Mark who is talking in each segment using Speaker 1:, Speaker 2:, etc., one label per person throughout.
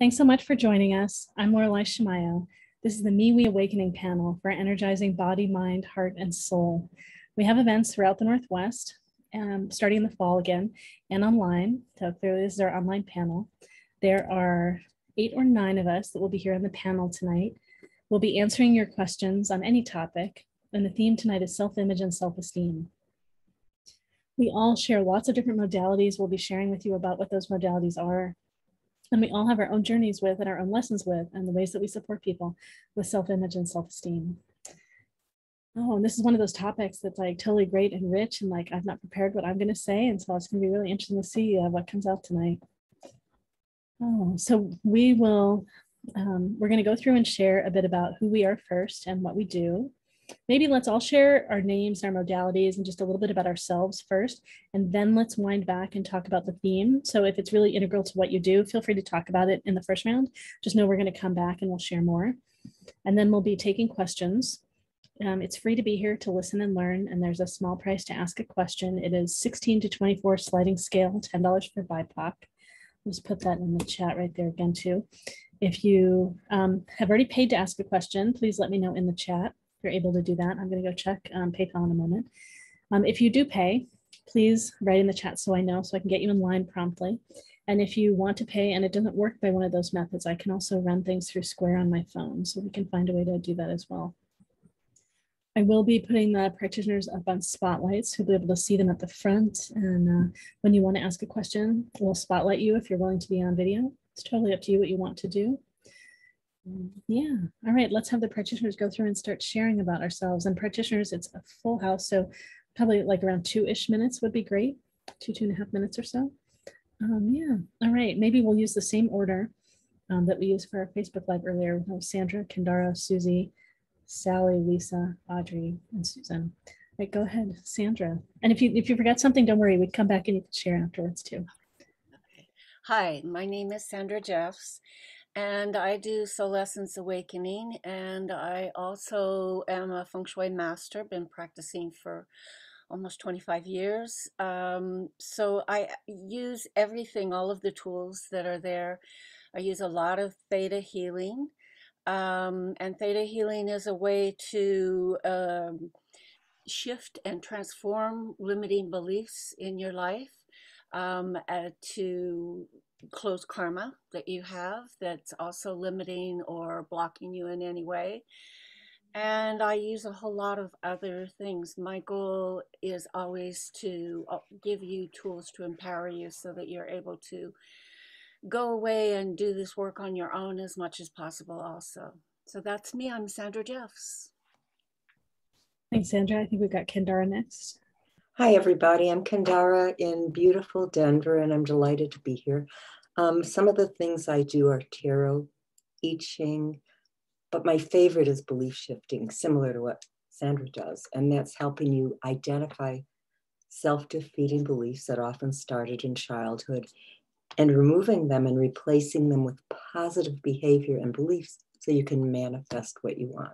Speaker 1: Thanks so much for joining us. I'm Laureli Shimayo. This is the MeWe Awakening panel for energizing body, mind, heart, and soul. We have events throughout the Northwest, um, starting in the fall again, and online. So clearly this is our online panel. There are eight or nine of us that will be here on the panel tonight. We'll be answering your questions on any topic, and the theme tonight is self-image and self-esteem. We all share lots of different modalities. We'll be sharing with you about what those modalities are, and we all have our own journeys with and our own lessons with and the ways that we support people with self-image and self-esteem. Oh and this is one of those topics that's like totally great and rich and like i've not prepared what i'm going to say and so it's going to be really interesting to see uh, what comes out tonight. Oh so we will um, we're going to go through and share a bit about who we are first and what we do maybe let's all share our names and our modalities and just a little bit about ourselves first, and then let's wind back and talk about the theme. So if it's really integral to what you do, feel free to talk about it in the first round. Just know we're going to come back and we'll share more. And then we'll be taking questions. Um, it's free to be here to listen and learn, and there's a small price to ask a question. It is 16 to 24 sliding scale, $10 for BIPOC. Let's put that in the chat right there again too. If you um, have already paid to ask a question, please let me know in the chat you're able to do that. I'm going to go check um, PayPal in a moment. Um, if you do pay, please write in the chat so I know so I can get you in line promptly. And if you want to pay and it doesn't work by one of those methods, I can also run things through Square on my phone. So we can find a way to do that as well. I will be putting the practitioners up on spotlights. You'll be able to see them at the front. And uh, when you want to ask a question, we'll spotlight you if you're willing to be on video. It's totally up to you what you want to do. Yeah. All right. Let's have the practitioners go through and start sharing about ourselves. And practitioners, it's a full house. So probably like around two ish minutes would be great. Two, two and a half minutes or so. Um, yeah. All right. Maybe we'll use the same order um, that we used for our Facebook Live earlier. Sandra, Kendara, Susy, Sally, Lisa, Audrey, and Susan. All right, go ahead, Sandra. And if you if you forgot something, don't worry. We'd come back and you can share afterwards too.
Speaker 2: Hi, my name is Sandra Jeffs, and I do Soul Essence Awakening, and I also am a Feng Shui master, been practicing for almost 25 years. Um, so I use everything, all of the tools that are there. I use a lot of theta healing. Um, and theta healing is a way to um, shift and transform limiting beliefs in your life, um, uh, to closed karma that you have that's also limiting or blocking you in any way. And I use a whole lot of other things. My goal is always to uh, give you tools to empower you so that you're able to go away and do this work on your own as much as possible, also. So that's me. I'm Sandra Jeffs.
Speaker 1: Thanks, Sandra. I think we've got Kendara next.
Speaker 3: Hi, everybody. I'm Kendara in beautiful Denver, and I'm delighted to be here. Um, some of the things I do are tarot, I Ching, but my favorite is belief shifting, similar to what Sandra does, and that's helping you identify self defeating beliefs that often started in childhood and removing them and replacing them with positive behavior and beliefs so you can manifest what you want.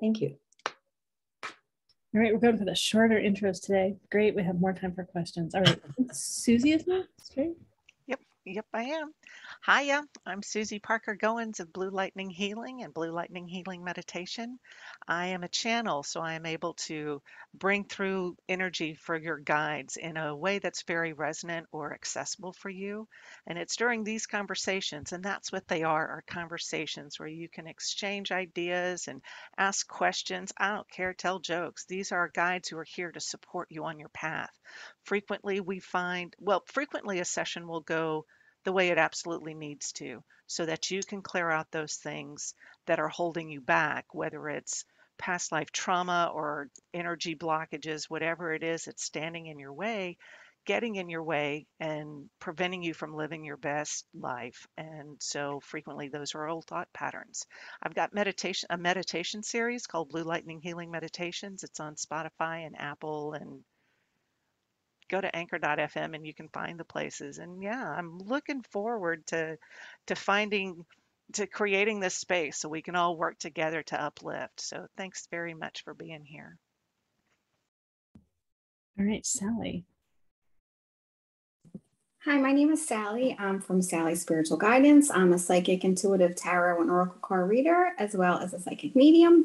Speaker 3: Thank you.
Speaker 1: All right, we're going for the shorter intros today. Great, we have more time for questions. All right, Susy is next, right?
Speaker 4: Yep, I am. Hiya, I'm Susy Parker Goins of Blue Lightning Healing and Blue Lightning Healing Meditation. I am a channel, so I am able to bring through energy for your guides in a way that's very resonant or accessible for you. And it's during these conversations, and that's what they are, are conversations where you can exchange ideas and ask questions. I don't care, tell jokes. These are guides who are here to support you on your path. Frequently we find, well, frequently a session will go the way it absolutely needs to so that you can clear out those things that are holding you back, whether it's past life trauma or energy blockages, whatever it is that's standing in your way, getting in your way and preventing you from living your best life. And so frequently those are old thought patterns. I've got meditation a meditation series called Blue Lightning Healing Meditations. It's on Spotify and Apple and go to anchor.fm and you can find the places. And yeah, I'm looking forward to to finding to creating this space so we can all work together to uplift. So thanks very much for being here.
Speaker 1: All right, Sally.
Speaker 5: Hi, my name is Sally. I'm from Sally Spiritual Guidance. I'm a psychic, intuitive tarot, and oracle card reader, as well as a psychic medium.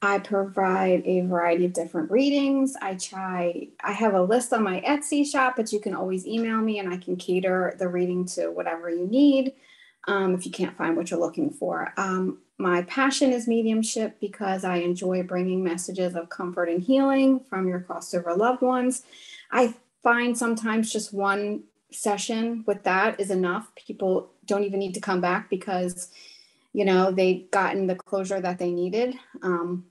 Speaker 5: I provide a variety of different readings. I try, I have a list on my Etsy shop, but you can always email me and I can cater the reading to whatever you need um, if you can't find what you're looking for. Um, my passion is mediumship because I enjoy bringing messages of comfort and healing from your crossover loved ones. I find sometimes just one session with that is enough. People don't even need to come back because you know they've gotten the closure that they needed um,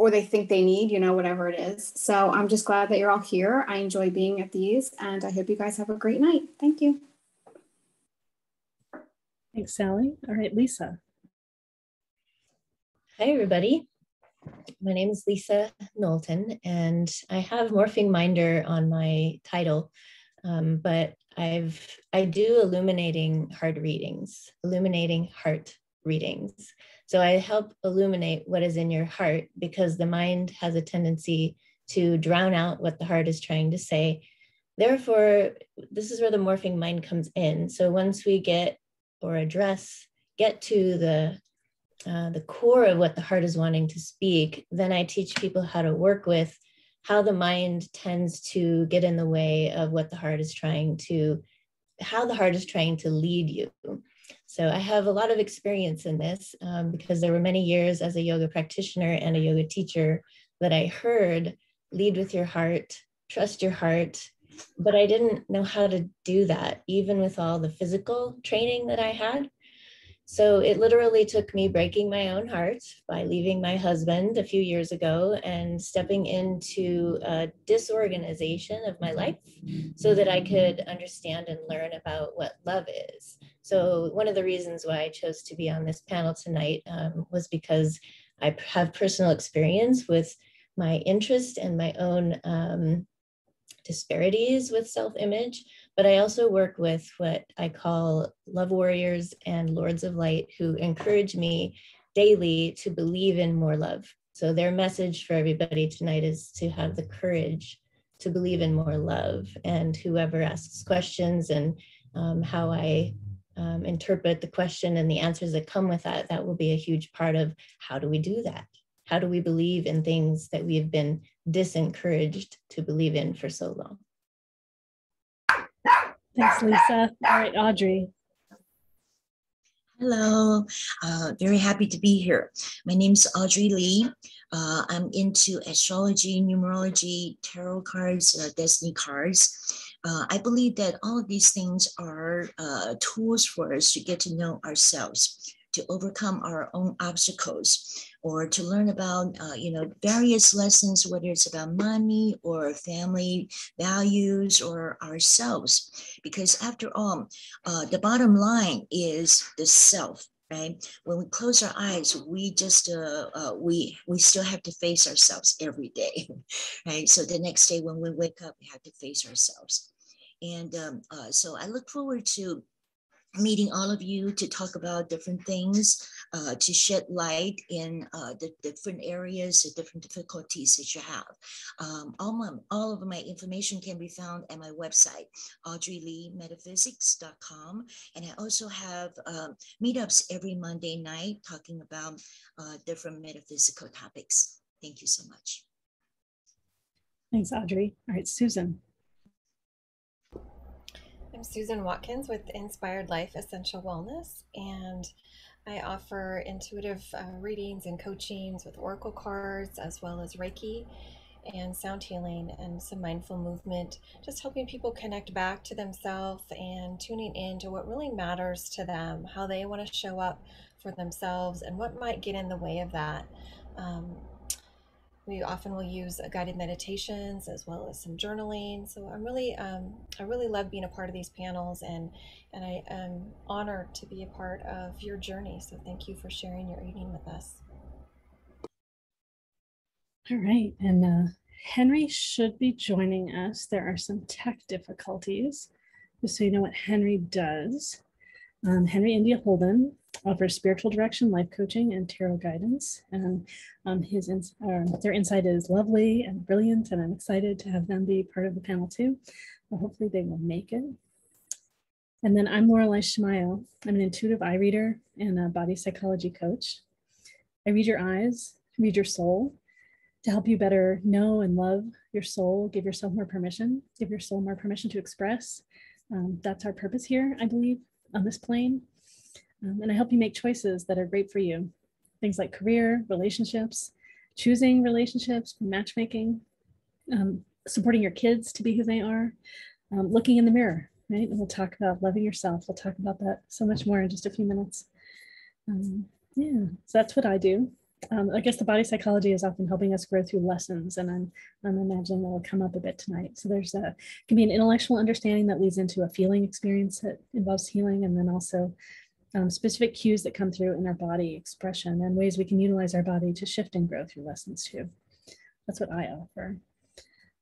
Speaker 5: or they think they need you know whatever it is so i'm just glad that you're all here i enjoy being at these and i hope you guys have a great night thank you
Speaker 1: Thanks, Sally. All right, Lisa.
Speaker 6: Hi, everybody. My name is Lisa Knowlton, and I have Morphing Minder on my title, um, but I've I do illuminating heart readings, illuminating heart readings. So I help illuminate what is in your heart because the mind has a tendency to drown out what the heart is trying to say. Therefore, this is where the morphing mind comes in. So once we get or address, get to the uh, the core of what the heart is wanting to speak, then I teach people how to work with how the mind tends to get in the way of what the heart is trying to, how the heart is trying to lead you. So I have a lot of experience in this um, because there were many years as a yoga practitioner and a yoga teacher that I heard lead with your heart, trust your heart. But I didn't know how to do that, even with all the physical training that I had. So it literally took me breaking my own heart by leaving my husband a few years ago and stepping into a disorganization of my life so that I could understand and learn about what love is. So, one of the reasons why I chose to be on this panel tonight um, was because I have personal experience with my interest and my own um, disparities with self image. But I also work with what I call love warriors and lords of light who encourage me daily to believe in more love. So, their message for everybody tonight is to have the courage to believe in more love. And whoever asks questions and um, how I um, interpret the question and the answers that come with that, that will be a huge part of how do we do that? How do we believe in things that we have been disencouraged to believe in for so long?
Speaker 1: Thanks, Lisa. All right, Audrey.
Speaker 7: Hello, uh, very happy to be here. My name is Audrey Lee. Uh, I'm into astrology, numerology, tarot cards, uh, destiny cards. Uh, I believe that all of these things are uh, tools for us to get to know ourselves, to overcome our own obstacles, or to learn about, uh, you know, various lessons, whether it's about money or family values or ourselves. Because after all, uh, the bottom line is the self right? When we close our eyes we just uh, uh, we we still have to face ourselves every day right? So the next day when we wake up we have to face ourselves. And um, uh, so i look forward to meeting all of you to talk about different things, uh, to shed light in uh, the different areas, the different difficulties that you have. Um, all, my, all of my information can be found at my website, audreyleemetaphysics.com. And I also have uh, meetups every Monday night talking about uh, different metaphysical topics. Thank you so much.
Speaker 1: Thanks, Audrey. All right, Susan.
Speaker 8: I'm Susan Watkins with Inspired Life Essential Wellness, and I offer intuitive uh, readings and coachings with oracle cards, as well as Reiki and sound healing and some mindful movement, just helping people connect back to themselves and tuning in to what really matters to them, how they want to show up for themselves, and what might get in the way of that. Um, we often will use guided meditations as well as some journaling. So I'm really, um, I really love being a part of these panels, and and I am honored to be a part of your journey. So thank you for sharing your evening with us.
Speaker 1: All right, and uh, Henry should be joining us. There are some tech difficulties, just so you know what Henry does. Um, Henry India Holden offers spiritual direction, life coaching, and tarot guidance. And um, his ins- uh, their insight is lovely and brilliant, and I'm excited to have them be part of the panel too. Hopefully, they will make it. And then I'm Laureli Shimayo. I'm an intuitive eye reader and a body psychology coach. I read your eyes, read your soul to help you better know and love your soul, give yourself more permission, give your soul more permission to express. Um, that's our purpose here, I believe, on this plane. Um, and I help you make choices that are great for you. Things like career, relationships, choosing relationships, matchmaking, um, supporting your kids to be who they are, um, looking in the mirror, right? And we'll talk about loving yourself. We'll talk about that so much more in just a few minutes. Um, yeah, so that's what I do. Um, I guess the body psychology is often helping us grow through lessons, and I'm I'm imagining that will come up a bit tonight. So there's a can be an intellectual understanding that leads into a feeling experience that involves healing, and then also um, specific cues that come through in our body expression and ways we can utilize our body to shift and grow through lessons too. That's what I offer.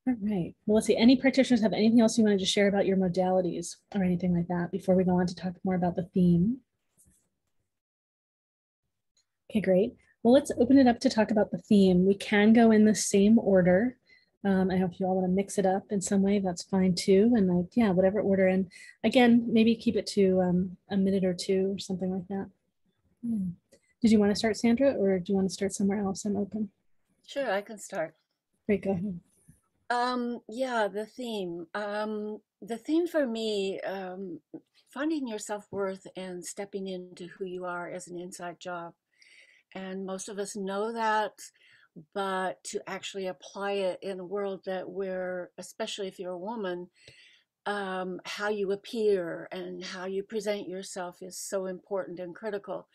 Speaker 1: All right. Well, let's see. Any practitioners have anything else you wanted to share about your modalities or anything like that before we go on to talk more about the theme? Okay, great. Well, let's open it up to talk about the theme. We can go in the same order. Um, I hope you all want to mix it up in some way. That's fine too. And like, yeah, whatever order. And again, maybe keep it to um, a minute or two or something like that. Yeah. Did you want to start, Sandra, or do you want to start somewhere else? I'm open.
Speaker 2: Sure, I can start.
Speaker 1: Great, go ahead.
Speaker 2: Um, yeah, the theme. Um, the theme for me, um, finding your self worth and stepping into who you are as an inside job. And most of us know that, but to actually apply it in a world that where, especially if you're a woman, um, how you appear and how you present yourself is so important and critical.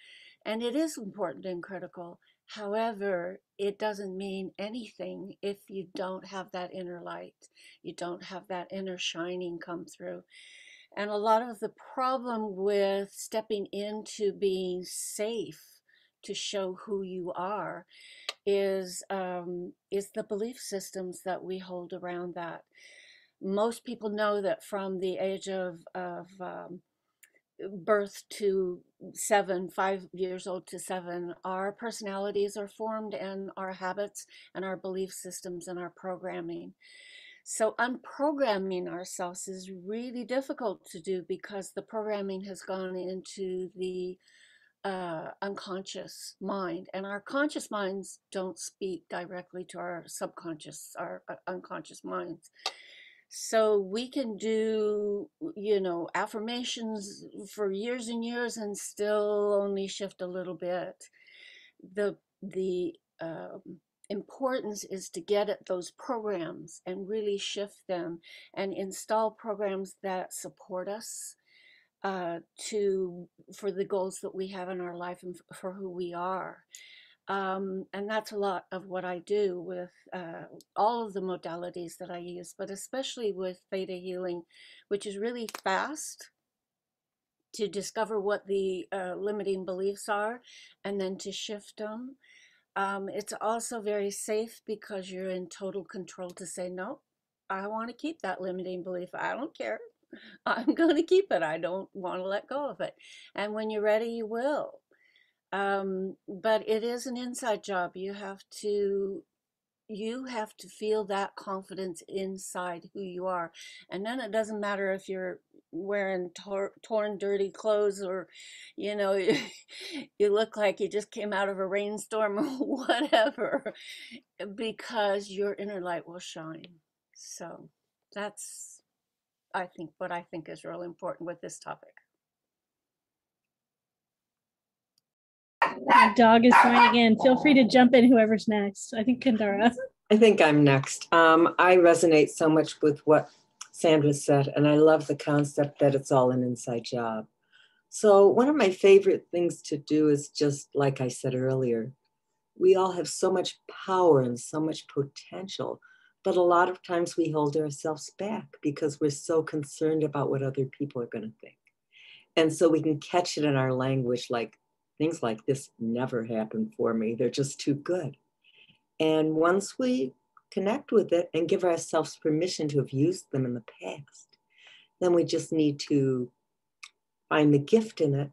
Speaker 2: And it is important and critical. However, it doesn't mean anything if you don't have that inner light. You don't have that inner shining come through. And a lot of the problem with stepping into being safe to show who you are is um, is the belief systems that we hold around that. Most people know that from the age of, of um, birth to seven, five years old to seven, our personalities are formed and our habits and our belief systems and our programming. So unprogramming ourselves is really difficult to do because the programming has gone into the uh, unconscious mind, and our conscious minds don't speak directly to our subconscious, our uh, unconscious minds. So we can do, you know, affirmations for years and years and still only shift a little bit. The the um, importance is to get at those programs and really shift them and install programs that support us uh, to for the goals that we have in our life and for who we are. Um, and that's a lot of what I do with uh, all of the modalities that I use, but especially with theta healing, which is really fast to discover what the uh, limiting beliefs are and then to shift them. Um, it's also very safe because you're in total control to say, no, I want to keep that limiting belief. I don't care. I'm going to keep it. I don't want to let go of it. And when you're ready, you will. Um, but it is an inside job. You have to you have to feel that confidence inside who you are and then it doesn't matter if you're wearing tor- torn dirty clothes or you know you look like you just came out of a rainstorm or whatever because your inner light will shine so that's I think what I think is really important with this topic.
Speaker 1: My dog is trying again. Feel free to jump in, whoever's next. I think Kendara.
Speaker 3: I think I'm next. Um, I resonate so much with what Sandra said, and I love the concept that it's all an inside job. So, one of my favorite things to do is just like I said earlier, we all have so much power and so much potential but a lot of times we hold ourselves back because we're so concerned about what other people are going to think. And so we can catch it in our language like things like this never happened for me. They're just too good. And once we connect with it and give ourselves permission to have used them in the past, then we just need to find the gift in it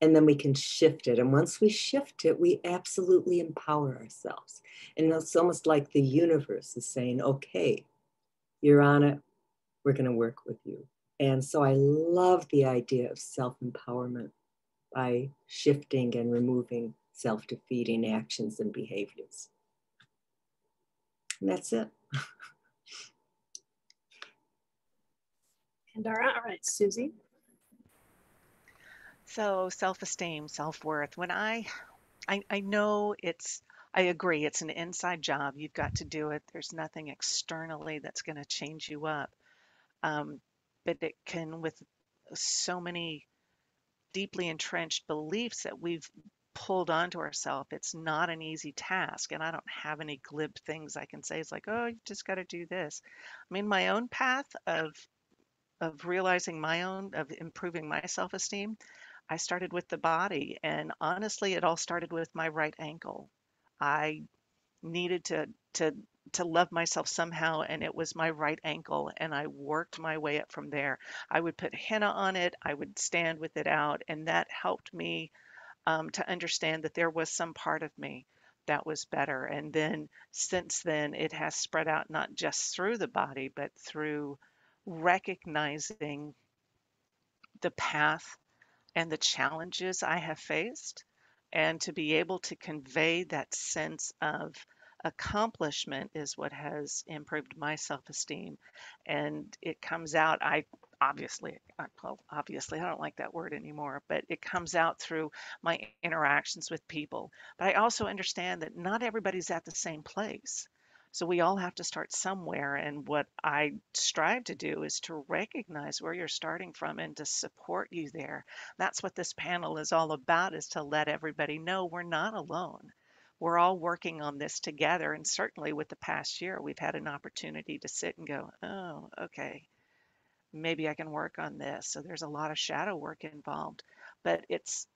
Speaker 3: and then we can shift it. And once we shift it, we absolutely empower ourselves. And it's almost like the universe is saying, okay, you're on it. We're going to work with you. And so I love the idea of self empowerment by shifting and removing self defeating actions and behaviors. And that's it.
Speaker 1: Kendara, all right, Susy.
Speaker 4: So self-esteem, self-worth. When I, I, I know it's, I agree, it's an inside job. You've got to do it. There's nothing externally that's going to change you up. Um, but it can, with so many deeply entrenched beliefs that we've pulled onto ourselves, it's not an easy task. And I don't have any glib things I can say. It's like, oh, you just got to do this. I mean, my own path of of realizing my own of improving my self-esteem i started with the body and honestly it all started with my right ankle. I needed to to to love myself somehow and it was my right ankle and i worked my way up from there. I would put henna on it i would stand with it out and that helped me um, to understand that there was some part of me that was better. And then since then it has spread out not just through the body but through recognizing the path and the challenges I have faced, and to be able to convey that sense of accomplishment is what has improved my self-esteem. And it comes out i obviously well obviously i don't like that word anymore but it comes out through my interactions with people. But i also understand that not everybody's at the same place so we all have to start somewhere. And what I strive to do is to recognize where you're starting from and to support you there. That's what this panel is all about is to let everybody know we're not alone. We're all working on this together. And certainly with the past year, we've had an opportunity to sit and go, oh, okay, maybe I can work on this. So there's a lot of shadow work involved, but it's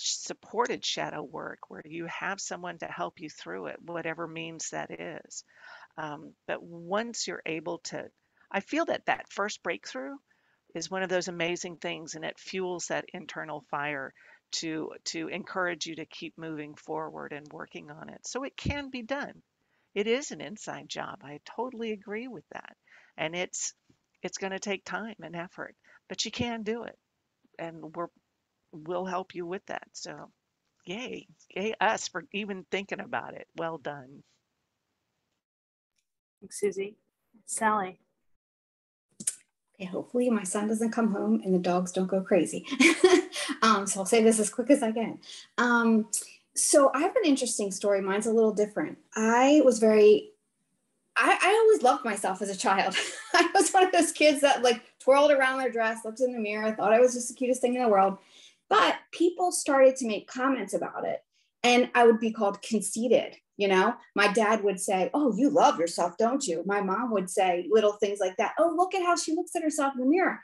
Speaker 4: supported shadow work where you have someone to help you through it, whatever means that is. Um, but once you're able to, I feel that that first breakthrough is one of those amazing things, and it fuels that internal fire to to encourage you to keep moving forward and working on it. So it can be done. It is an inside job. I totally agree with that, and it's it's going to take time and effort, but you can do it and we're we'll help you with that. So, yay, yay us for even thinking about it. Well done.
Speaker 1: Thanks, Susy. Sally.
Speaker 5: Okay, hopefully my son doesn't come home and the dogs don't go crazy. um, so I'll say this as quick as I can. Um, so I have an interesting story. Mine's a little different. I was very, I, I always loved myself as a child. I was one of those kids that like twirled around their dress, looked in the mirror, thought I was just the cutest thing in the world. But people started to make comments about it. And I would be called conceited. You know, my dad would say, Oh, you love yourself, don't you? My mom would say little things like that. Oh, look at how she looks at herself in the mirror.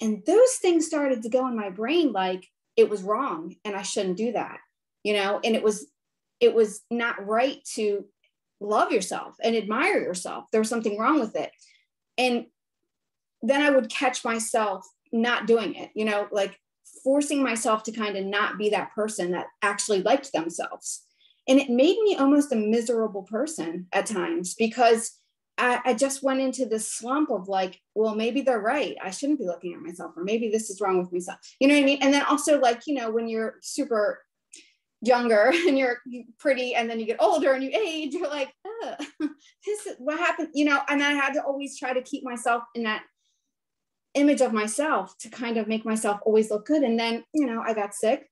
Speaker 5: And those things started to go in my brain like it was wrong and I shouldn't do that, you know, and it was, it was not right to love yourself and admire yourself. There was something wrong with it. And then I would catch myself not doing it, you know, like forcing myself to kind of not be that person that actually liked themselves. And it made me almost a miserable person at times because I, I, just went into this slump of like, well, maybe they're right. I shouldn't be looking at myself, or maybe this is wrong with myself. You know what I mean? And then also, like, you know, when you're super younger and you're pretty and then you get older and you age, you're like, this is what happened, you know, and I had to always try to keep myself in that image of myself to kind of make myself always look good. And then, you know, I got sick.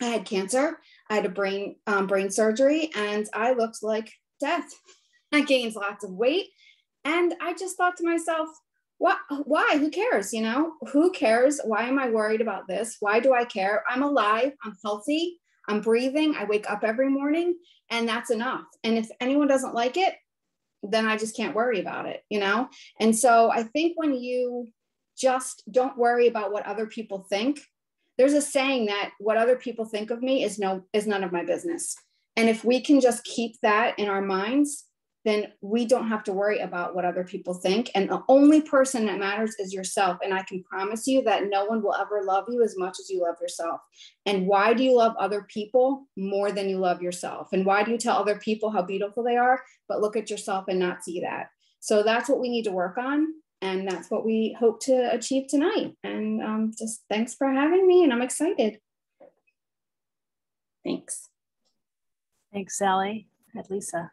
Speaker 5: I had cancer. I had a brain um, brain surgery, and I looked like death. I gained lots of weight, and I just thought to myself, "What? Why? Who cares? You know, who cares? Why am I worried about this? Why do I care? I'm alive. I'm healthy. I'm breathing. I wake up every morning, and that's enough. And if anyone doesn't like it, then I just can't worry about it, you know? And so I think when you just don't worry about what other people think, there's a saying that what other people think of me is no is none of my business. And if we can just keep that in our minds, then we don't have to worry about what other people think. And the only person that matters is yourself. And I can promise you that no one will ever love you as much as you love yourself. And why do you love other people more than you love yourself? And why do you tell other people how beautiful they are, but look at yourself and not see that? So that's what we need to work on. And that's what we hope to achieve tonight. And um, just thanks for having me, and I'm excited. Thanks.
Speaker 1: Thanks, Sally and Lisa.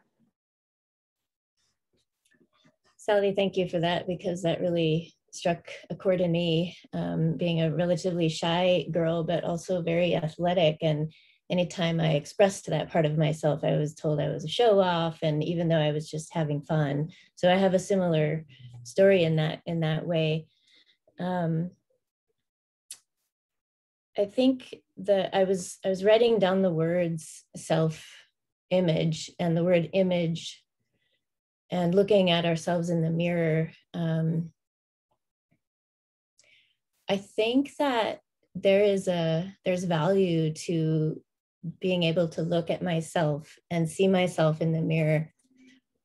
Speaker 6: Sally, thank you for that because that really struck a chord in me. Um, being a relatively shy girl, but also very athletic. And anytime I expressed that part of myself, I was told I was a show off. And even though I was just having fun. So I have a similar story in that in that way. Um, I think that I was I was writing down the words self image and the word image and looking at ourselves in the mirror um, i think that there is a there's value to being able to look at myself and see myself in the mirror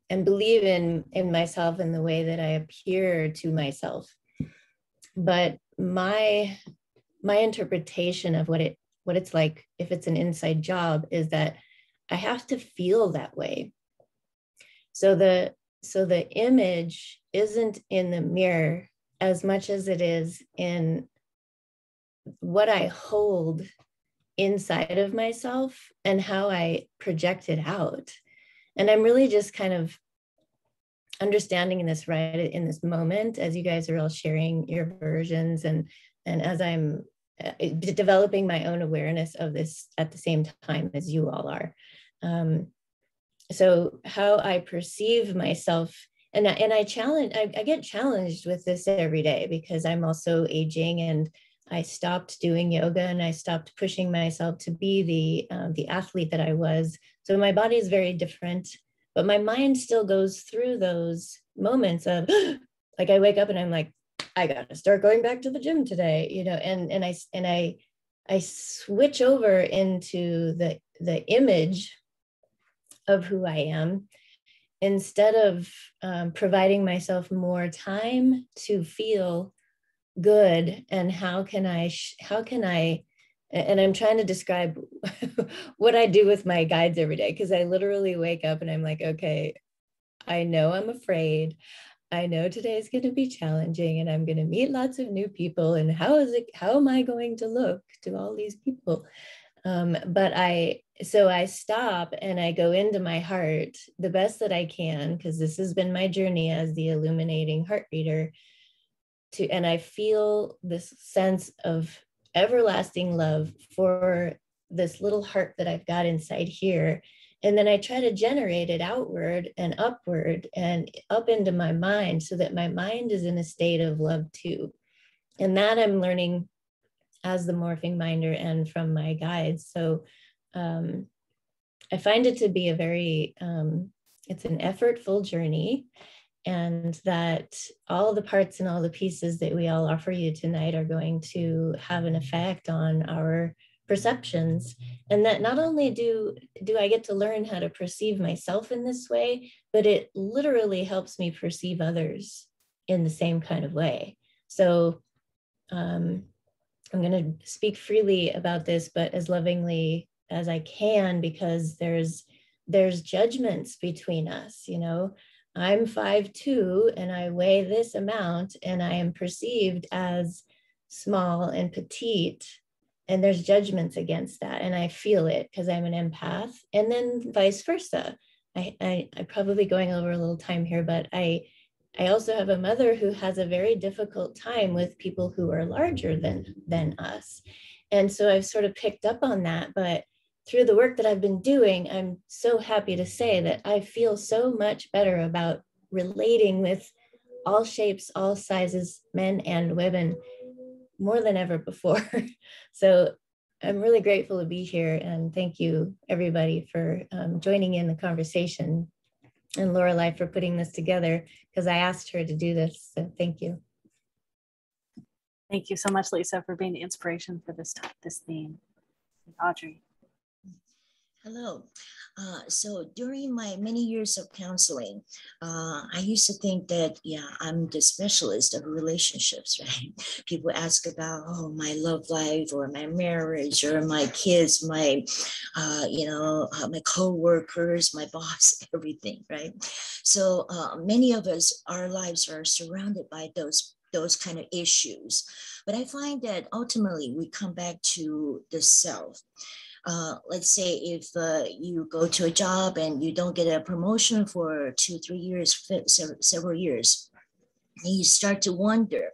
Speaker 6: and believe in in myself in the way that i appear to myself but my my interpretation of what it what it's like if it's an inside job is that I have to feel that way. So the so the image isn't in the mirror as much as it is in what I hold inside of myself and how I project it out. And I'm really just kind of understanding this right in this moment as you guys are all sharing your versions and and as I'm uh, developing my own awareness of this at the same time as you all are. Um, so how I perceive myself, and I, and I challenge, I, I get challenged with this every day because I'm also aging and I stopped doing yoga and I stopped pushing myself to be the um, the athlete that I was. So my body is very different, but my mind still goes through those moments of like I wake up and I'm like, I got to start going back to the gym today, you know, and and I and I I switch over into the the image of who I am instead of um, providing myself more time to feel good and how can I how can I and I'm trying to describe what I do with my guides every day because I literally wake up and I'm like, okay, I know I'm afraid. I know today is going to be challenging and I'm going to meet lots of new people. And how is it, how am I going to look to all these people? Um, but I, so I stop and I go into my heart the best that I can, because this has been my journey as the illuminating heart reader. To, and I feel this sense of everlasting love for this little heart that I've got inside here and then I try to generate it outward and upward and up into my mind so that my mind is in a state of love too. And that I'm learning as the morphing minder and from my guides. So um, I find it to be a very, um, it's an effortful journey and that all the parts and all the pieces that we all offer you tonight are going to have an effect on our perceptions. And that not only do do i get to learn how to perceive myself in this way but it literally helps me perceive others in the same kind of way. So um, i'm going to speak freely about this but as lovingly as i can because there's there's judgments between us you know? I'm five two and i weigh this amount and i am perceived as small and petite and there's judgments against that and i feel it because i'm an empath and then vice versa. I, I i'm probably going over a little time here but i i also have a mother who has a very difficult time with people who are larger than than us. And so i've sort of picked up on that but through the work that i've been doing i'm so happy to say that i feel so much better about relating with all shapes all sizes men and women more than ever before. so I'm really grateful to be here and thank you everybody for um, joining in the conversation and Laureli for putting this together because I asked her to do this. So thank you.
Speaker 1: Thank you so much, Lisa, for being the inspiration for this this theme. Audrey.
Speaker 7: Hello. Uh, so during my many years of counseling, uh, I used to think that, yeah, I'm the specialist of relationships, right? People ask about, oh, my love life or my marriage or my kids, my, uh, you know, uh, my co-workers, my boss, everything, right? So uh, many of us, our lives are surrounded by those those kind of issues. But I find that ultimately we come back to the self uh, let's say if uh, you go to a job and you don't get a promotion for two, three years, several years, you start to wonder,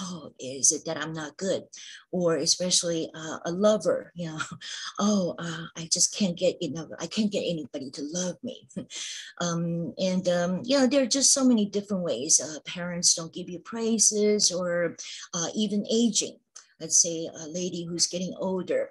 Speaker 7: oh, is it that I'm not good? Or especially uh, a lover, you know, oh, uh, I just can't get enough, I can't get anybody to love me. um, and, um, you know, there are just so many different ways. Uh, parents don't give you praises or uh, even aging. Let's say a lady who's getting older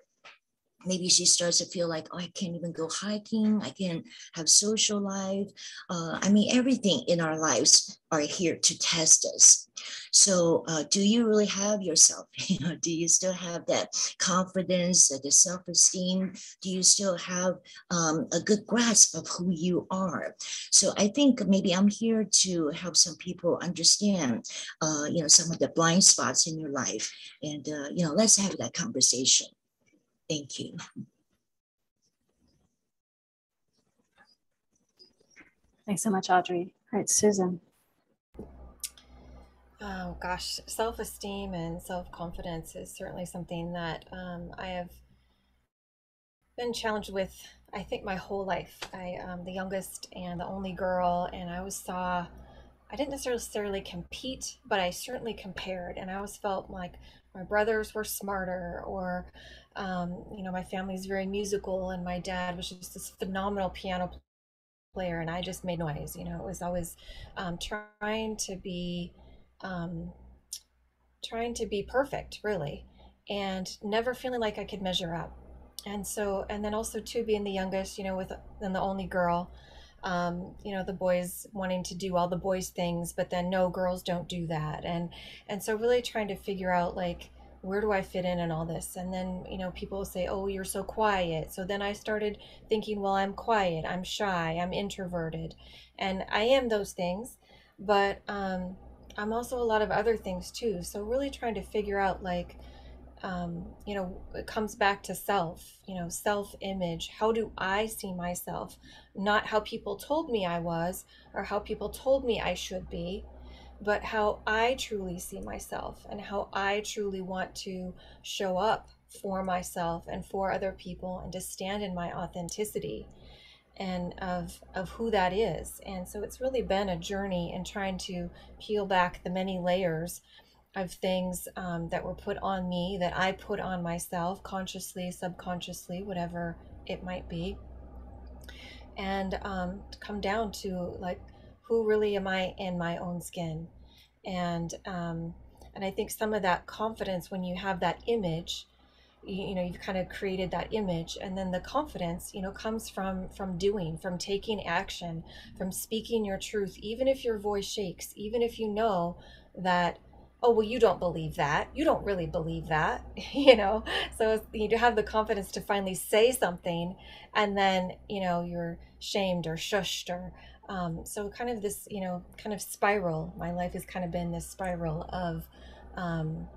Speaker 7: maybe she starts to feel like oh i can't even go hiking i can't have social life. Uh, i mean everything in our lives are here to test us. So uh, do you really have yourself? You know do you still have that confidence the self-esteem? Do you still have um, a good grasp of who you are? So i think maybe i'm here to help some people understand uh, you know some of the blind spots in your life and uh, you know let's have that conversation Thank you.
Speaker 1: Thanks so much, Audrey. All right, Susan.
Speaker 8: Oh gosh, self esteem and self confidence is certainly something that um, I have been challenged with, I think, my whole life. I am the youngest and the only girl, and I always saw, I didn't necessarily compete, but I certainly compared. And I always felt like my brothers were smarter or um, you know my family's very musical and my dad was just this phenomenal piano player and i just made noise you know it was always um, trying to be um, trying to be perfect really and never feeling like i could measure up. And so and then also too being the youngest you know with and the only girl um, you know the boys wanting to do all the boys things but then no girls don't do that. And and so really trying to figure out like where do i fit in and all this? And then you know people say oh you're so quiet. So then i started thinking well i'm quiet i'm shy i'm introverted. And i am those things but um, i'm also a lot of other things too. So really trying to figure out like um, you know, it comes back to self, you know, self image. How do I see myself? Not how people told me I was or how people told me I should be, but how I truly see myself and how I truly want to show up for myself and for other people and to stand in my authenticity and of of who that is and so it's really been a journey in trying to peel back the many layers of things um, that were put on me that I put on myself consciously, subconsciously, whatever it might be, and um, come down to like who really am I in my own skin, and um, and I think some of that confidence when you have that image. You, you know you've kind of created that image and then the confidence you know comes from from doing from taking action from speaking your truth even if your voice shakes even if you know that oh well you don't believe that. You don't really believe that you know? So you have the confidence to finally say something and then you know you're shamed or shushed or um, so kind of this you know kind of spiral. My life has kind of been this spiral of um,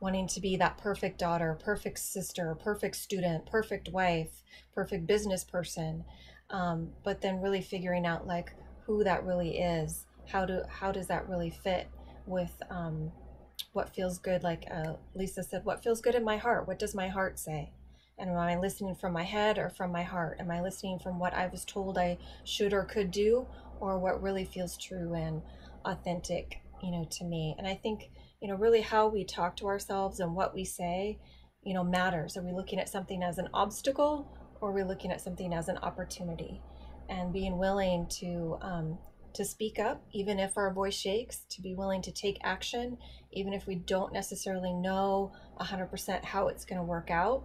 Speaker 8: wanting to be that perfect daughter perfect sister perfect student perfect wife perfect business person um, but then really figuring out like who that really is. How do how does that really fit with um, what feels good, like uh, Lisa said, what feels good in my heart? What does my heart say? And am I listening from my head or from my heart? Am I listening from what I was told I should or could do, or what really feels true and authentic, you know, to me? And I think, you know, really how we talk to ourselves and what we say, you know, matters. Are we looking at something as an obstacle, or are we looking at something as an opportunity? And being willing to um, to speak up, even if our voice shakes, to be willing to take action, even if we don't necessarily know 100% how it's going to work out.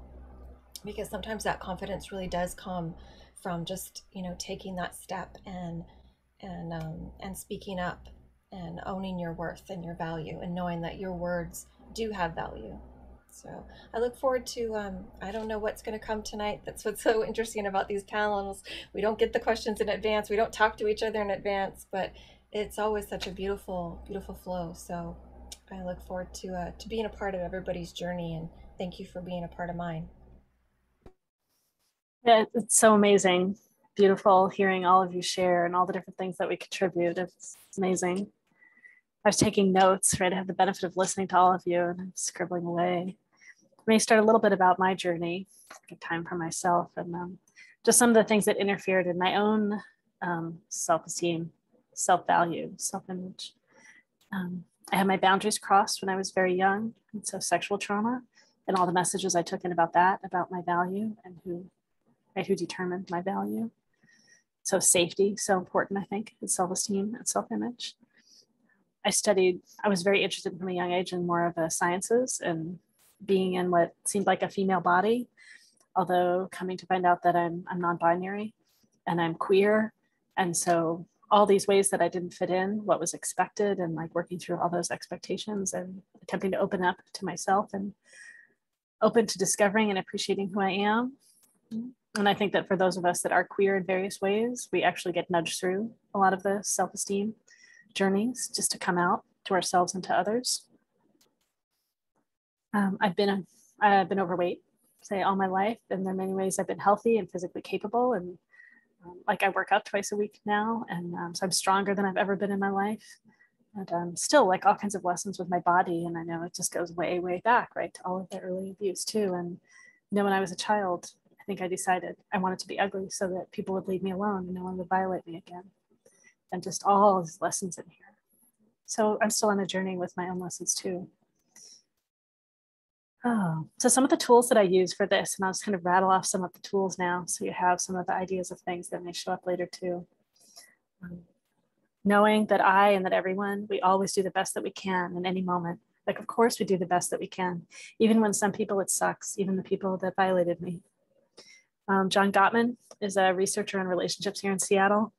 Speaker 8: Because sometimes that confidence really does come from just, you know, taking that step and and um, and speaking up and owning your worth and your value and knowing that your words do have value So I look forward to. Um, I don't know what's going to come tonight. That's what's so interesting about these panels. We don't get the questions in advance. We don't talk to each other in advance, but it's always such a beautiful, beautiful flow. So I look forward to uh, to being a part of everybody's journey, and thank you for being a part of mine.
Speaker 1: Yeah, it's so amazing, beautiful hearing all of you share and all the different things that we contribute. It's amazing. I was taking notes, right? I have the benefit of listening to all of you and I'm scribbling away. Me start a little bit about my journey, get time for myself, and um, just some of the things that interfered in my own um, self esteem, self value, self image. Um, I had my boundaries crossed when I was very young. And so, sexual trauma and all the messages I took in about that, about my value and who right, who determined my value. So safety, so important, I think, and self-esteem and self-image. I studied, I was very interested from a young age in more of the sciences and being in what seemed like a female body, although coming to find out that I'm, I'm non-binary and I'm queer. And so all these ways that I didn't fit in, what was expected and like working through all those expectations and attempting to open up to myself and open to discovering and appreciating who I am and I think that for those of us that are queer in various ways, we actually get nudged through a lot of the self esteem journeys just to come out to ourselves and to others. Um, I've been I've been overweight, say all my life, and there are many ways I've been healthy and physically capable, and um, like I work out twice a week now, and um, so I'm stronger than I've ever been in my life. And um, still, like all kinds of lessons with my body, and I know it just goes way, way back, right, to all of the early abuse too. And you know, when I was a child, I think I decided I wanted to be ugly so that people would leave me alone and no one would violate me again. And just all these lessons in here. So I'm still on a journey with my own lessons too. Oh, so some of the tools that I use for this, and I'll just kind of rattle off some of the tools now so you have some of the ideas of things that may show up later too. Um, knowing that I and that everyone, we always do the best that we can in any moment. Like, of course, we do the best that we can, even when some people it sucks, even the people that violated me. Um, John Gottman is a researcher in relationships here in Seattle.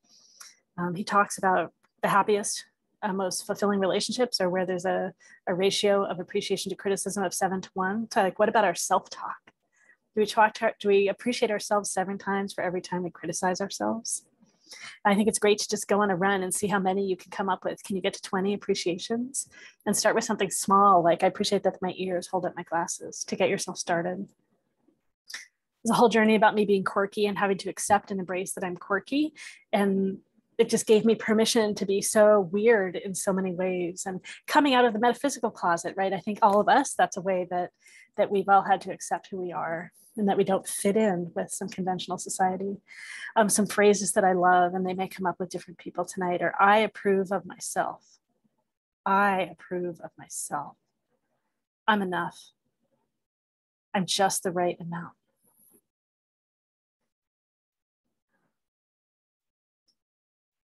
Speaker 1: Um, he talks about the happiest, uh, most fulfilling relationships are where there's a, a ratio of appreciation to criticism of seven to one. So like, what about our self-talk? Do we talk to, do we appreciate ourselves seven times for every time we criticize ourselves? I think it's great to just go on a run and see how many you can come up with. Can you get to 20 appreciations and start with something small? Like I appreciate that my ears hold up my glasses to get yourself started there's a whole journey about me being quirky and having to accept and embrace that I'm quirky. And it just gave me permission to be so weird in so many ways. And coming out of the metaphysical closet right i think all of us that's a way that that we've all had to accept who we are and that we don't fit in with some conventional society. Um, some phrases that i love and they may come up with different people tonight are i approve of myself. I approve of myself. I'm enough. I'm just the right amount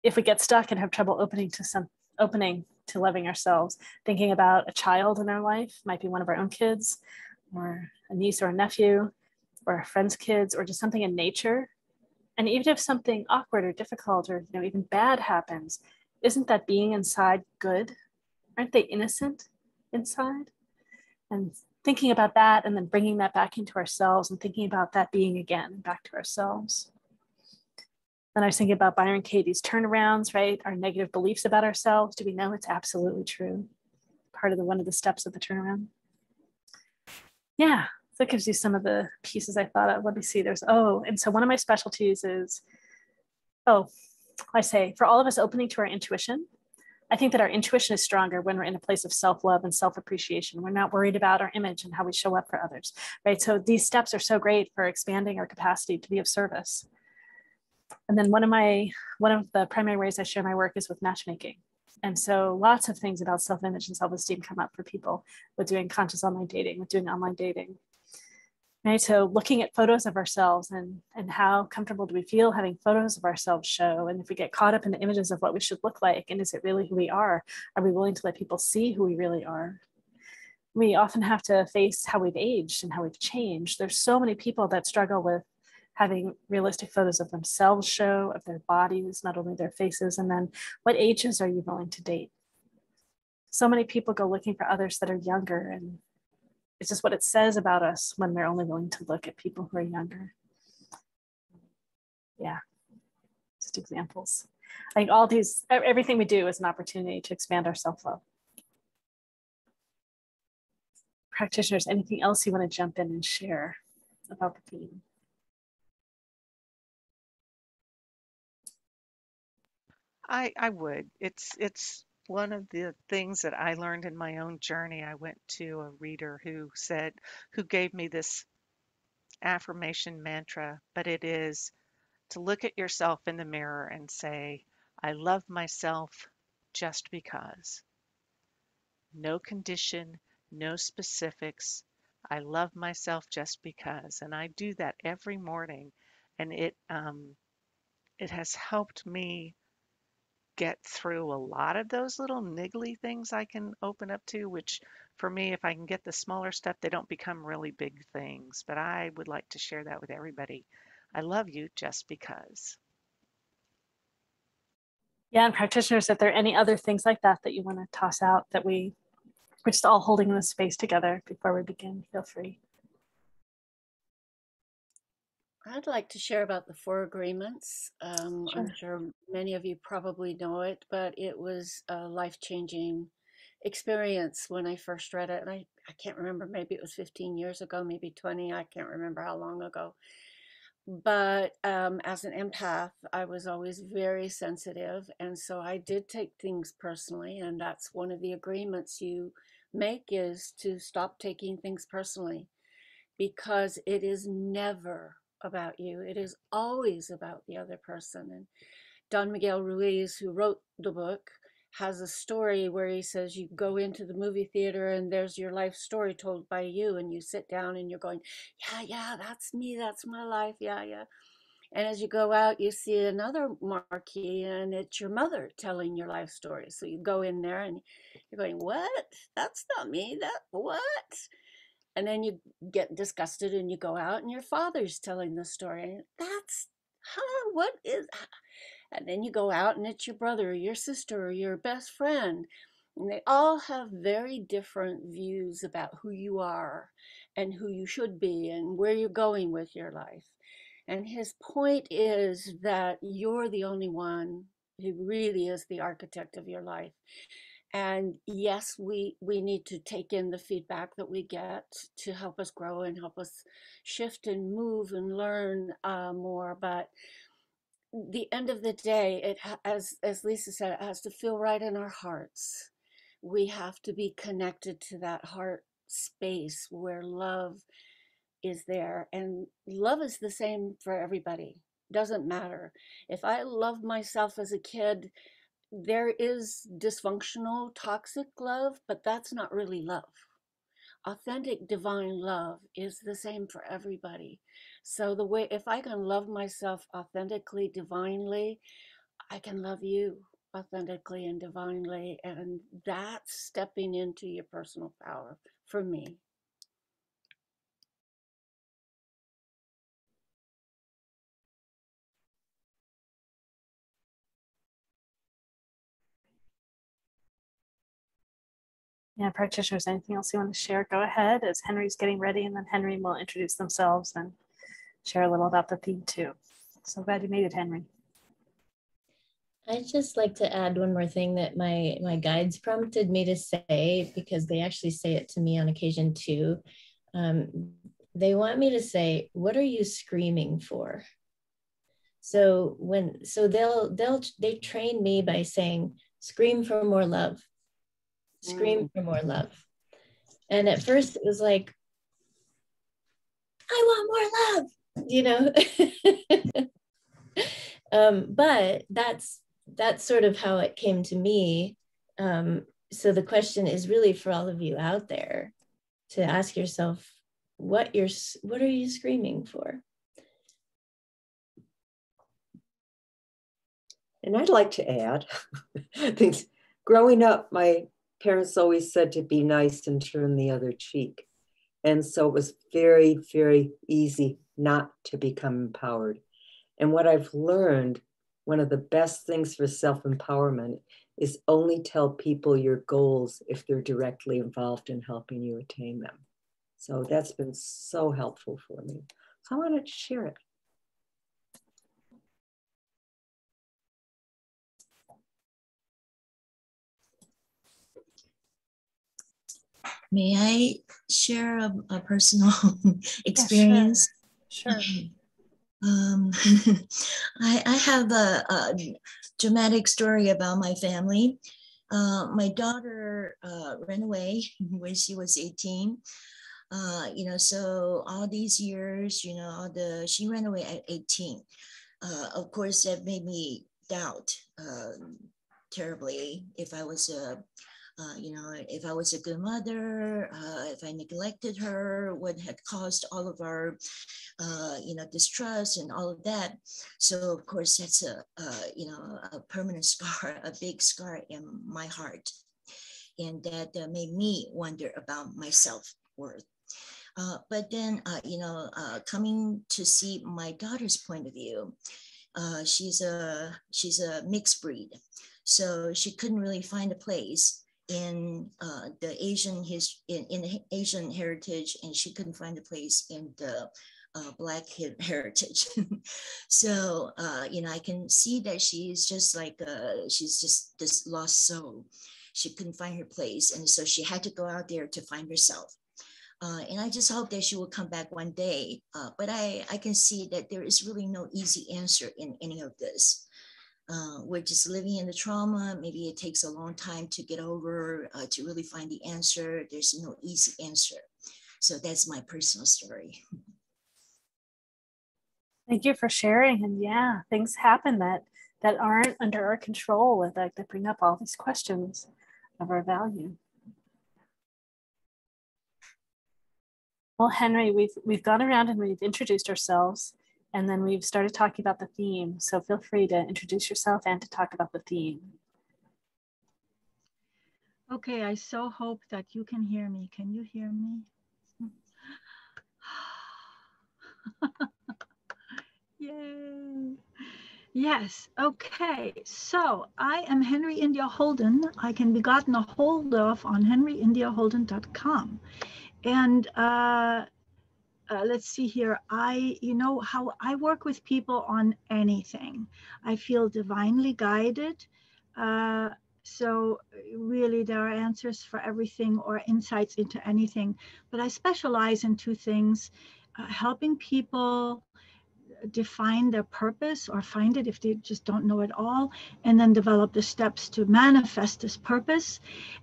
Speaker 1: if we get stuck and have trouble opening to some opening to loving ourselves, thinking about a child in our life, might be one of our own kids, or a niece or a nephew, or a friend's kids, or just something in nature. And even if something awkward or difficult or you know even bad happens, isn't that being inside good? Aren't they innocent inside? And thinking about that and then bringing that back into ourselves and thinking about that being again back to ourselves. Then I was thinking about Byron Katie's turnarounds, right? Our negative beliefs about ourselves. Do we know it's absolutely true? Part of the one of the steps of the turnaround. Yeah, that gives you some of the pieces I thought of. Let me see. There's oh, and so one of my specialties is oh, I say for all of us opening to our intuition. I think that our intuition is stronger when we're in a place of self love and self appreciation. We're not worried about our image and how we show up for others, right? So these steps are so great for expanding our capacity to be of service and then one of my one of the primary ways I share my work is with matchmaking. And so lots of things about self-image and self-esteem come up for people with doing conscious online dating, with doing online dating. Right. So looking at photos of ourselves and, and how comfortable do we feel having photos of ourselves show? And if we get caught up in the images of what we should look like, and is it really who we are? Are we willing to let people see who we really are? We often have to face how we've aged and how we've changed. There's so many people that struggle with having realistic photos of themselves show, of their bodies, not only their faces, and then what ages are you willing to date? So many people go looking for others that are younger and it's just what it says about us when we're only willing to look at people who are younger. Yeah, just examples. I think all these, everything we do is an opportunity to expand our self love. Practitioners, anything else you want to jump in and share about the theme?
Speaker 4: I I would. It's it's one of the things that I learned in my own journey. I went to a reader who said who gave me this affirmation mantra, but it is to look at yourself in the mirror and say, I love myself just because. No condition, no specifics. I love myself just because. And I do that every morning. And it um, it has helped me get through a lot of those little niggly things I can open up to, which for me, if I can get the smaller stuff, they don't become really big things. But I would like to share that with everybody. I love you just because.
Speaker 1: Yeah, and practitioners, if there are any other things like that that you want to toss out that we, we're just all holding this space together before we begin, feel free.
Speaker 2: I'd like to share about the Four Agreements. Um, sure. I'm sure many of you probably know it, but it was a life changing experience when I first read it. And I, I can't remember, maybe it was 15 years ago, maybe 20, I can't remember how long ago. But um, as an empath, I was always very sensitive. And so I did take things personally. And that's one of the agreements you make is to stop taking things personally because it is never about you. It is always about the other person. And Don Miguel Ruiz, who wrote the book, has a story where he says you go into the movie theater and there's your life story told by you and you sit down and you're going yeah yeah that's me that's my life yeah yeah and as you go out you see another marquee and it's your mother telling your life story so you go in there and you're going what that's not me that what and then you get disgusted and you go out and your father's telling the story that's huh what is and then you go out and it's your brother or your sister or your best friend and they all have very different views about who you are and who you should be and where you're going with your life. And his point is that you're the only one who really is the architect of your life and yes we we need to take in the feedback that we get to help us grow and help us shift and move and learn uh, more but the end of the day it as as lisa said it has to feel right in our hearts. We have to be connected to that heart space where love is there and love is the same for everybody doesn't matter. If i love myself as a kid there is dysfunctional, toxic love, but that's not really love. Authentic divine love is the same for everybody. So, the way, if I can love myself authentically, divinely, I can love you authentically and divinely. And that's stepping into your personal power for me.
Speaker 1: Yeah, practitioners, anything else you want to share? Go ahead as Henry's getting ready, and then Henry will introduce themselves and share a little about the theme too. So glad you made it, Henry.
Speaker 6: I'd just like to add one more thing that my my guides prompted me to say because they actually say it to me on occasion too. Um, they want me to say, "What are you screaming for?" So when so they'll they'll they train me by saying, "Scream for more love." Scream mm. for more love. And at first it was like, I want more love, you know. um, but that's that's sort of how it came to me. Um, so the question is really for all of you out there to ask yourself what you're what are you screaming for?
Speaker 3: And I'd like to add things growing up, my parents always said to be nice and turn the other cheek. And so it was very, very easy not to become empowered. And what I've learned, one of the best things for self empowerment is only tell people your goals if they're directly involved in helping you attain them. So that's been so helpful for me. So I wanted to share it.
Speaker 7: May I share a, a personal experience?
Speaker 1: Yeah, sure. sure.
Speaker 7: Um, I, I, have a, a, dramatic story about my family. Uh, my daughter uh, ran away when she was 18. Uh, you know, so all these years, you know, all the she ran away at 18. Uh, of course, that made me doubt um, terribly if I was a uh, you know, if I was a good mother, uh, if I neglected her, what had caused all of our, uh, you know, distrust and all of that. So of course, that's a, you know, a permanent scar, a big scar in my heart, and that uh, made me wonder about my self worth. Uh, but then, you know, coming to see my daughter's point of view, she's a she's a mixed breed, so she couldn't really find a place in uh, the Asian his in, in Asian heritage, and she couldn't find a place in the uh, Black heritage. so uh, you know, I can see that she's just like uh, she's just this lost soul. She couldn't find her place, and so she had to go out there to find herself. Uh, and I just hope that she will come back one day. Uh, but I, I can see that there is really no easy answer in any of this uh, we're just living in the trauma. Maybe it takes a long time to get over, uh, to really find the answer. There's no easy answer. So that's my personal story.
Speaker 1: Thank you for sharing. And yeah, things happen that that aren't under our control that, that bring up all these questions of our value. Well, Henry, we've we've gone around and we've introduced ourselves. And then we've started talking about the theme. So feel free to introduce yourself and to talk about the theme.
Speaker 9: Okay, I so hope that you can hear me. Can you hear me? Yay. Yes, okay. So I am Henry India Holden. I can be gotten a hold of on henryindiaholden.com. And uh, uh, let's see here. I, you know, how I work with people on anything. I feel divinely guided. Uh, so really there are answers for everything or insights into anything. But I specialize in two things, uh, helping people define their purpose or find it if they just don't know it all, and then develop the steps to manifest this purpose.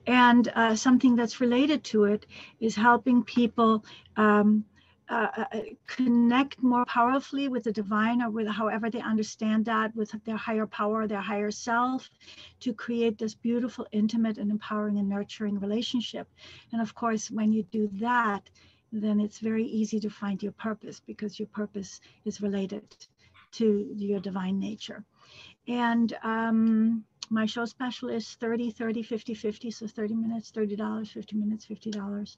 Speaker 9: And uh, something that's related to it is helping people um, uh, uh, uh, connect more powerfully with the divine or with however they understand that with their higher power their higher self to create this beautiful intimate and empowering and nurturing relationship. And of course when you do that then it's very easy to find your purpose because your purpose is related to your divine nature. And um, my show special is 30 30 50 50 so 30 minutes $30 50 minutes $50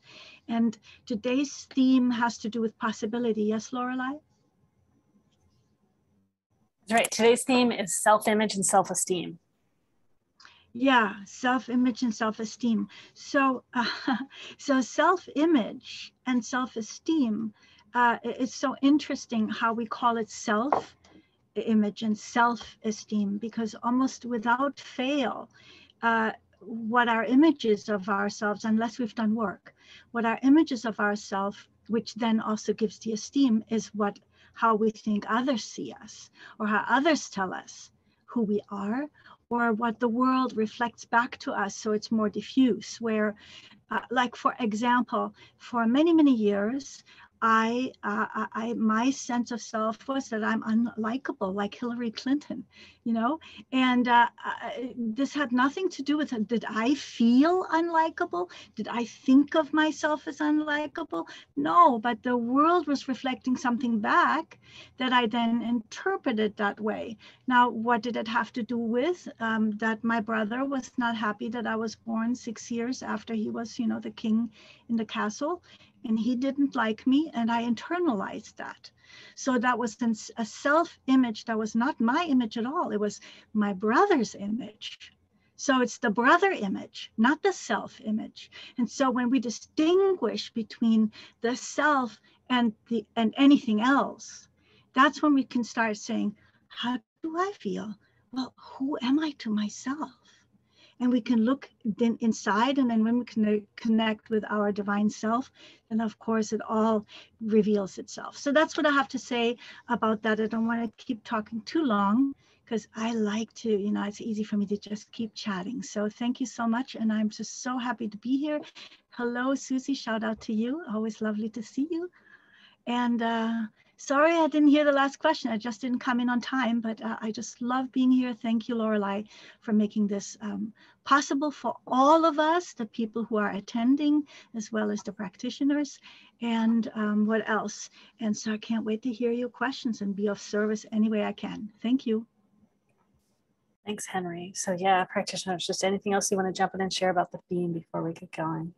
Speaker 9: and today's theme has to do with possibility. Yes Laureli
Speaker 1: right. Today's theme is self-image and self-esteem.
Speaker 9: Yeah self-image and self-esteem. So uh, so self-image and self-esteem uh, it's so interesting how we call it self image and self-esteem because almost without fail uh, what our images of ourselves unless we've done work what our images of ourselves which then also gives the esteem is what how we think others see us or how others tell us who we are or what the world reflects back to us so it's more diffuse where uh, like for example for many many years I, uh, I, my sense of self was that I'm unlikable, like Hillary Clinton, you know. And uh, I, this had nothing to do with did I feel unlikable? Did I think of myself as unlikable? No, but the world was reflecting something back that I then interpreted that way. Now, what did it have to do with um, that? My brother was not happy that I was born six years after he was, you know, the king in the castle and he didn't like me and i internalized that so that was a self image that was not my image at all it was my brother's image So it's the brother image, not the self image. And so when we distinguish between the self and the and anything else, that's when we can start saying, how do I feel? Well, who am I to myself? And we can look then inside, and then when we can connect with our divine self, then of course it all reveals itself. So that's what I have to say about that. I don't want to keep talking too long because I like to, you know, it's easy for me to just keep chatting. So thank you so much. And I'm just so happy to be here. Hello, Susy. Shout out to you. Always lovely to see you. And uh, sorry I didn't hear the last question. I just didn't come in on time, but uh, I just love being here. Thank you, Laureli, for making this um, possible for all of us, the people who are attending, as well as the practitioners. And um, what else? And so I can't wait to hear your questions and be of service any way I can. Thank you.
Speaker 1: Thanks, Henry. So yeah, practitioners, just anything else you want to jump in and share about the theme before we get going?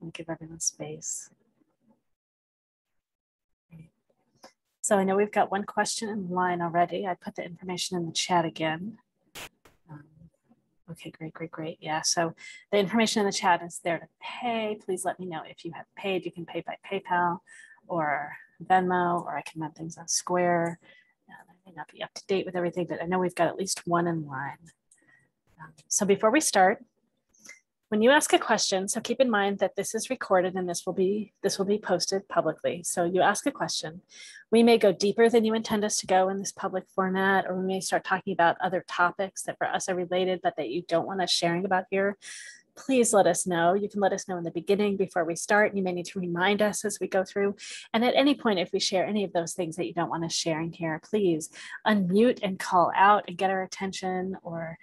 Speaker 1: And give everyone space. So I know we've got one question in line already. I put the information in the chat again. Um, okay, great, great, great. Yeah, so the information in the chat is there to pay. Please let me know if you have paid. You can pay by PayPal or Venmo, or I can run things on Square I may not be up to date with everything, but I know we've got at least one in line. Um, so before we start, when you ask a question, so keep in mind that this is recorded and this will be this will be posted publicly. So you ask a question. We may go deeper than you intend us to go in this public format, or we may start talking about other topics that for us are related, but that you don't want us sharing about here please let us know. You can let us know in the beginning before we start. You may need to remind us as we go through. And at any point, if we share any of those things that you don't want us sharing here, please unmute and call out and get our attention or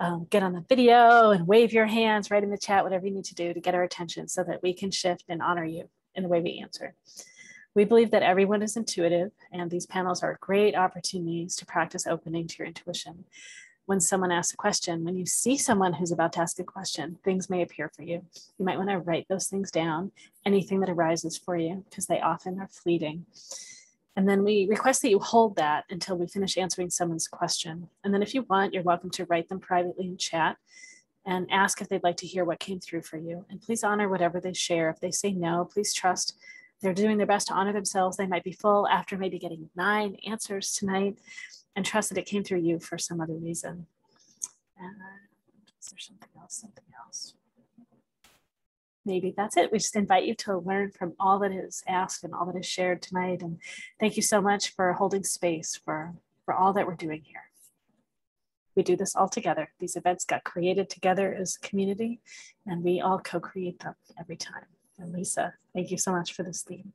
Speaker 1: um, get on the video and wave your hands write in the chat, whatever you need to do to get our attention so that we can shift and honor you in the way we answer. We believe that everyone is intuitive, and these panels are great opportunities to practice opening to your intuition when someone asks a question, when you see someone who's about to ask a question, things may appear for you. You might want to write those things down, anything that arises for you, because they often are fleeting. And then we request that you hold that until we finish answering someone's question. And then if you want, you're welcome to write them privately in chat and ask if they'd like to hear what came through for you. And please honor whatever they share. If they say no, please trust they're doing their best to honor themselves. They might be full after maybe getting nine answers tonight and trust that it came through you for some other reason. And is there something else? Something else? Maybe that's it. We just invite you to learn from all that is asked and all that is shared tonight. And thank you so much for holding space for, for all that we're doing here. We do this all together. These events got created together as a community, and we all co create them every time. And Lisa, thank you so much for this theme.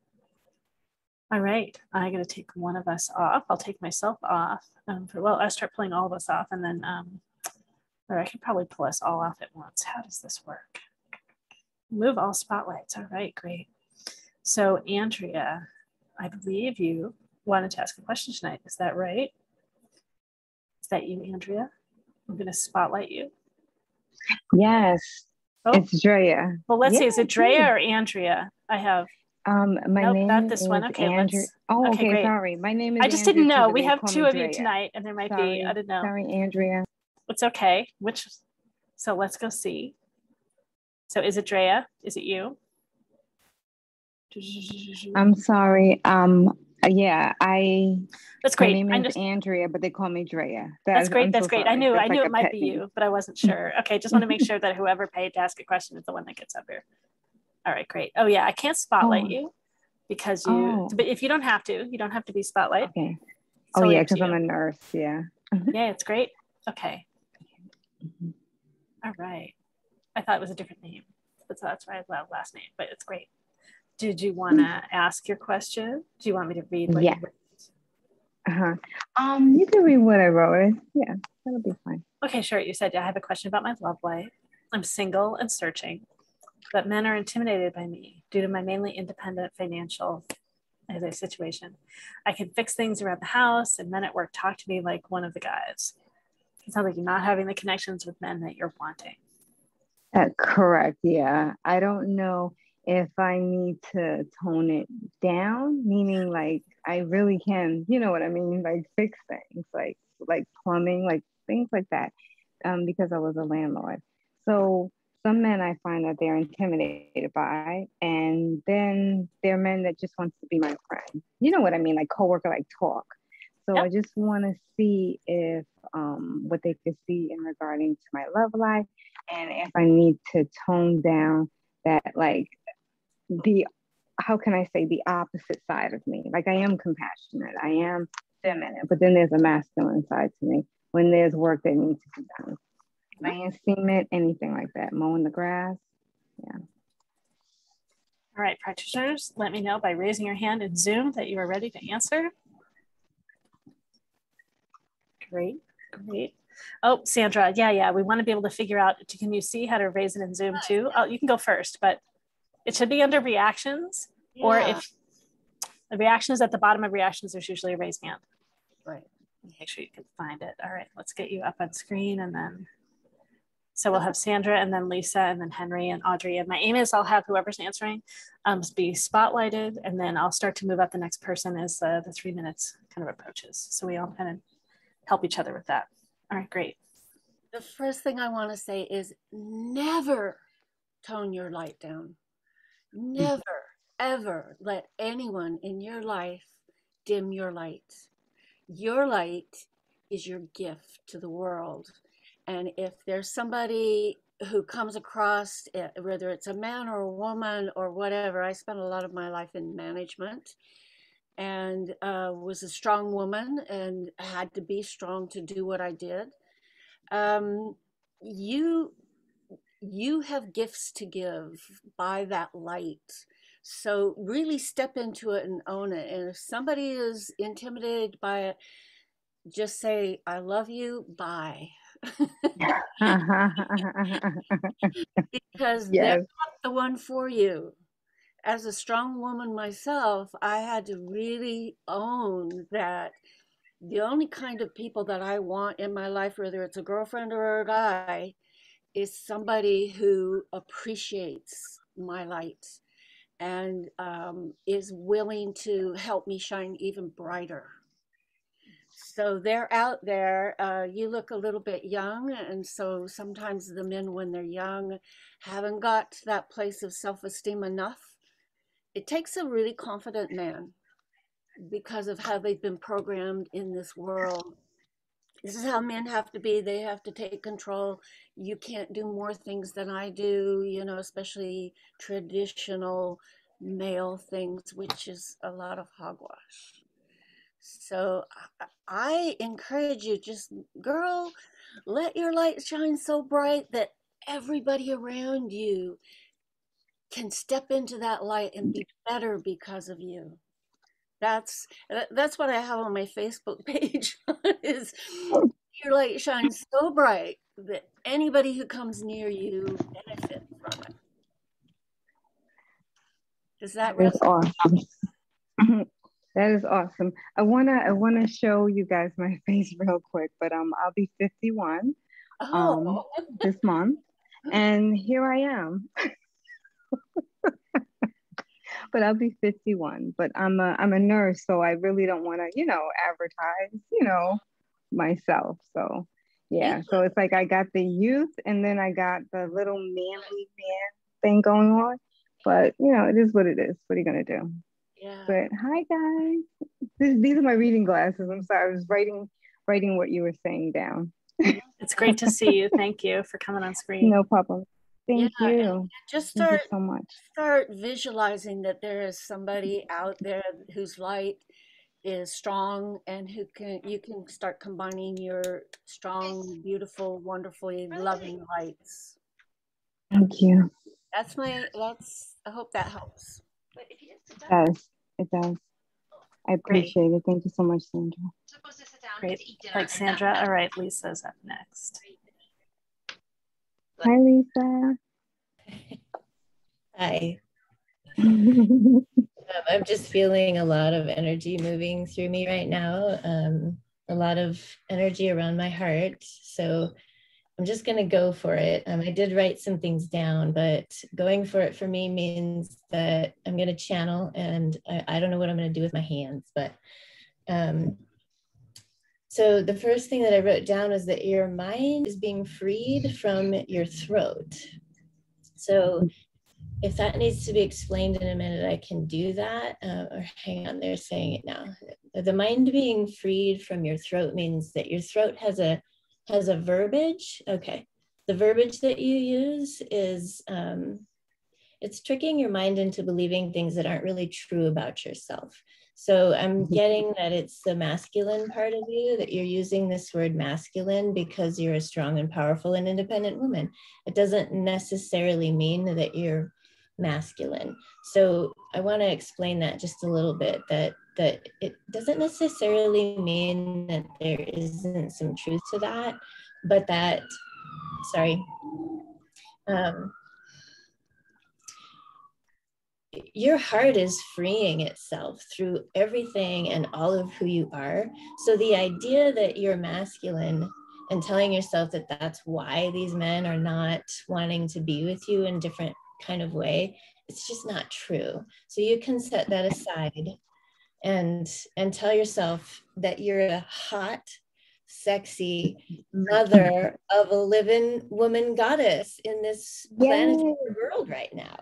Speaker 1: All right, I'm going to take one of us off. I'll take myself off. Um, for, well, I start pulling all of us off and then, um, or I could probably pull us all off at once. How does this work? Move all spotlights. All right, great. So Andrea, I believe you wanted to ask a question tonight. Is that right? Is that you, Andrea? I'm going to spotlight you.
Speaker 10: Yes, oh. it's Drea.
Speaker 1: Well, let's yeah, see. Is it Drea or Andrea? I have
Speaker 10: um, my nope, name not this one. Okay, Andrew. Let's,
Speaker 1: oh,
Speaker 10: okay, okay sorry. My name is.
Speaker 1: I just
Speaker 10: Andrew
Speaker 1: didn't know. We have two of you tonight, and there might
Speaker 10: sorry.
Speaker 1: be. I didn't know.
Speaker 10: Sorry, Andrea.
Speaker 1: It's okay. Which? So let's go see. So is it Drea? Is it you?
Speaker 10: I'm sorry. Um, yeah, I.
Speaker 1: That's great.
Speaker 10: My name is
Speaker 1: just,
Speaker 10: Andrea, but they call me Drea.
Speaker 1: That, that's great. I'm that's so great. Sorry. I knew. That's I knew like it might be name. you, but I wasn't sure. Okay, just want to make sure that whoever paid to ask a question is the one that gets up here. All right, great. Oh yeah, I can't spotlight oh. you because you. Oh. But if you don't have to, you don't have to be spotlight.
Speaker 10: Okay. oh yeah, because I'm a nurse. Yeah.
Speaker 1: yeah, it's great. Okay. Mm-hmm. All right. I thought it was a different name, but so that's why I love last name. But it's great. Did you want to ask your question? Do you want me to read?
Speaker 10: What yeah. Uh huh. Um, you can read what I wrote. Yeah, that'll be fine.
Speaker 1: Okay, sure. You said yeah, I have a question about my love life. I'm single and searching but men are intimidated by me due to my mainly independent financial situation. I can fix things around the house, and men at work talk to me like one of the guys. It sounds like you're not having the connections with men that you're wanting.
Speaker 10: Uh, correct. Yeah. I don't know if I need to tone it down, meaning like I really can, you know what I mean? Like fix things, like like plumbing, like things like that. um, because I was a landlord. So some men I find that they're intimidated by, and then there are men that just wants to be my friend. You know what I mean, like coworker, like talk. So yep. I just want to see if um, what they could see in regarding to my love life, and if I need to tone down that like the how can I say the opposite side of me? Like I am compassionate, I am feminine, but then there's a masculine side to me when there's work that needs to be done. Laying cement, anything like that, mowing the grass. Yeah.
Speaker 1: All right, practitioners, let me know by raising your hand in Zoom that you are ready to answer. Great, great. Oh, Sandra, yeah, yeah. We want to be able to figure out, can you see how to raise it in Zoom too? Oh, you can go first, but it should be under reactions yeah. or if the reaction is at the bottom of reactions, there's usually a raise hand.
Speaker 2: Right.
Speaker 1: Make sure you can find it. All right, let's get you up on screen and then, so we'll have Sandra and then Lisa and then Henry and Audrey. And my aim is I'll have whoever's answering um, be spotlighted and then I'll start to move up the next person as uh, the three minutes kind of approaches. So we all kind of help each other with that. All right, great.
Speaker 2: The first thing I want to say is never tone your light down. Never, ever let anyone in your life dim your light. Your light is your gift to the world. And if there's somebody who comes across, eh, whether it's a man or a woman or whatever, I spent a lot of my life in management and uh, was a strong woman and had to be strong to do what I did. Um, you you have gifts to give by that light. So really step into it and own it. And if somebody is intimidated by it, just say, I love you, bye. because yes. they're not the one for you. As a strong woman myself, I had to really own that the only kind of people that I want in my life, whether it's a girlfriend or a guy, is somebody who appreciates my light and um, is willing to help me shine even brighter. So they're out there. Uh, you look a little bit young, and so sometimes the men, when they're young, haven't got to that place of self esteem enough. It takes a really confident man because of how they've been programmed in this world. This is how men have to be. They have to take control. You can't do more things than i do you know especially traditional male things which is a lot of hogwash. So i encourage you just girl let your light shine so bright that everybody around you can step into that light and be better because of you that's that's what I have on my Facebook page is your light shines so bright that anybody who comes near you benefit from it. Does that
Speaker 10: That's awesome. that is awesome. I wanna I wanna show you guys my face real quick, but um I'll be 51 oh. um this month. And here I am. but I'll be 51. But I'm a I'm a nurse, so I really don't want to, you know, advertise, you know, myself. So yeah, so it's like I got the youth and then I got the little manly man thing going on. But you know, it is what it is. What are you gonna do?
Speaker 2: Yeah.
Speaker 10: But hi guys. This, these are my reading glasses. I'm sorry, I was writing writing what you were saying down.
Speaker 1: it's great to see you. Thank you for coming on screen.
Speaker 10: No problem. Thank yeah, you.
Speaker 2: Just start so much. Start visualizing that there is somebody out there whose light is strong and who can you can start combining your strong, beautiful, wonderfully loving lights.
Speaker 10: Thank you.
Speaker 2: That's my that's I hope that helps.
Speaker 10: It does. It does. I appreciate Great. it. Thank you so much, Sandra.
Speaker 1: Great. Thanks, Sandra. All right, Lisa's up next.
Speaker 10: Hi, Lisa.
Speaker 6: Hi. um, I'm just feeling a lot of energy moving through me right now, um, a lot of energy around my heart. So I'm just going to go for it. Um, I did write some things down, but going for it for me means that I'm going to channel and I, I, don't know what I'm going to do with my hands, but um, so the first thing that I wrote down was that your mind is being freed from your throat. So if that needs to be explained in a minute, I can do that. Uh, or hang on, they're saying it now. The mind being freed from your throat means that your throat has a has a verbiage. Okay, the verbiage that you use is um, it's tricking your mind into believing things that aren't really true about yourself. So I'm mm-hmm. getting that it's the masculine part of you that you're using this word masculine because you're a strong and powerful and independent woman. It doesn't necessarily mean that you're masculine. So I want to explain that just a little bit that that it doesn't necessarily mean that there isn't some truth to that, but that sorry. Um, your heart is freeing itself through everything and all of who you are. So the idea that you're masculine and telling yourself that that's why these men are not wanting to be with you in different kind of way, it's just not true. So you can set that aside and and tell yourself that you're a hot sexy mother of a living woman goddess in this planetary world right now.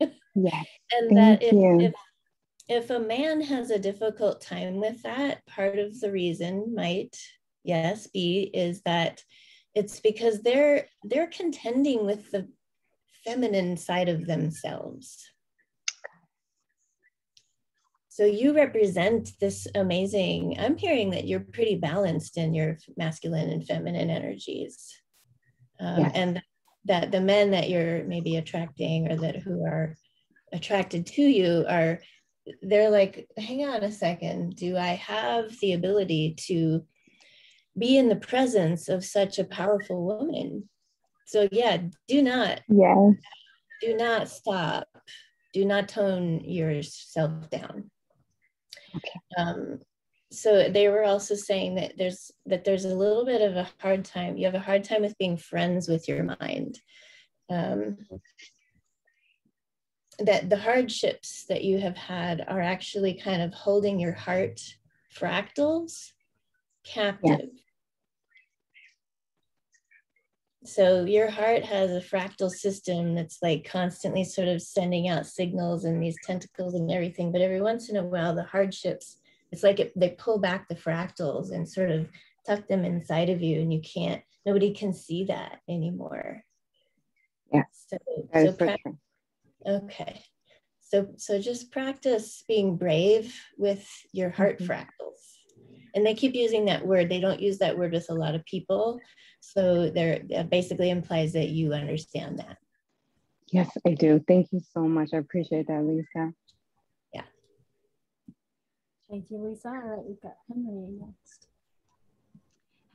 Speaker 10: yes.
Speaker 6: And that if, if, if a man has a difficult time with that, part of the reason might, yes, be is that it's because they're they're contending with the feminine side of themselves. So you represent this amazing, I'm hearing that you're pretty balanced in your masculine and feminine energies. Um, yes. And that the men that you're maybe attracting or that who are attracted to you are, they're like, hang on a second, do I have the ability to be in the presence of such a powerful woman? So yeah, do not,
Speaker 10: yeah
Speaker 6: do not stop. Do not tone yourself down.
Speaker 10: Okay.
Speaker 6: Um, so they were also saying that there's that there's a little bit of a hard time. You have a hard time with being friends with your mind. Um, that the hardships that you have had are actually kind of holding your heart fractals captive. Yeah. So your heart has a fractal system that's like constantly sort of sending out signals and these tentacles and everything. But every once in a while, the hardships, it's like it, they pull back the fractals and sort of tuck them inside of you, and you can't. Nobody can see that anymore.
Speaker 10: Yeah.
Speaker 6: So, so pra- okay. So so just practice being brave with your heart mm-hmm. fractals. And they keep using that word. They don't use that word with a lot of people so there basically implies that you understand that.
Speaker 10: Yes, I do. Thank you so much. I appreciate that, Lisa.
Speaker 6: Yeah.
Speaker 1: Thank you, Lisa. All right, we've got Henry next.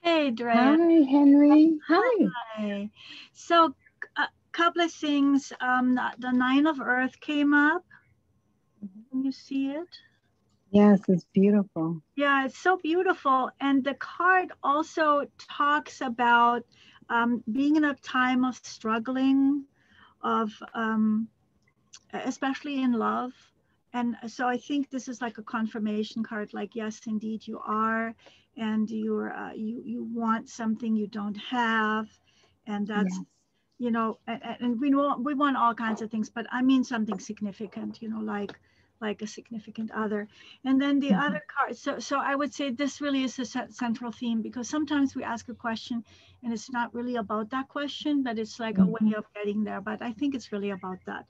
Speaker 9: Hey, Dre.
Speaker 10: Hi, Henry. Hi.
Speaker 9: Hi. So, a couple of things. Um, the, Nine of Earth came up. Can you see it?
Speaker 10: Yes, it's beautiful.
Speaker 9: Yeah, it's so beautiful. And the card also talks about um, being in a time of struggling, of um, especially in love. And so I think this is like a confirmation card, like yes, indeed you are, and you're uh, you you want something you don't have, and that's yes. You know, and, and we want we want all kinds of things, but I mean something significant, you know, like like a significant other. And then the mm-hmm. other card, so, so I would say this really is the central theme because sometimes we ask a question and it's not really about that question, but it's like mm-hmm. a way of getting there. But I think it's really about that.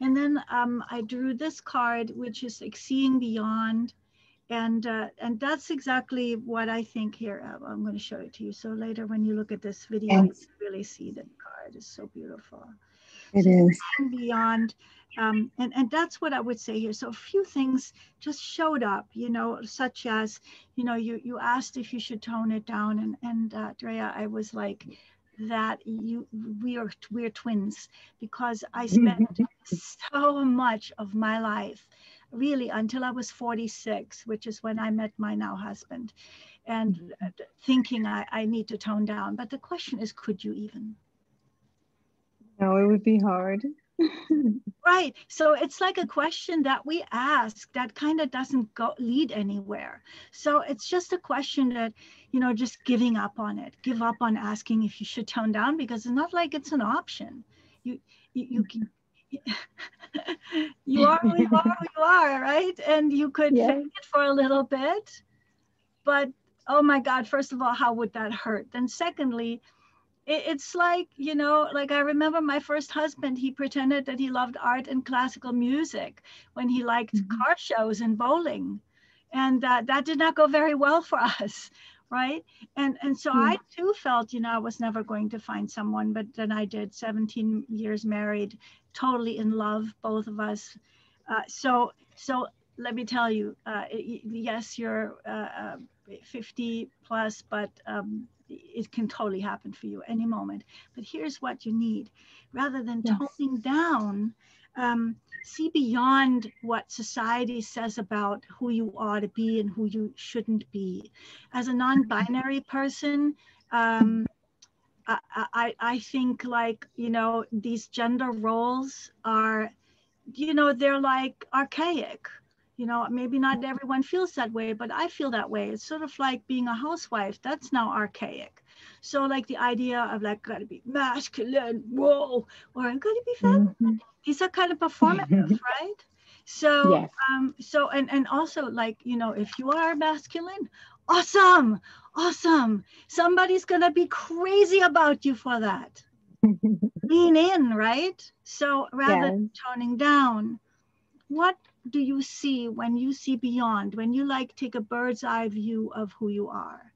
Speaker 9: And then um, I drew this card, which is like seeing beyond. And uh, and that's exactly what I think here. I'm going to show it to you. So later, when you look at this video, you really see the card. is so beautiful.
Speaker 10: It so is.
Speaker 9: Beyond um, and, and that's what I would say here. So a few things just showed up, you know, such as, you know, you, you asked if you should tone it down. And, and uh, Drea, I was like, that you we are we're twins because I spent so much of my life really until I was 46, which is when I met my now husband, and mm-hmm. thinking I, I need to tone down. But the question is, could you even?
Speaker 10: No, it would be hard
Speaker 9: right. So it's like a question that we ask that kind of doesn't go lead anywhere. So it's just a question that, you know, just giving up on it, give up on asking if you should tone down because it's not like it's an option. You, you, you can. you are who you are who you are, right? And you could yeah. fake it for a little bit, but oh my God, first of all, how would that hurt? Then secondly, it's like you know like i remember my first husband he pretended that he loved art and classical music when he liked mm-hmm. car shows and bowling and uh, that did not go very well for us right and and so mm-hmm. i too felt you know i was never going to find someone but then i did 17 years married totally in love both of us uh, so so let me tell you uh, yes you're uh, uh, 50 plus but um, it can totally happen for you any moment. But here's what you need rather than yes. toning down, um, see beyond what society says about who you ought to be and who you shouldn't be. As a non binary person, um, I, I, I think like, you know, these gender roles are, you know, they're like archaic. You know maybe not everyone feels that way but i feel that way. It's sort of like being a housewife. That's now archaic. So like the idea of like gotta be masculine whoa or gotta be feminine. Mm-hmm. these are kind of performative right? So yes. um so and and also like you know if you are masculine awesome awesome somebody's gonna be crazy about you for that lean in right so rather than toning down what do you see when you see beyond, when you like take a bird's eye view of who you are?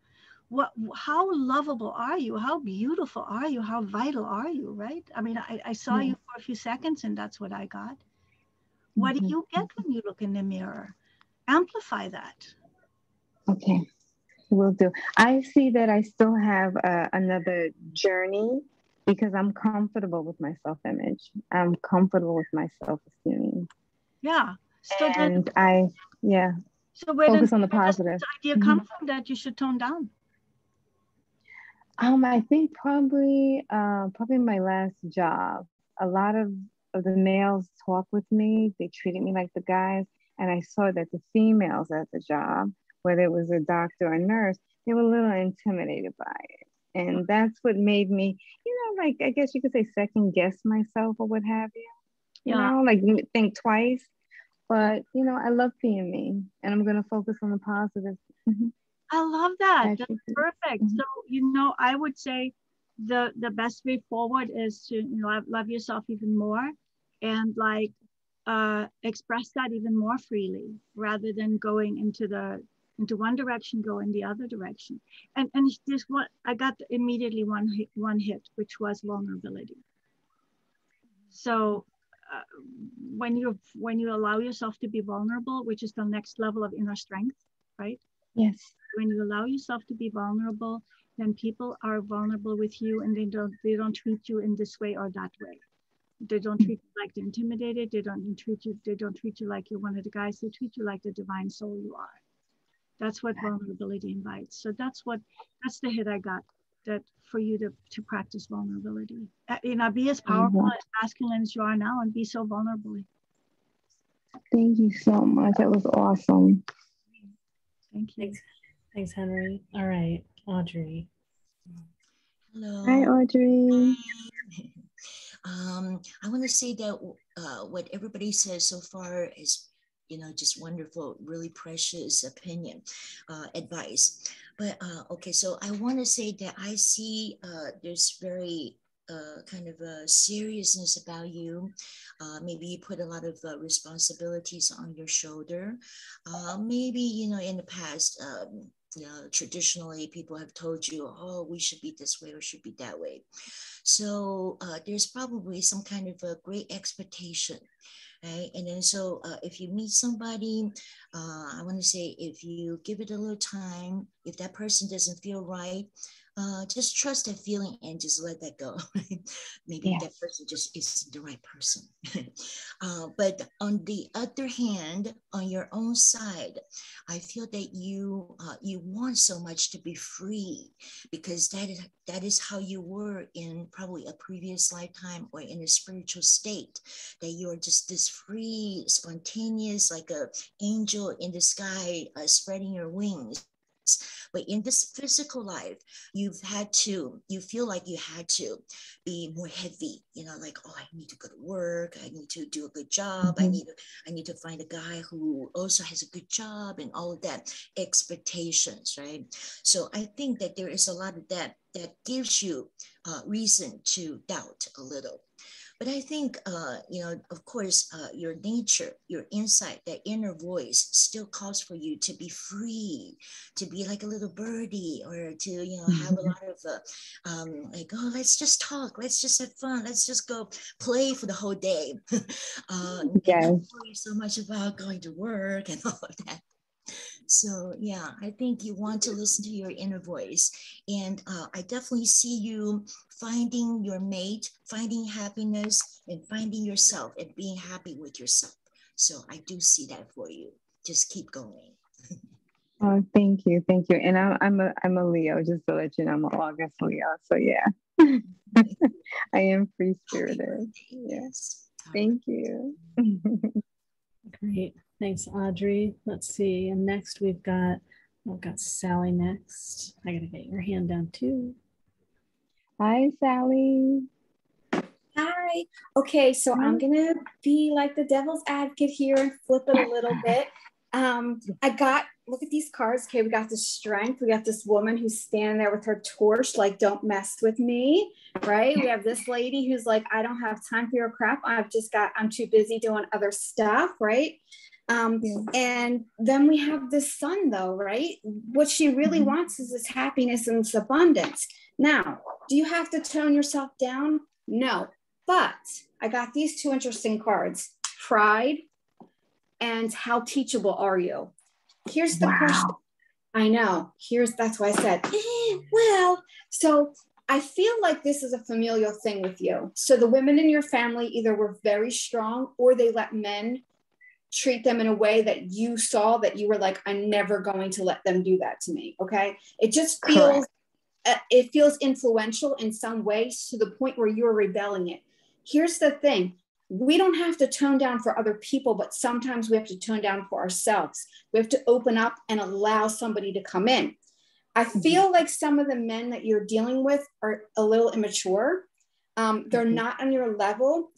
Speaker 9: What, how lovable are you? How beautiful are you? How vital are you? Right? I mean, I, I saw you for a few seconds and that's what I got. What mm-hmm. do you get when you look in the mirror? Amplify that.
Speaker 10: Okay, will do. I see that I still have uh, another journey because I'm comfortable with my self image. I'm comfortable with my self esteem.
Speaker 9: Yeah.
Speaker 10: So and then, I, yeah.
Speaker 9: So where focus does, on the positive. Does idea come mm-hmm. from that you should tone down?
Speaker 10: Um, I think probably, uh, probably my last job. A lot of, of the males talk with me. They treated me like the guys, and I saw that the females at the job, whether it was a doctor or a nurse, they were a little intimidated by it. And that's what made me, you know, like I guess you could say second guess myself or what have you. You yeah. know, like think twice but you know, I love being me, and I'm gonna focus on the positive.
Speaker 9: Mm-hmm. I love that. That's perfect. Mm-hmm. So you know, I would say the the best way forward is to you know love, love yourself even more, and like uh, express that even more freely, rather than going into the into one direction, go in the other direction. And and this what I got immediately one hit, one hit, which was vulnerability. So uh, when you when you allow yourself to be vulnerable, which is the next level of inner strength, right?
Speaker 10: Yes.
Speaker 9: When you allow yourself to be vulnerable, then people are vulnerable with you, and they don't they don't treat you in this way or that way. They don't treat you like they're intimidated. They don't treat you. They don't treat you like you're one of the guys. They treat you like the divine soul you are. That's what vulnerability invites. So that's what that's the hit I got that for you to, to practice vulnerability. Uh, you know, be as powerful mm-hmm. as masculine as you are now and be so vulnerable.
Speaker 10: Thank you so much. That was awesome.
Speaker 1: Thank you. Thanks, Thanks Henry. All right, Audrey.
Speaker 7: Hello.
Speaker 10: Hi, Audrey.
Speaker 7: Um, I want to say that uh, what everybody says so far is you know, just wonderful, really precious opinion, uh, advice. But uh, okay, so I want to say that I see uh, there's very uh, kind of a seriousness about you. Uh, maybe you put a lot of uh, responsibilities on your shoulder. Uh, maybe, you know, in the past, um, you know, traditionally people have told you, oh, we should be this way or should be that way. So uh, there's probably some kind of a great expectation right? And then so uh, if you meet somebody, uh, I want to say if you give it a little time, if that person doesn't feel right, uh, just trust that feeling and just let that go. Maybe
Speaker 10: Yes.
Speaker 7: that person just isn't the right person. uh, but on the other hand, on your own side, I feel that you uh, you want so much to be free because that is that is how you were in probably a previous lifetime or in a spiritual state. That you are just this free, spontaneous, like a angel in the sky, uh, spreading your wings. But in this physical life, you've had to, you feel like you had to be more heavy, you know, like, oh, I need to go to work, I need to do a good job, I
Speaker 10: Mhm.
Speaker 7: need to, I need to find a guy who also has a good job and all of that expectations, right? So I think that there is a lot of that that gives you uh, reason to doubt a little. But I think, uh, you know, of course, uh, your nature, your insight, that inner voice still calls for you to be free, to be like a little birdie, or to, you know, have a
Speaker 10: Mhm.
Speaker 7: lot of uh, um, like, oh, let's just talk, let's just have fun, let's just go play for the whole day, uh,
Speaker 10: Yes.
Speaker 7: worry so much about going to work and all of that. So yeah, I think you want to listen to your inner voice, and uh, I definitely see you finding your mate, finding happiness, and finding yourself, and being happy with yourself. So I do see that for you. Just keep going.
Speaker 10: Oh, thank you, thank you. And I'm I'm a I'm a Leo, just to let you know, I'm an August Leo. So yeah, I am free spirited.
Speaker 7: Yes.
Speaker 10: Thank you.
Speaker 1: Great. Thanks, Audrey. Let's see. And next we've got, we've got Sally next. I gotta get your hand down too.
Speaker 10: Hi, Sally.
Speaker 5: Hi. Okay, so I'm gonna be like the devil's advocate here and flip it a little bit. Um, I got look at these cards. Okay, we got the strength. We got this woman who's standing there with her torch, like, don't mess with me. Right. We have this lady who's like, I don't have time for your crap. I've just got, I'm too busy doing other stuff. Right. Um, and then we have this sun, though, right? What she really
Speaker 10: Mhm.
Speaker 5: wants is this happiness and this abundance. Now, do you have to tone yourself down? No. But I got these two interesting cards pride and how teachable are you? Here's the question. I know. Here's that's why I said, eh, well, so I feel like this is a familial thing with you. So the women in your family either were very strong or they let men treat them in a way that you saw that you were like, I'm never going to let them do that to me. Okay. It just feels uh, it feels influential in some ways to the point where you're rebelling it. Here's the thing we don't have to tone down for other people, but sometimes we have to tone down for ourselves. We have to open up and allow somebody to come in. I feel like some of the men that you're dealing with are a little immature. Um, they're
Speaker 10: Mhm.
Speaker 5: not on your level.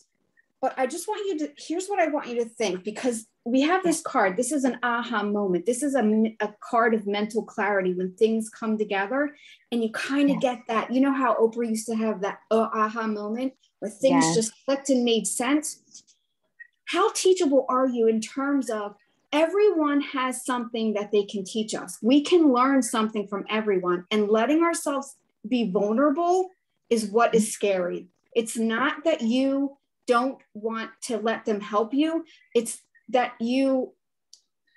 Speaker 5: But I just want you to, here's what I want you to think because we have this card. This is an aha moment. This is a, a card of mental clarity when things come together and you kind of get that. You know how Oprah used to have that uh, aha moment where things
Speaker 10: Yes.
Speaker 5: just clicked and made sense? How teachable are you in terms of everyone has something that they can teach us? We can learn something from everyone, and letting ourselves be vulnerable is what is scary. It's not that you don't want to let them help you, it's that you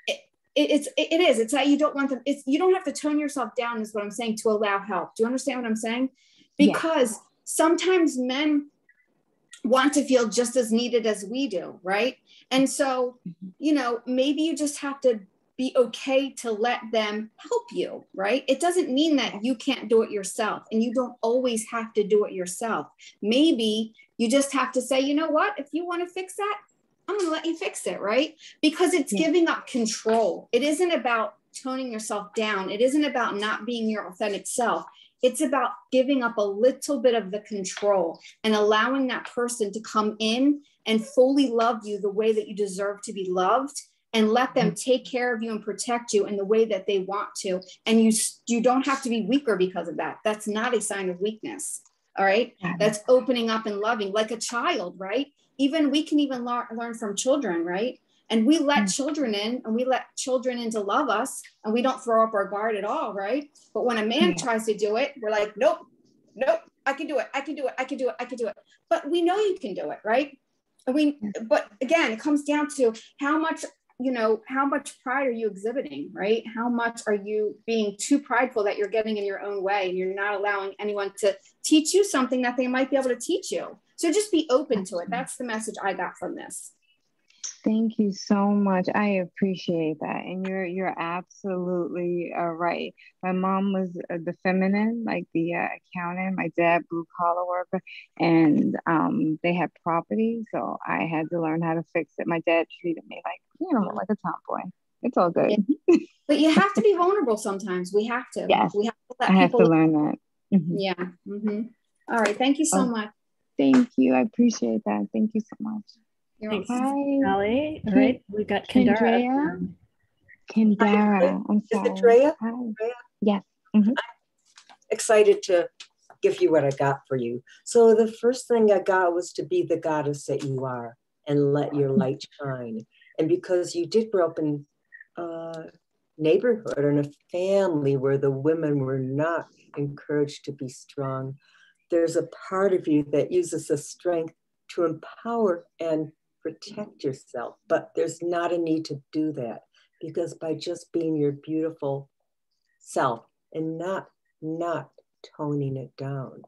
Speaker 5: it, it's it is it's that you don't want them it's you don't have to tone yourself down is what i'm saying to allow help. Do you understand what i'm saying? Because sometimes men want to feel just as needed as we do right? And so
Speaker 10: Mhm.
Speaker 5: you know maybe you just have to be okay to let them help you right? It doesn't mean that you can't do it yourself and you don't always have to do it yourself. Maybe you just have to say you know what? If you want to fix that i'm going to let you fix it right? Because it's
Speaker 10: Yeah.
Speaker 5: giving up control. It isn't about toning yourself down. It isn't about not being your authentic self. It's about giving up a little bit of the control and allowing that person to come in and fully love you the way that you deserve to be loved and let them take care of you and protect you in the way that they want to. And you you don't have to be weaker because of that. That's not a sign of weakness all right? That's opening up and loving like a child right? Even we can even learn, learn from children right? And we let
Speaker 10: Mm.
Speaker 5: children in and we let children in to love us and we don't throw up our guard at all right? But when a man
Speaker 10: Yeah.
Speaker 5: tries to do it we're like nope nope i can do it i can do it i can do it i can do it. But we know you can do it right? And we but again it comes down to how much you know, how much pride are you exhibiting, right? How much are you being too prideful that you're getting in your own way and you're not allowing anyone to teach you something that they might be able to teach you? So just be open to it. Mm-hmm. That's the message I got from this.
Speaker 10: Thank you so much. I appreciate that, and you're you're absolutely uh, right. My mom was uh, the feminine, like the uh, accountant. My dad, blue collar worker, and um, they had property, so I had to learn how to fix it. My dad treated me like you know like a tomboy. It's all good.
Speaker 5: Yeah. but you have to be vulnerable sometimes. We have to.
Speaker 10: Yes,
Speaker 5: we have
Speaker 10: to I have to learn that.
Speaker 5: Mm-hmm. Yeah. Mm-hmm. All right. Thank you so oh, much.
Speaker 10: Thank you. I appreciate that. Thank you so much.
Speaker 1: Thanks, Allie. All right, we got Kendra.
Speaker 10: Kendra. I'm sorry.
Speaker 3: Is it Drea?
Speaker 10: Drea? Yes. Mm-hmm.
Speaker 3: excited to give you what I got for you. So the first thing I got was to be the goddess that you are and let your mm-hmm. light shine. And because you did grow up in a neighborhood and a family where the women were not encouraged to be strong, there's a part of you that uses the strength to empower and protect yourself, but there's not a need to do that because by just being your beautiful self and not not toning it down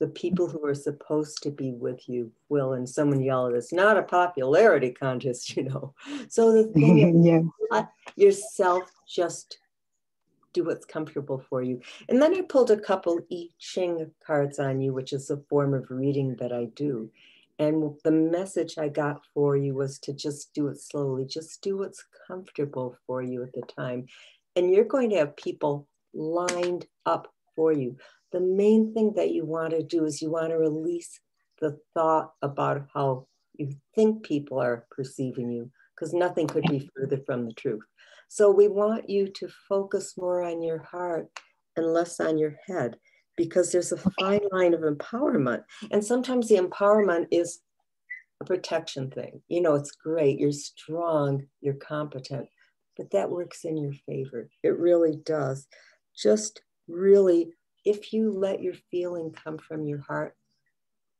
Speaker 3: the people who are supposed to be with you will and someone yelled it's not a popularity contest you know. So the thing yeah. yourself just do what's comfortable for you. And then i pulled a couple i ching cards on you which is a form of reading that i do and the message I got for you was to just do it slowly, just do what's comfortable for you at the time. And you're going to have people lined up for you. The main thing that you want to do is you want to release the thought about how you think people are perceiving you, because nothing could be further from the truth. So we want you to focus more on your heart and less on your head because there's a fine line of empowerment. And sometimes the empowerment is a protection thing. You know, it's great, you're strong, you're competent, but that works in your favor. It really does. Just really, if you let your feeling come from your heart,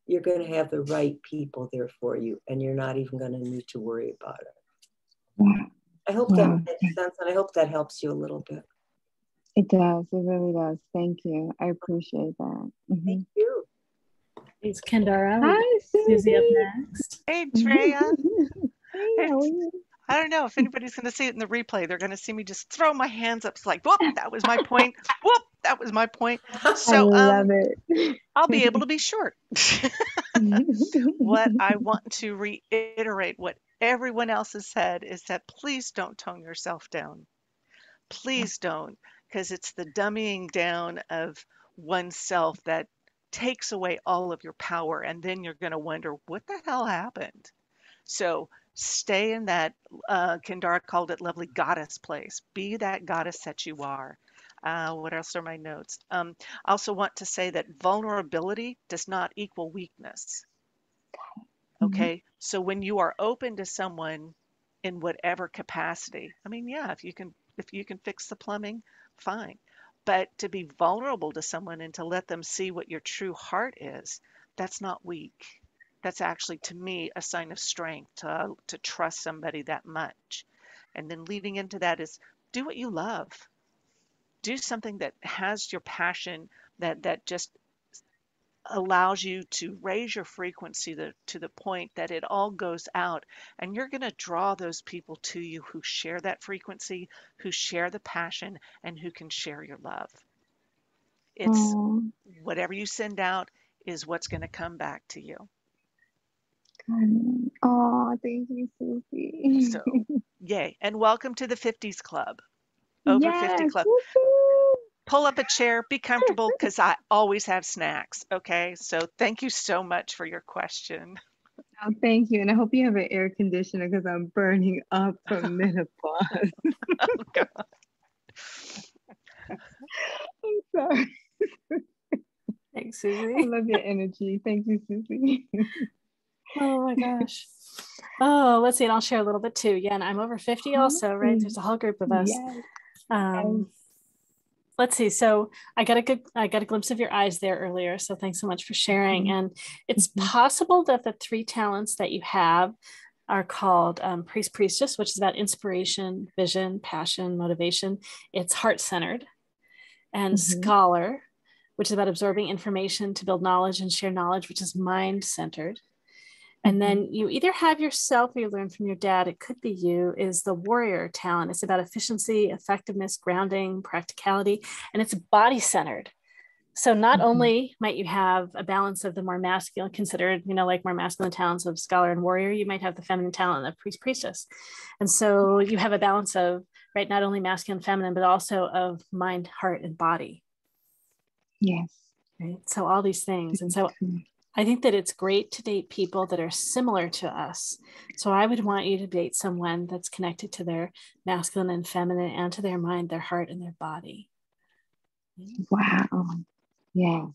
Speaker 3: you're going to have the right people there for you, and you're not even going to need to worry about it. I hope that makes sense, and I hope that helps you a little bit.
Speaker 10: It does. It really does. Thank you. I appreciate that.
Speaker 3: Mm-hmm. Thank you.
Speaker 1: It's Kendara.
Speaker 10: Hi,
Speaker 1: Susy up next.
Speaker 4: Hey, Drea. hey, how are you? I don't know if anybody's going to see it in the replay. They're going to see me just throw my hands up. It's like, whoop, that was my point. whoop, that was my point. So
Speaker 10: I love um, it.
Speaker 4: I'll be able to be short. what I want to reiterate, what everyone else has said, is that please don't tone yourself down. Please don't because it's the dummying down of oneself that takes away all of your power. And then you're going to wonder, what the hell happened? So stay in that, uh, Kendara called it lovely goddess place. Be that goddess that you are. Uh, what else are my notes? Um, I also want to say that vulnerability does not equal weakness. Mm-hmm. Okay. Mm-hmm. So when you are open to someone in whatever capacity, I mean, yeah, if you can, if you can fix the plumbing, fine. But to be vulnerable to someone and to let them see what your true heart is, that's not weak. That's actually, to me, a sign of strength to, to trust somebody that much. And then leading into that is do what you love. Do something that has your passion, that, that just allows you to raise your frequency to, to the point that it all goes out and you're going to draw those people to you who share that frequency who share the passion and who can share your love it's Aww. whatever you send out is what's going to come back to you
Speaker 10: oh thank you Susy.
Speaker 4: so yay and welcome to the 50s club over yes. 50 club pull up a chair, be comfortable because I always have snacks. Okay. So thank you so much for your question.
Speaker 10: Oh, thank you. And I hope you have an air conditioner because I'm burning up from menopause. oh, God. I'm sorry.
Speaker 1: Thanks, Susy.
Speaker 10: I love your energy. Thank you, Susy.
Speaker 1: oh my gosh. Oh, let's see. And I'll share a little bit too. Yeah, and I'm over 50 also, right? There's a whole group of us. Yes. Um, let's see so i got a good i got a glimpse of your eyes there earlier so thanks so much for sharing mm-hmm. and it's mm-hmm. possible that the three talents that you have are called um, Priest Priestess, which is about inspiration, vision, passion, motivation. It's heart centered. And mm-hmm. Scholar, which is about absorbing information to build knowledge and share knowledge, which is mind centered. And then mm-hmm. you either have yourself or you learn from your dad, it could be you, is the warrior talent. It's about efficiency, effectiveness, grounding, practicality, and it's body centered. So not mm-hmm. only might you have a balance of the more masculine, considered, you know, like more masculine talents of scholar and warrior, you might have the feminine talent of priest priestess. And so you have a balance of, right, not only masculine, feminine, but also of mind, heart, and body.
Speaker 10: Yes.
Speaker 1: Right. So all these things. And so I think that it's great to date people that are similar to us. So I would want you to date someone that's connected to their masculine and feminine and to their mind, their heart, and their body.
Speaker 10: Wow. Yes.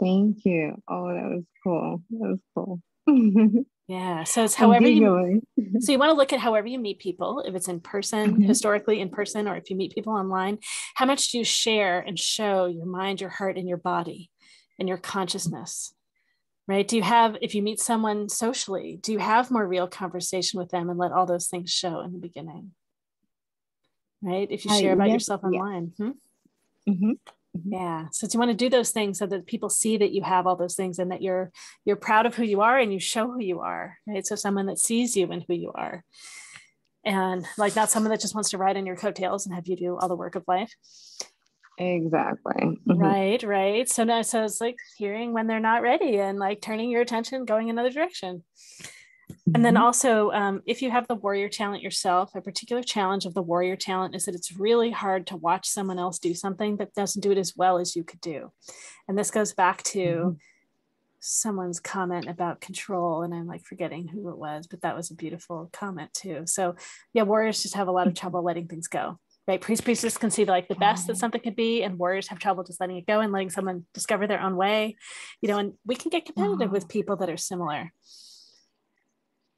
Speaker 10: Thank you. Oh, that was cool. That was cool.
Speaker 1: yeah. So it's however you so you want to look at however you meet people, if it's in person, mm-hmm. historically in person, or if you meet people online, how much do you share and show your mind, your heart, and your body and your consciousness? Right? Do you have, if you meet someone socially, do you have more real conversation with them and let all those things show in the beginning? Right? If you share about yes, yourself online. Hmm? Mm-hmm. Mm-hmm. Yeah. So you want to do those things so that people see that you have all those things and that you're you're proud of who you are and you show who you are. Right. So someone that sees you and who you are. And like not someone that just wants to ride on your coattails and have you do all the work of life.
Speaker 10: Exactly.
Speaker 1: Mm-hmm. Right, right. So now so it's like hearing when they're not ready and like turning your attention, going another direction. And then mm-hmm. also, um, if you have the warrior talent yourself, a particular challenge of the warrior talent is that it's really hard to watch someone else do something that doesn't do it as well as you could do. And this goes back to mm-hmm. someone's comment about control. And I'm like forgetting who it was, but that was a beautiful comment too. So, yeah, warriors just have a lot of trouble letting things go. Right. Priest priestess can see like the best that something could be, and warriors have trouble just letting it go and letting someone discover their own way. You know, and we can get competitive with people that are similar.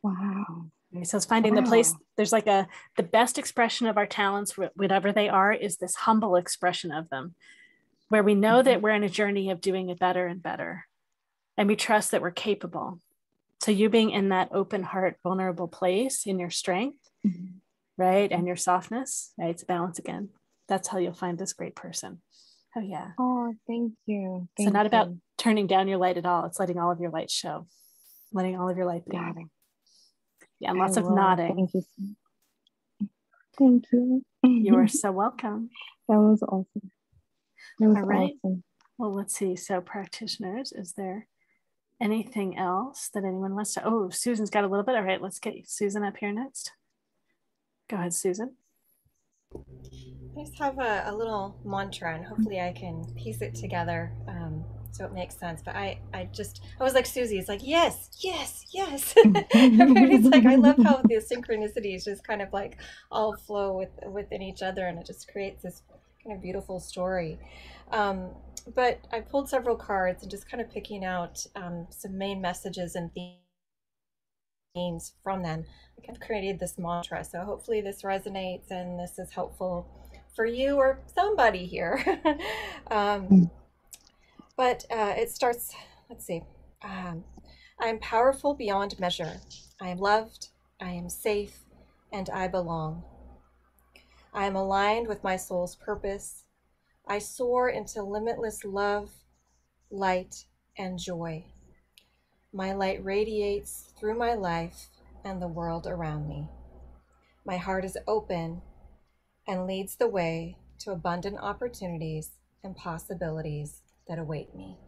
Speaker 10: Wow.
Speaker 1: So it's finding wow. the place. There's like a the best expression of our talents, whatever they are, is this humble expression of them, where we know mm-hmm. that we're in a journey of doing it better and better, and we trust that we're capable. So you being in that open heart, vulnerable place in your strength, mm-hmm. Right, and your softness, right, it's balance again. That's how you'll find this great person. Oh yeah.
Speaker 10: Oh, thank you. Thank
Speaker 1: so not
Speaker 10: you.
Speaker 1: about turning down your light at all. It's letting all of your light show, letting all of your light be. Yeah, and lots I of will. nodding.
Speaker 10: Thank you. Thank you.
Speaker 1: You are so welcome.
Speaker 10: That was awesome. That was
Speaker 1: All right. Awesome. Well, let's see. So, practitioners, is there anything else that anyone wants to? Oh, Susan's got a little bit. All right, let's get Susan up here next. Go ahead, Susan.
Speaker 8: I just have a, a little mantra, and hopefully, I can piece it together. Um, so it makes sense. But I, I just, I was like Susy. It's like yes, yes, yes. it's like I love how the synchronicities just kind of like all flow with within each other, and it just creates this kind of beautiful story. Um, but I pulled several cards and just kind of picking out um, some main messages and themes from them. I've created this mantra. So hopefully this resonates and this is helpful for you or somebody here. um, hmm. But uh, it starts, let's see. Um, I am powerful beyond measure. I am loved, I am safe, and I belong. I am aligned with my soul's purpose. I soar into limitless love, light, and joy. My light radiates through my life and the world around me. My heart is open and leads the way to abundant opportunities and possibilities that await me.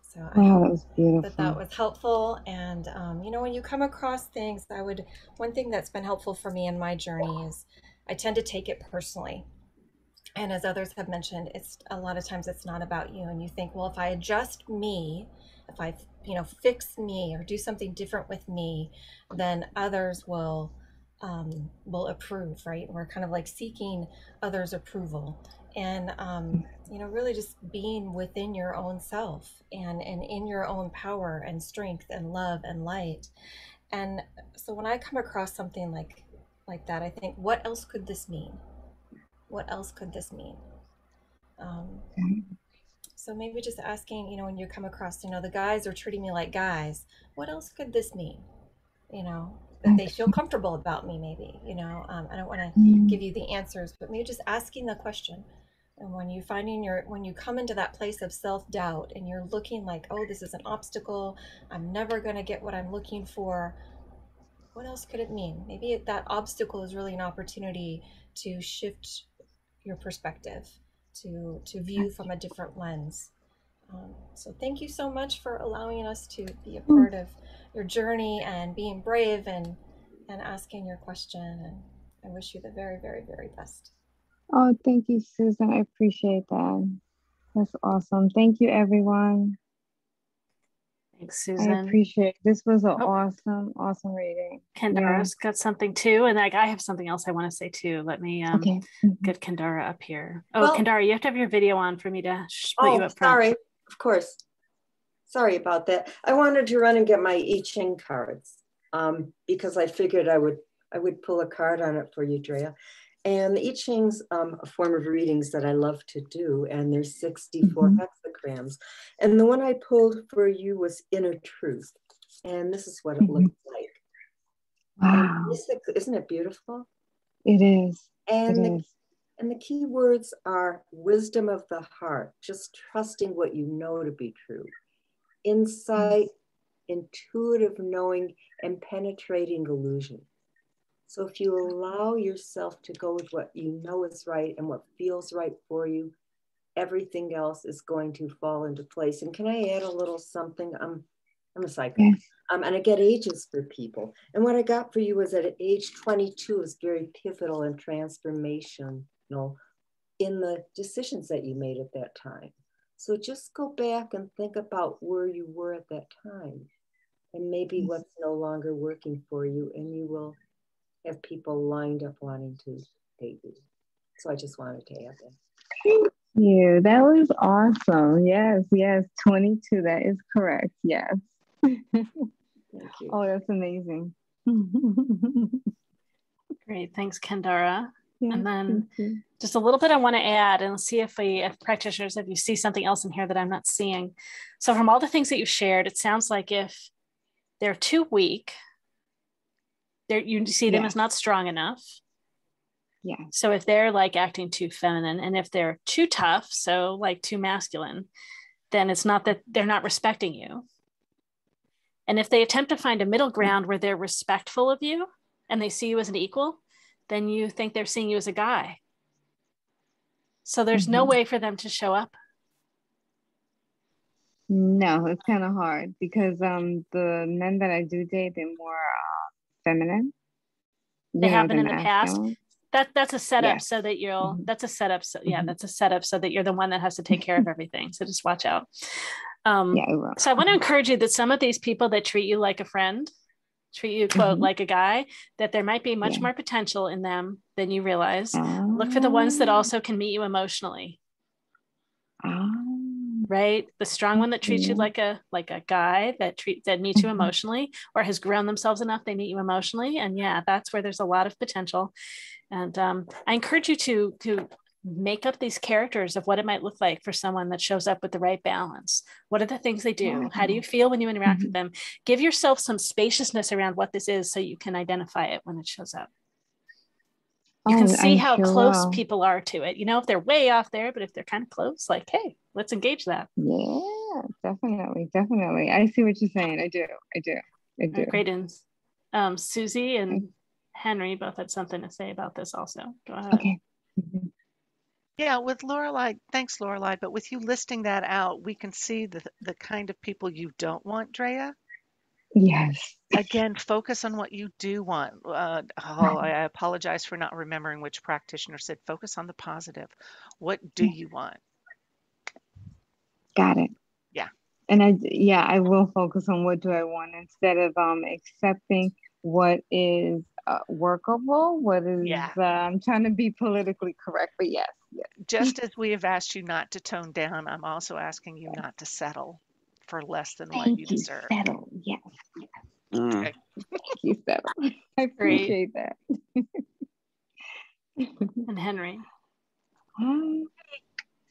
Speaker 8: So
Speaker 10: I wow, that was beautiful.
Speaker 8: That that was helpful, and um, you know, when you come across things, I would one thing that's been helpful for me in my journey is I tend to take it personally. And as others have mentioned, it's a lot of times it's not about you, and you think, well, if I adjust me, if I you know fix me or do something different with me, then others will um, will approve, right? We're kind of like seeking others' approval. And um, you know really just being within your own self and and in your own power and strength and love and light. And so when i come across something like like that i think what else could this mean? What else could this mean? Um, so maybe just asking you know when you come across you know the guys are treating me like guys what else could this mean? You know that they feel comfortable about me maybe you know um, i don't want to
Speaker 5: Mm.
Speaker 8: give you the answers but maybe just asking the question. And when you finding your when you come into that place of self-doubt and you're looking like oh this is an obstacle. I'm never going to get what i'm looking for. What else could it mean? Maybe that obstacle is really an opportunity to shift your perspective to to view from a different lens um, so thank you so much for allowing us to be a part of your journey and being brave and and asking your question. And I wish you the very, very, very best.
Speaker 10: Oh, thank you, Susan. I appreciate that. That's awesome. Thank you, everyone.
Speaker 1: Thanks, Susan.
Speaker 10: I
Speaker 1: Susan.
Speaker 10: appreciate this was an
Speaker 1: Oh.
Speaker 10: awesome, awesome reading.
Speaker 1: Kendara's got something too, and like I have something else I want to say too. Let me um,
Speaker 10: Okay. Mhm.
Speaker 1: get Kendara up here. Oh,
Speaker 3: Well-
Speaker 1: Kendara, you have to have your video on for me to sh- put you
Speaker 3: Oh,
Speaker 1: up front.
Speaker 3: sorry, of course. Sorry about that. I wanted to run and get my I Ching cards um, because I figured I would I would pull a card on it for you, Drea. And the I Ching's um, a form of readings that I love to do, and there's 64
Speaker 10: Mhm.
Speaker 3: hexagrams. And the one I pulled for you was Inner Truth. And this is what it
Speaker 10: Mhm.
Speaker 3: looks like.
Speaker 10: Wow,
Speaker 3: isn't it beautiful?
Speaker 10: it is. It
Speaker 3: And the
Speaker 10: is.
Speaker 3: and the key words are wisdom of the heart, just trusting what you know to be true, insight, intuitive knowing, and penetrating illusion. So if you allow yourself to go with what you know is right and what feels right for you, everything else is going to fall into place. And can I add a little something? I'm, I'm a psychic.
Speaker 10: Yes.
Speaker 3: Um, and I get ages for people. And what I got for you was that at age 22 is very pivotal and transformational in the decisions that you made at that time. So just go back and think about where you were at that time and maybe
Speaker 10: Yes.
Speaker 3: what's no longer working for you, and you will have people lined up wanting to date you. So I just wanted to add that.
Speaker 10: Thank you. That was awesome. Yes, yes. 22. That is correct. Yes.
Speaker 3: Thank you.
Speaker 10: Oh, that's amazing.
Speaker 1: Great, thanks, Kendara.
Speaker 10: Yeah,
Speaker 1: And then just a little bit I want to add and see if we, if practitioners, if you see something else in here that I'm not seeing. So from all the things that you've shared, it sounds like if they're too weak, they're, you see them
Speaker 10: Yeah.
Speaker 1: as not strong enough.
Speaker 10: Yeah.
Speaker 1: So if they're like acting too feminine and if they're too tough, so like too masculine, then it's not that they're not respecting you. And if they attempt to find a middle ground where they're respectful of you and they see you as an equal, then you think they're seeing you as a guy. So there's no
Speaker 10: Mhm.
Speaker 1: way for them to show up.
Speaker 10: No, it's kind of hard because um the men that I do date, they're more uh, feminine.
Speaker 1: They happen in the past. That that's a setup
Speaker 10: Yes.
Speaker 1: so that you'll
Speaker 10: Mhm.
Speaker 1: that's a setup. So yeah,
Speaker 10: Mhm.
Speaker 1: that's a setup so that you're the one that has to take care of everything. So just watch out. Um,
Speaker 10: Yeah.
Speaker 1: So I want to encourage you that some of these people that treat you like a friend, treat you quote
Speaker 10: Mhm.
Speaker 1: like a guy, that there might be much
Speaker 10: Yeah.
Speaker 1: more potential in them than you realize. Look for the ones that
Speaker 10: Ah,
Speaker 1: also can meet you emotionally,
Speaker 10: ah,
Speaker 1: right? The strong one that treats you like a like a guy that treat that meets you
Speaker 10: Mhm.
Speaker 1: emotionally or has grown themselves enough they meet you emotionally, and yeah, that's where there's a lot of potential. And um, I encourage you to to make up these characters of what it might look like for someone that shows up with the right balance. What are the things they do? How do you feel when you interact with them? Give yourself some spaciousness around what this is so you can identify it when it shows up. You can
Speaker 10: Oh,
Speaker 1: see
Speaker 10: I
Speaker 1: how close
Speaker 10: will.
Speaker 1: people are to it. You know, if they're way off there, but if they're kind of close, like, hey, let's engage that.
Speaker 10: Yeah, definitely, definitely. I see what you're saying. I do. I do. I do.
Speaker 1: Great. And um, Susy and Henry both had something to say about this also. Go ahead.
Speaker 10: Okay. Mhm.
Speaker 4: Yeah, with Laureli, thanks, Laureli. But with you listing that out, we can see the the kind of people you don't want, Drea.
Speaker 10: Yes.
Speaker 4: Again, focus on what you do want. Uh, oh, I apologize for not remembering which practitioner said focus on the positive. What do
Speaker 10: Yeah.
Speaker 4: you want?
Speaker 10: Got it.
Speaker 4: Yeah.
Speaker 10: And I, yeah, I will focus on what do I want instead of um accepting what is uh, workable, what is,
Speaker 4: Yeah.
Speaker 10: uh, I'm trying to be politically correct, but yes, yes.
Speaker 4: Just as we have asked you not to tone down, I'm also asking you not to settle for less than what you
Speaker 10: Thank you,
Speaker 4: deserve.
Speaker 10: settle. Yes, yes.
Speaker 4: Okay.
Speaker 10: Thank you, settle. I appreciate that.
Speaker 1: And Henry.
Speaker 10: Um,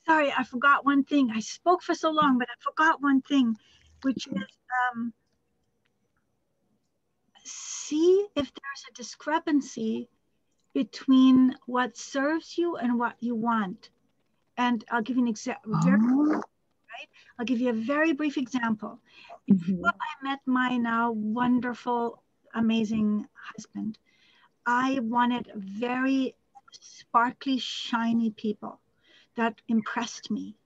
Speaker 9: Sorry, I forgot one thing. I spoke for so long, but I forgot one thing, which is um, see if there's a discrepancy between what serves you and what you want. And I'll give you an example.
Speaker 10: Oh.
Speaker 9: Right? I'll give you a very brief example.
Speaker 10: Mhm.
Speaker 9: Before I met my now wonderful, amazing husband, I wanted very sparkly, shiny people that impressed me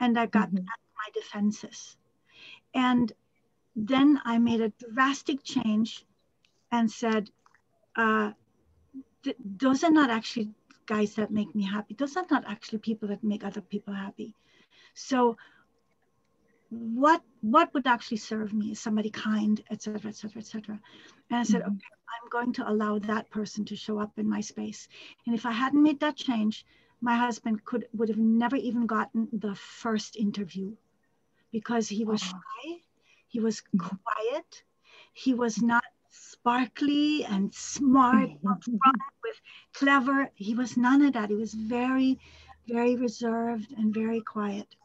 Speaker 9: and I got
Speaker 10: Mhm.
Speaker 9: at my defenses. And then I made a drastic change and said, uh, th- those are not actually guys that make me happy. Those are not actually people that make other people happy. So what what would actually serve me is somebody kind, et cetera, et cetera, et cetera. And I said,
Speaker 10: Mhm.
Speaker 9: okay, I'm going to allow that person to show up in my space. And if I hadn't made that change, my husband could would have never even gotten the first interview because he was
Speaker 10: Wow.
Speaker 9: shy, he was
Speaker 10: Mhm.
Speaker 9: quiet, he was not sparkly and smart up with clever. He was none of that. He was very, very reserved and very quiet.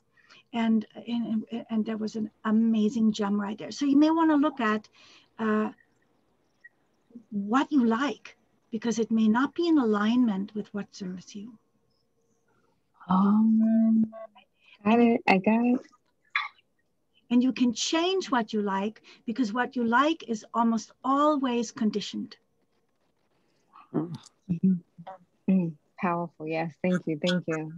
Speaker 9: And, and, and there was an amazing gem right there. So you may want to look at uh, what you like because it may not be in alignment with what serves you.
Speaker 10: Um, got it. I got it.
Speaker 9: And you can change what you like because what you like is almost always conditioned.
Speaker 10: Mhm. Mm, powerful. Yes. Thank you. Thank you.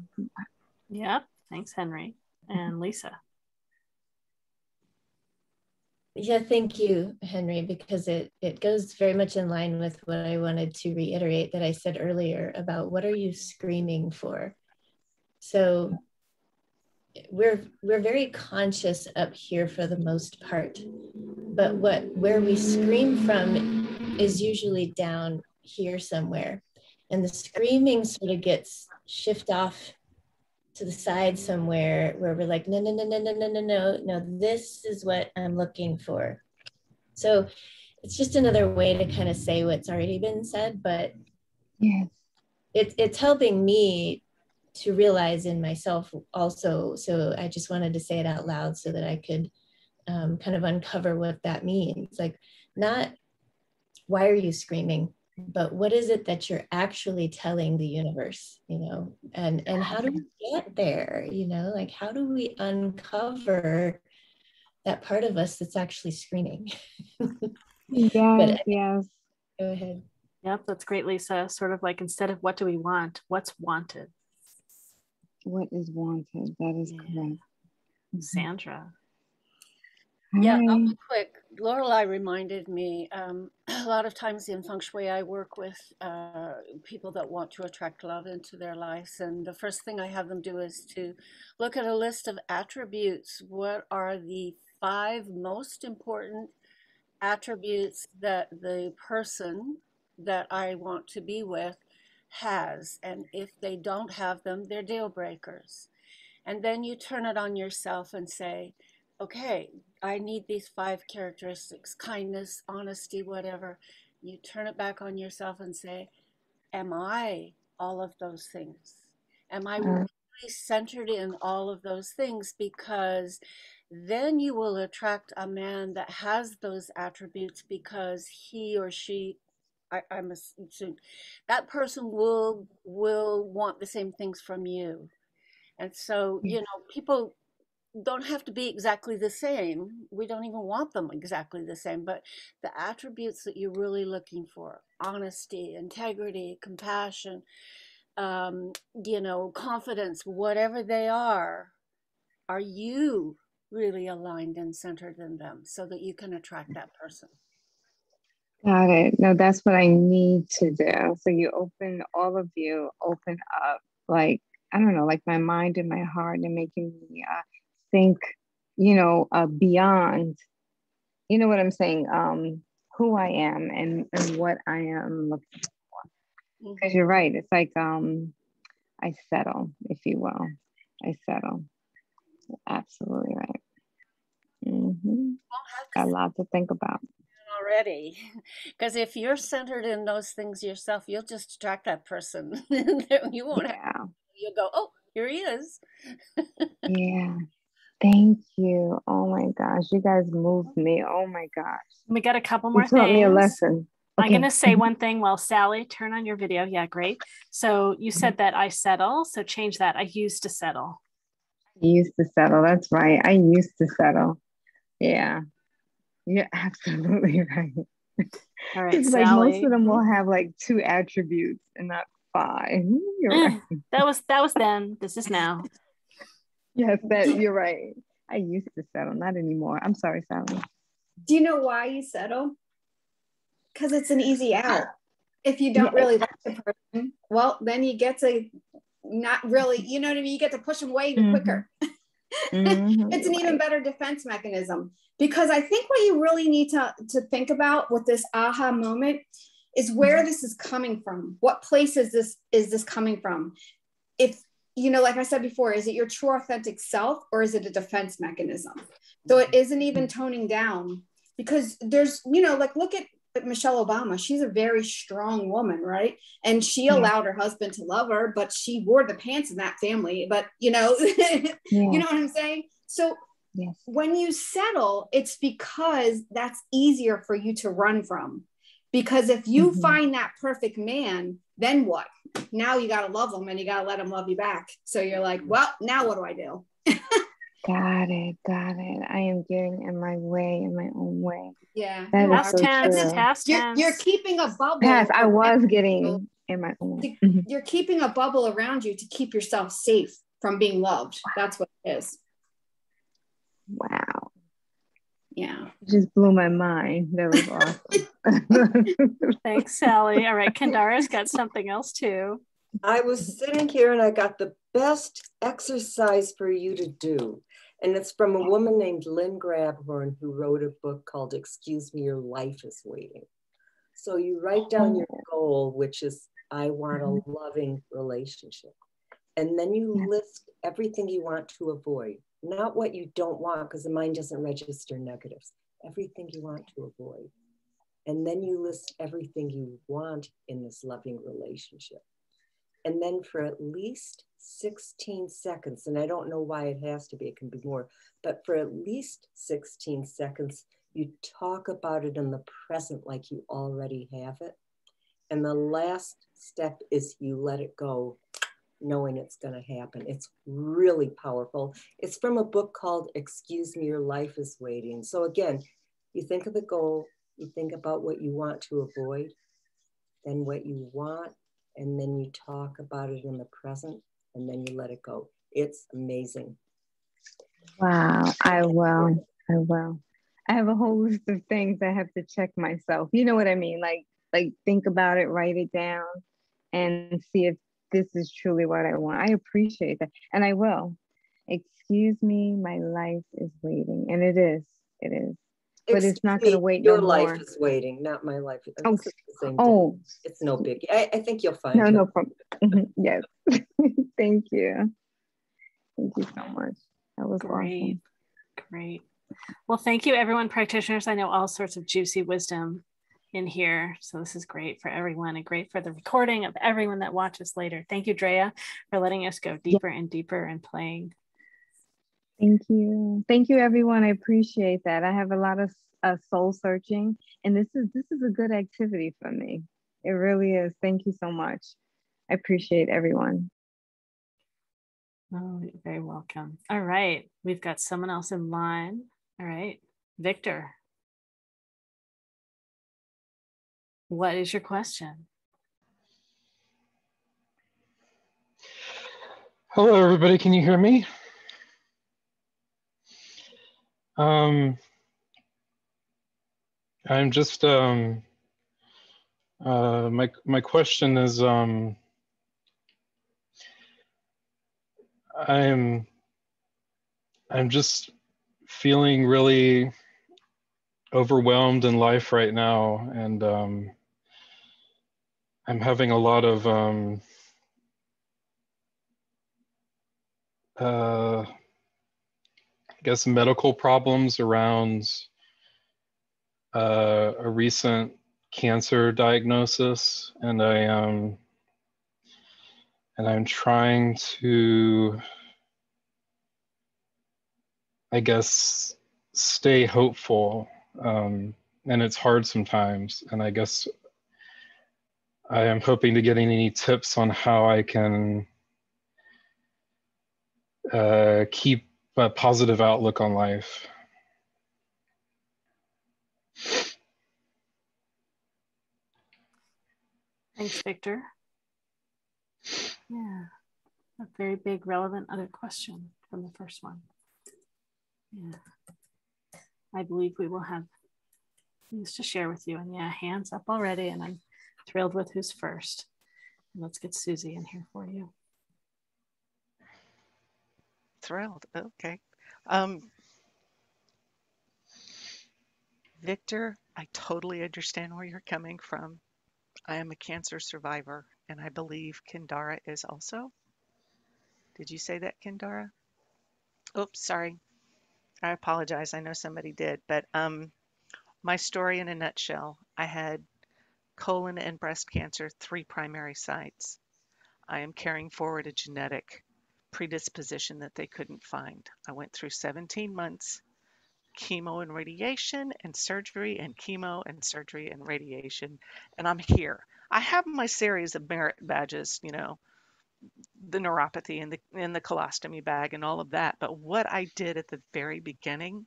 Speaker 1: Yep. Thanks, Henry. And Lisa.
Speaker 6: Yeah, thank you, Henry, because it it goes very much in line with what I wanted to reiterate that I said earlier about what are you screaming for. So we're we're very conscious up here for the most part, but what where we scream from is usually down here somewhere, and the screaming sort of gets shift off to the side somewhere where we're like, no, no, no, no, no, no, no, no, no, this is what I'm looking for. So it's just another way to kind of say what's already been said, but
Speaker 10: Yes.
Speaker 6: it, it's helping me to realize in myself also. So I just wanted to say it out loud so that I could um, kind of uncover what that means. Like, not why are you screaming? but what is it that you're actually telling the universe you know and and how do we get there you know like how do we uncover that part of us that's actually screaming
Speaker 10: Yes. Yes.
Speaker 6: go ahead
Speaker 1: Yep, that's great, Lisa. Sort of like instead of what do we want, what's wanted?
Speaker 10: What is wanted? That is
Speaker 1: Yeah.
Speaker 10: correct. Mhm.
Speaker 1: Sandra.
Speaker 2: Yeah, I'll be quick. Laureli reminded me um, a lot of times in feng shui, I work with uh, people that want to attract love into their lives. And the first thing I have them do is to look at a list of attributes. What are the five most important attributes that the person that I want to be with has? And if they don't have them, they're deal breakers. And then you turn it on yourself and say, okay, I need these five characteristics kindness, honesty, whatever. You turn it back on yourself and say, Am I all of those things? Am I
Speaker 10: Uh,
Speaker 2: really centered in all of those things? Because then you will attract a man that has those attributes because he or she. I, I'm assuming that person will will want the same things from you, and so you know people don't have to be exactly the same. We don't even want them exactly the same, but the attributes that you're really looking for honesty, integrity, compassion, um, you know, confidence, whatever they are, are you really aligned and centered in them so that you can attract that person?
Speaker 10: Got it. No, that's what I need to do. So you open, all of you open up, like, I don't know, like my mind and my heart and making me uh, think, you know, uh, beyond, you know what I'm saying, um, who I am and, and what I am looking for. Because you're right. It's like um, I settle, if you will. I settle. Absolutely right. Mm-hmm. Got a lot to think about.
Speaker 2: Already because if you're centered in those things yourself you'll just attract that person you won't have,
Speaker 10: Yeah.
Speaker 2: you'll go oh here he is
Speaker 10: Yeah. Thank you. Oh my gosh, you guys moved me. Oh my gosh.
Speaker 1: We got a couple more
Speaker 10: you taught
Speaker 1: things.
Speaker 10: me a lesson.
Speaker 1: I'm going to say one thing while Sally, turn on your video. Yeah, great. So you said that I settle. So change that. I used to settle.
Speaker 10: I used to settle. That's right. I used to settle. Yeah. You're absolutely right.
Speaker 1: All right,
Speaker 10: It's like most of them will have like two attributes and not five. You're
Speaker 1: Eh,
Speaker 10: right.
Speaker 1: that was that was then. This is now.
Speaker 10: Yes, that you're right. I used to settle, not anymore. I'm sorry, Sally.
Speaker 5: Do you know why you settle? Because it's an easy out. If you don't
Speaker 10: Yeah.
Speaker 5: really like the person, well, then you get to not really, you know what I mean? You get to push them away even
Speaker 10: Mhm.
Speaker 5: quicker.
Speaker 10: Mhm,
Speaker 5: it's an even better defense mechanism because I think what you really need to, to think about with this aha moment is where mm-hmm. this is coming from. What place is this is this coming from? If you know, like I said before, is it your true authentic self or is it a defense mechanism? So it mm-hmm. isn't even mm-hmm. toning down because there's, you know, like look at Michelle Obama. She's a very strong woman, right? And she
Speaker 10: Yeah.
Speaker 5: allowed her husband to love her, but she wore the pants in that family. But you know,
Speaker 10: Yeah.
Speaker 5: you know what I'm saying? So
Speaker 10: Yes.
Speaker 5: when you settle, it's because that's easier for you to run from. Because if you
Speaker 10: Mhm.
Speaker 5: find that perfect man, then what? Now you got to love him and you got to let him love you back. So you're like, well, now what do I do?
Speaker 10: Got it. Got it. I am getting in my way, in my own way.
Speaker 5: Yeah.
Speaker 10: That
Speaker 5: you
Speaker 10: is
Speaker 1: Past
Speaker 5: are.
Speaker 10: so
Speaker 1: tense.
Speaker 10: true.
Speaker 1: Past
Speaker 5: You're,
Speaker 1: tense.
Speaker 5: you're keeping a bubble.
Speaker 10: Pass. I was
Speaker 5: around-
Speaker 10: getting in my own way.
Speaker 5: You're mm-hmm. keeping a bubble around you to keep yourself safe from being loved. That's what it is.
Speaker 10: Wow.
Speaker 5: Yeah.
Speaker 10: It just blew my mind. That was awesome.
Speaker 1: Thanks, Sally. All right, Kendara's got something else too.
Speaker 3: I was sitting here and I got the best exercise for you to do. And it's from a woman named Lynn Grabhorn who wrote a book called Excuse Me, Your Life is Waiting. So you write down your oh. goal, which is I want a mm-hmm. loving relationship. And then you list everything you want to avoid, not what you don't want, because the mind doesn't register negatives, everything you want to avoid. And then you list everything you want in this loving relationship. And then for at least 16 seconds, and I don't know why it has to be, it can be more, but for at least 16 seconds, you talk about it in the present like you already have it. And the last step is you let it go, knowing it's going to happen. It's really powerful. It's from a book called Excuse Me, Your Life is Waiting. So again, you think of the goal, you think about what you want to avoid, then what you want, and then you talk about it in the present, and then you let it go. It's amazing.
Speaker 10: wow. I will. I will. I have a whole list of things I have to check myself. You know what I mean? Like, like think about it, write it down, and see if this is truly what I want. I appreciate that, and I will. Excuse me, my life is waiting, and it is. It is. But it's not gonna wait
Speaker 3: Your
Speaker 10: no
Speaker 3: life
Speaker 10: more.
Speaker 3: is waiting, not my life. It's
Speaker 10: Oh, Oh,
Speaker 3: it's no big. I, I think you'll find
Speaker 10: no,
Speaker 3: it.
Speaker 10: no problem. Mhm. Yes. Thank you. Thank you so much. That was
Speaker 1: Great.
Speaker 10: awesome.
Speaker 1: Great. Well, thank you, everyone, practitioners. I know all sorts of juicy wisdom in here. So this is great for everyone and great for the recording of everyone that watches later. Thank you, Drea, for letting us go deeper and deeper and playing.
Speaker 10: Thank you. Thank you, everyone. I appreciate that. I have a lot of uh, soul searching, and this is this is a good activity for me. It really is. Thank you so much. I appreciate everyone.
Speaker 1: Oh, you're very welcome. All right. We've got someone else in line. All right. Victor. What is your question?
Speaker 11: Hello, everybody. Can you hear me? Um, I'm just um, uh, my my question is um, I'm I'm just feeling really overwhelmed in life right now, and um, I'm having a lot of um, uh, guess medical problems around uh, a recent cancer diagnosis, and I um, and I'm trying to I guess, stay hopeful. Um, and it's hard sometimes. And I guess I am hoping to get any tips on how I can uh, keep a positive outlook on life.
Speaker 1: Thanks, Victor. Yeah, a very big, relevant other question from the first one. Yeah, I believe we will have things to share with you. And yeah, hands up already, and I'm thrilled with who's first. Let's get Susy in here for you.
Speaker 4: Thrilled. Okay. Um, Victor, I totally understand where you're coming from. I am a cancer survivor, and I believe Kendara is also. Did you say that, Kendara? Oops, sorry. I apologize. I know somebody did, but um, my story in a nutshell I had colon and breast cancer, three primary sites. I am carrying forward a genetic predisposition that they couldn't find. I went through 17 months chemo and radiation and surgery and chemo and surgery and radiation and I'm here. I have my series of merit badges, you know, the neuropathy and the and the colostomy bag and all of that. But what I did at the very beginning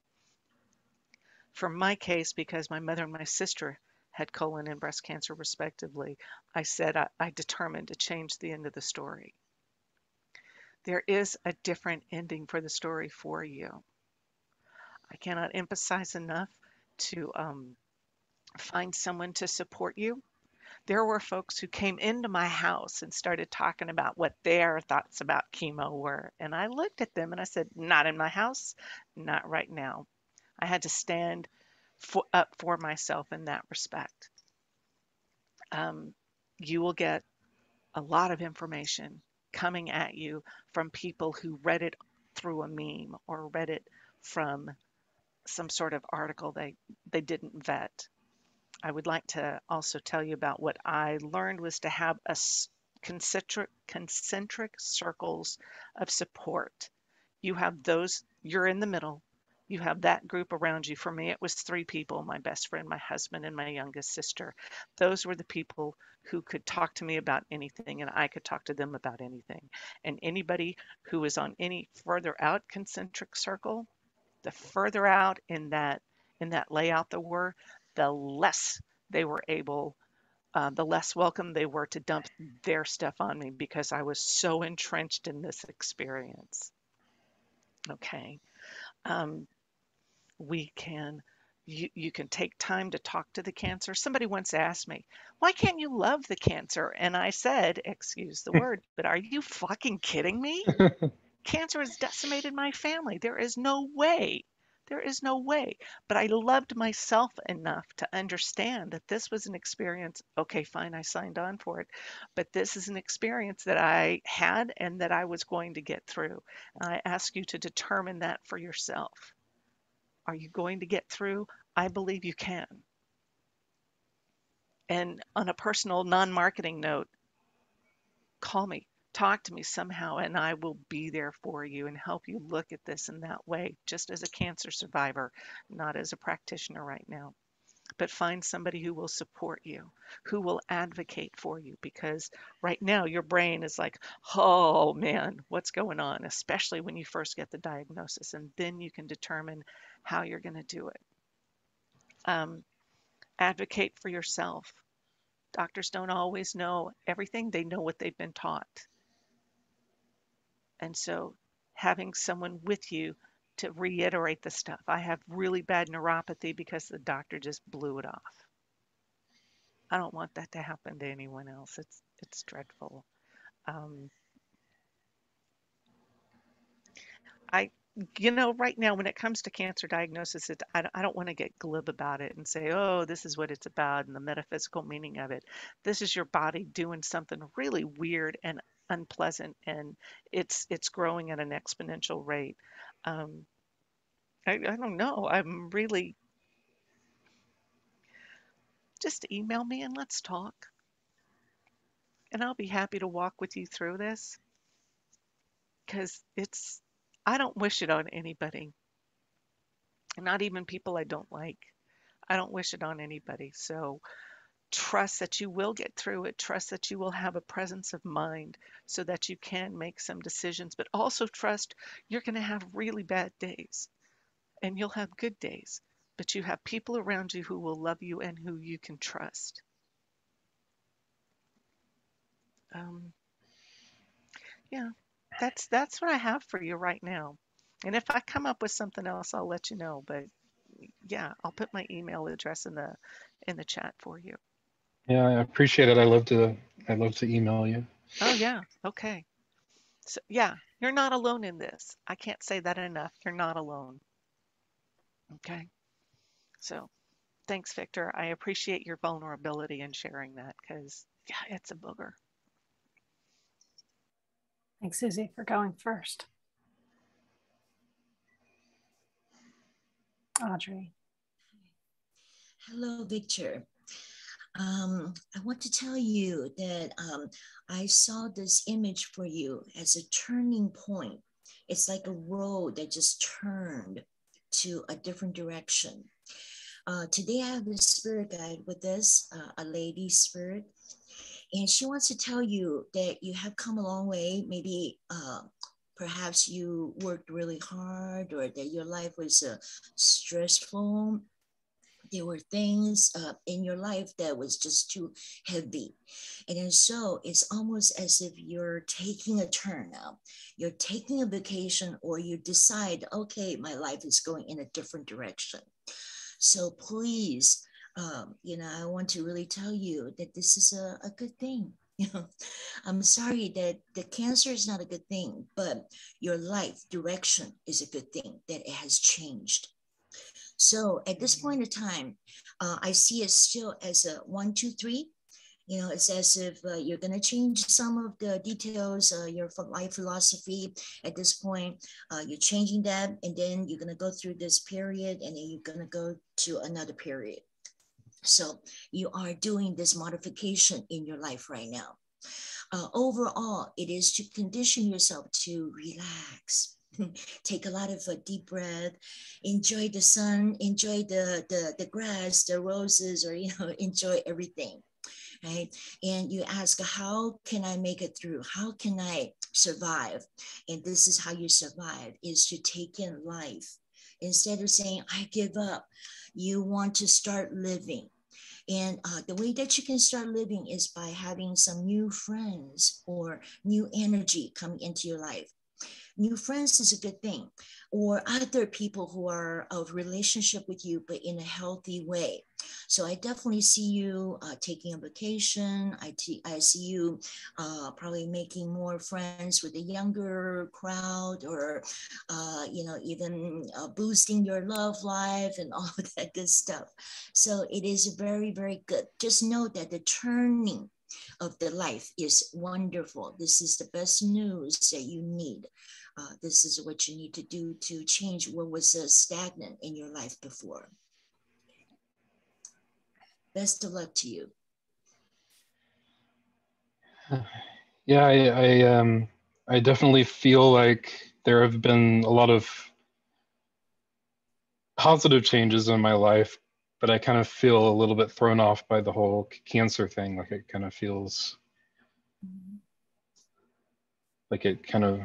Speaker 4: for my case because my mother and my sister had colon and breast cancer respectively, I said I, I determined to change the end of the story. There is a different ending for the story for you. I cannot emphasize enough to um, find someone to support you. There were folks who came into my house and started talking about what their thoughts about chemo were. And I looked at them and I said, Not in my house, not right now. I had to stand for, up for myself in that respect. Um, you will get a lot of information coming at you from people who read it through a meme or read it from some sort of article they they didn't vet. I would like to also tell you about what I learned was to have a concentric concentric circles of support. You have those you're in the middle. You have that group around you. For me, it was three people my best friend, my husband, and my youngest sister. Those were the people who could talk to me about anything, and I could talk to them about anything. And anybody who was on any further out concentric circle, the further out in that in that layout they were, the less they were able, uh, the less welcome they were to dump their stuff on me because I was so entrenched in this experience. Okay. Um, we can you, you can take time to talk to the cancer. Somebody once asked me, why can't you love the cancer? And I said, excuse the word, but are you fucking kidding me? cancer has decimated my family. There is no way. There is no way. But I loved myself enough to understand that this was an experience. Okay, fine, I signed on for it. But this is an experience that I had and that I was going to get through. And I ask you to determine that for yourself. Are you going to get through? I believe you can. And on a personal, non marketing note, call me, talk to me somehow, and I will be there for you and help you look at this in that way, just as a cancer survivor, not as a practitioner right now. But find somebody who will support you, who will advocate for you, because right now your brain is like, oh man, what's going on? Especially when you first get the diagnosis, and then you can determine how you're going to do it. Um, advocate for yourself. Doctors don't always know everything, they know what they've been taught. And so having someone with you to reiterate the stuff. I have really bad neuropathy because the doctor just blew it off. I don't want that to happen to anyone else. It's it's dreadful. Um, I you know, right now, when it comes to cancer diagnosis, it, I, I don't want to get glib about it and say, oh, this is what it's about and the metaphysical meaning of it. This is your body doing something really weird and unpleasant, and it's it's growing at an exponential rate. Um, I, I don't know. I'm really just email me and let's talk. And I'll be happy to walk with you through this because it's I don't wish it on anybody. not even people I don't like. I don't wish it on anybody. So trust that you will get through it. Trust that you will have a presence of mind so that you can make some decisions, but also trust you're going to have really bad days and you'll have good days, but you have people around you who will love you and who you can trust. Um, yeah, that's that's what I have for you right now. And if I come up with something else, I'll let you know. But yeah, I'll put my email address in the in the chat for you.
Speaker 11: Yeah, I appreciate it. I love to I love to email you.
Speaker 4: Oh yeah, okay. So yeah, you're not alone in this. I can't say that enough. You're not alone. Okay. So thanks, Victor. I appreciate your vulnerability in sharing that because yeah, it's a booger.
Speaker 1: Thanks, Susy, for going first. Audrey.
Speaker 7: Hello, Victor. Um, I want to tell you that um, I saw this image for you as a turning point. It's like a road that just turned to a different direction. Uh, today, I have a spirit guide with us, uh, a lady spirit, and she wants to tell you that you have come a long way. Maybe uh, perhaps you worked really hard, or that your life was uh, stressful there were things uh, in your life that was just too heavy. And so it's almost as if you're taking a turn now. You're taking a vacation or you decide okay my life is going in a different direction. So please um, you know i want to really tell you that this is a, a good thing. You know i'm sorry that the cancer is not a good thing but your life direction is a good thing that it has changed so at this point in time, uh, I see it still as a one, two, three. You know, it's as if uh, you're going to change some of the details, uh, your life philosophy at this point. Uh, you're changing that, and then you're going to go through this period, and then you're going to go to another period. So you are doing this modification in your life right now. Uh, overall, it is to condition yourself to relax, take a lot of a deep breath enjoy the sun enjoy the, the the grass the roses or you know enjoy everything right? And you ask how can i make it through? How can i survive? And this is how you survive is to take in life. Instead of saying i give up you want to start living. And uh, the way that you can start living is by having some new friends or new energy coming into your life new friends is a good thing or other people who are of relationship with you but in a healthy way so i definitely see you uh, taking a vacation I, t- I see you uh, probably making more friends with a younger crowd or uh, you know even uh, boosting your love life and all that good stuff so it is very very good just know that the turning of the life is wonderful. This is the best news that you need. Uh, this is what you need to do to change what was uh, stagnant in your life before. Best of luck to you.
Speaker 11: Yeah, I, I, um, I definitely feel like there have been a lot of positive changes in my life, but I kind of feel a little bit thrown off by the whole cancer thing. Like it kind of feels like it kind of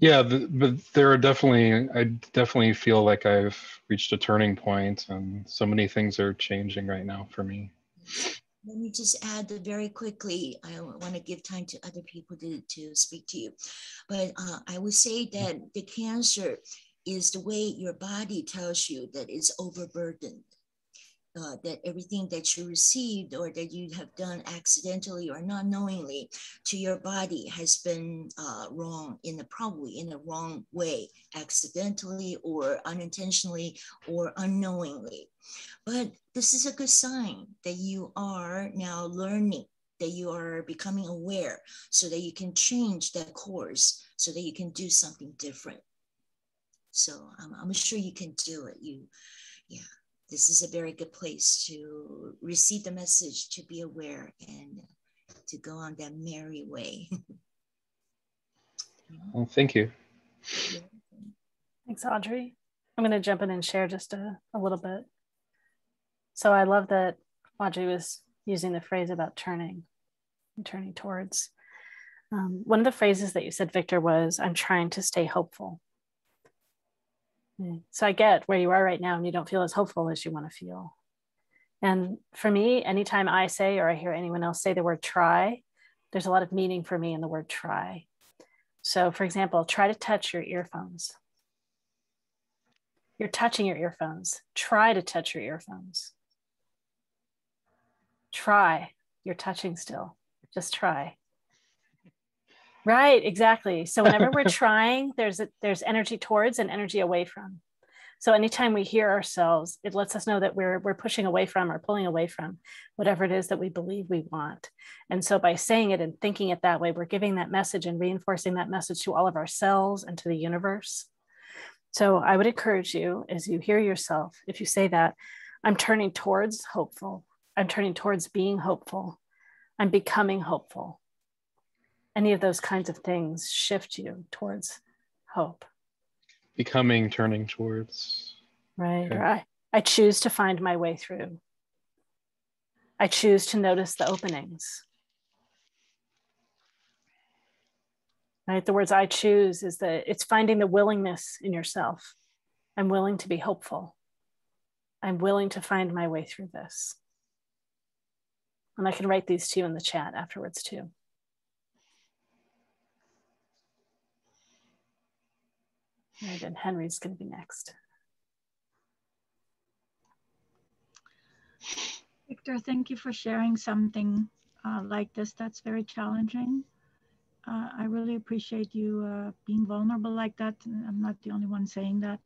Speaker 11: yeah the, but there are definitely i definitely feel like i've reached a turning point and so many things are changing right now for me.
Speaker 7: Let me just add that very quickly. I want to give time to other people to, to speak to you. But uh, i would say that the cancer is the way your body tells you that it's overburdened uh, that everything that you received or that you have done accidentally or not knowingly to your body has been uh, wrong in a probably in a wrong way, accidentally or unintentionally or unknowingly. But this is a good sign that you are now learning that you are becoming aware so that you can change that course so that you can do something different. So i'm sure you can do it. You yeah this is a very good place to receive the message, to be aware, and to go on that merry way.
Speaker 11: well, thank you.
Speaker 1: Thanks, Audrey. I'm going to jump in and share just a, a little bit. So I love that Audrey was using the phrase about turning and turning towards. Um, one of the phrases that you said, Victor, was I'm trying to stay hopeful. So I get where you are right now and you don't feel as hopeful as you want to feel. And for me, anytime I say or I hear anyone else say the word try, there's a lot of meaning for me in the word try. So, for example, try to touch your earphones. You're touching your earphones. Try to touch your earphones. Try. You're touching still. Just try. Right, exactly. So whenever we're trying, there's a, there's energy towards and energy away from. So anytime we hear ourselves, it lets us know that we're we're pushing away from or pulling away from whatever it is that we believe we want. And so by saying it and thinking it that way, we're giving that message and reinforcing that message to all of ourselves and to the universe. So I would encourage you as you hear yourself, if you say that, I'm turning towards hopeful. I'm turning towards being hopeful. I'm becoming hopeful any of those kinds of things shift you towards hope?
Speaker 11: Becoming turning towards.
Speaker 1: Right okay. or I, I choose to find my way through. I choose to notice the openings. Right the words i choose is that it's finding the willingness in yourself. I'm willing to be hopeful. I'm willing to find my way through this. And i can write these to you in the chat afterwards too And Henry's going to be next.
Speaker 9: Victor, thank you for sharing something uh, like this. That's very challenging. Uh, I really appreciate you uh, being vulnerable like that. I'm not the only one saying that,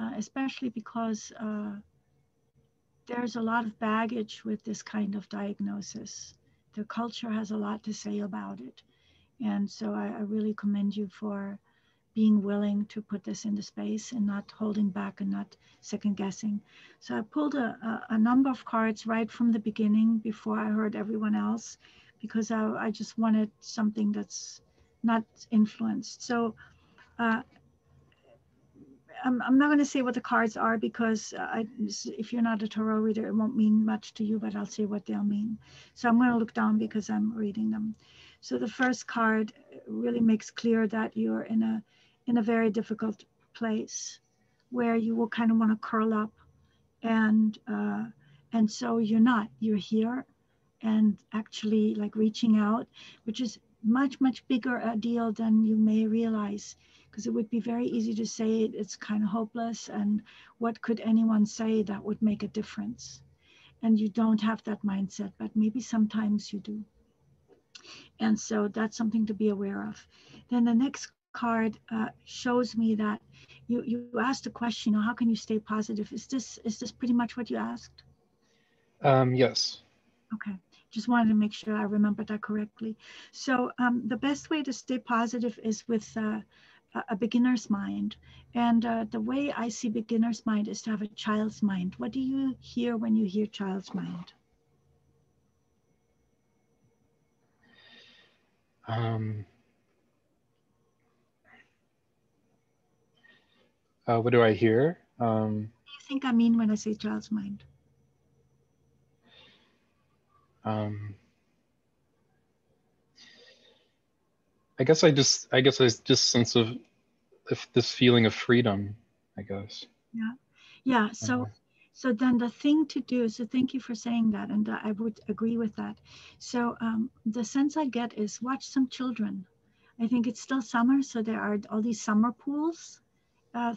Speaker 9: uh, especially because uh, there's a lot of baggage with this kind of diagnosis. The culture has a lot to say about it. And so I, I really commend you for being willing to put this into space and not holding back and not second guessing. So I pulled a, a, a number of cards right from the beginning before I heard everyone else because I, I just wanted something that's not influenced. So uh, I'm, I'm not going to say what the cards are because I, if you're not a tarot reader, it won't mean much to you, but I'll say what they'll mean. So I'm going to look down because I'm reading them. So the first card really makes clear that you're in a in a very difficult place where you will kind of want to curl up and uh, and so you're not you're here and actually like reaching out which is much much bigger a deal than you may realize because it would be very easy to say it, it's kind of hopeless and what could anyone say that would make a difference? And you don't have that mindset but maybe sometimes you do. And so that's something to be aware of. Then the next card uh, shows me that you you asked a question. How can you stay positive? Is this is this pretty much what you asked?
Speaker 11: Um, yes.
Speaker 9: Okay. Just wanted to make sure I remember that correctly. So um, the best way to stay positive is with uh, a beginner's mind. And uh, the way I see beginner's mind is to have a child's mind. What do you hear when you hear child's mind?
Speaker 11: Um, Uh, what do I hear? Um,
Speaker 9: what do you think I mean when I say child's mind?
Speaker 11: Um, I guess I just, I guess I just sense of if this feeling of freedom, I guess.
Speaker 9: Yeah, yeah. So, uh, so then the thing to do. So thank you for saying that, and I would agree with that. So um, the sense I get is watch some children. I think it's still summer, so there are all these summer pools uh,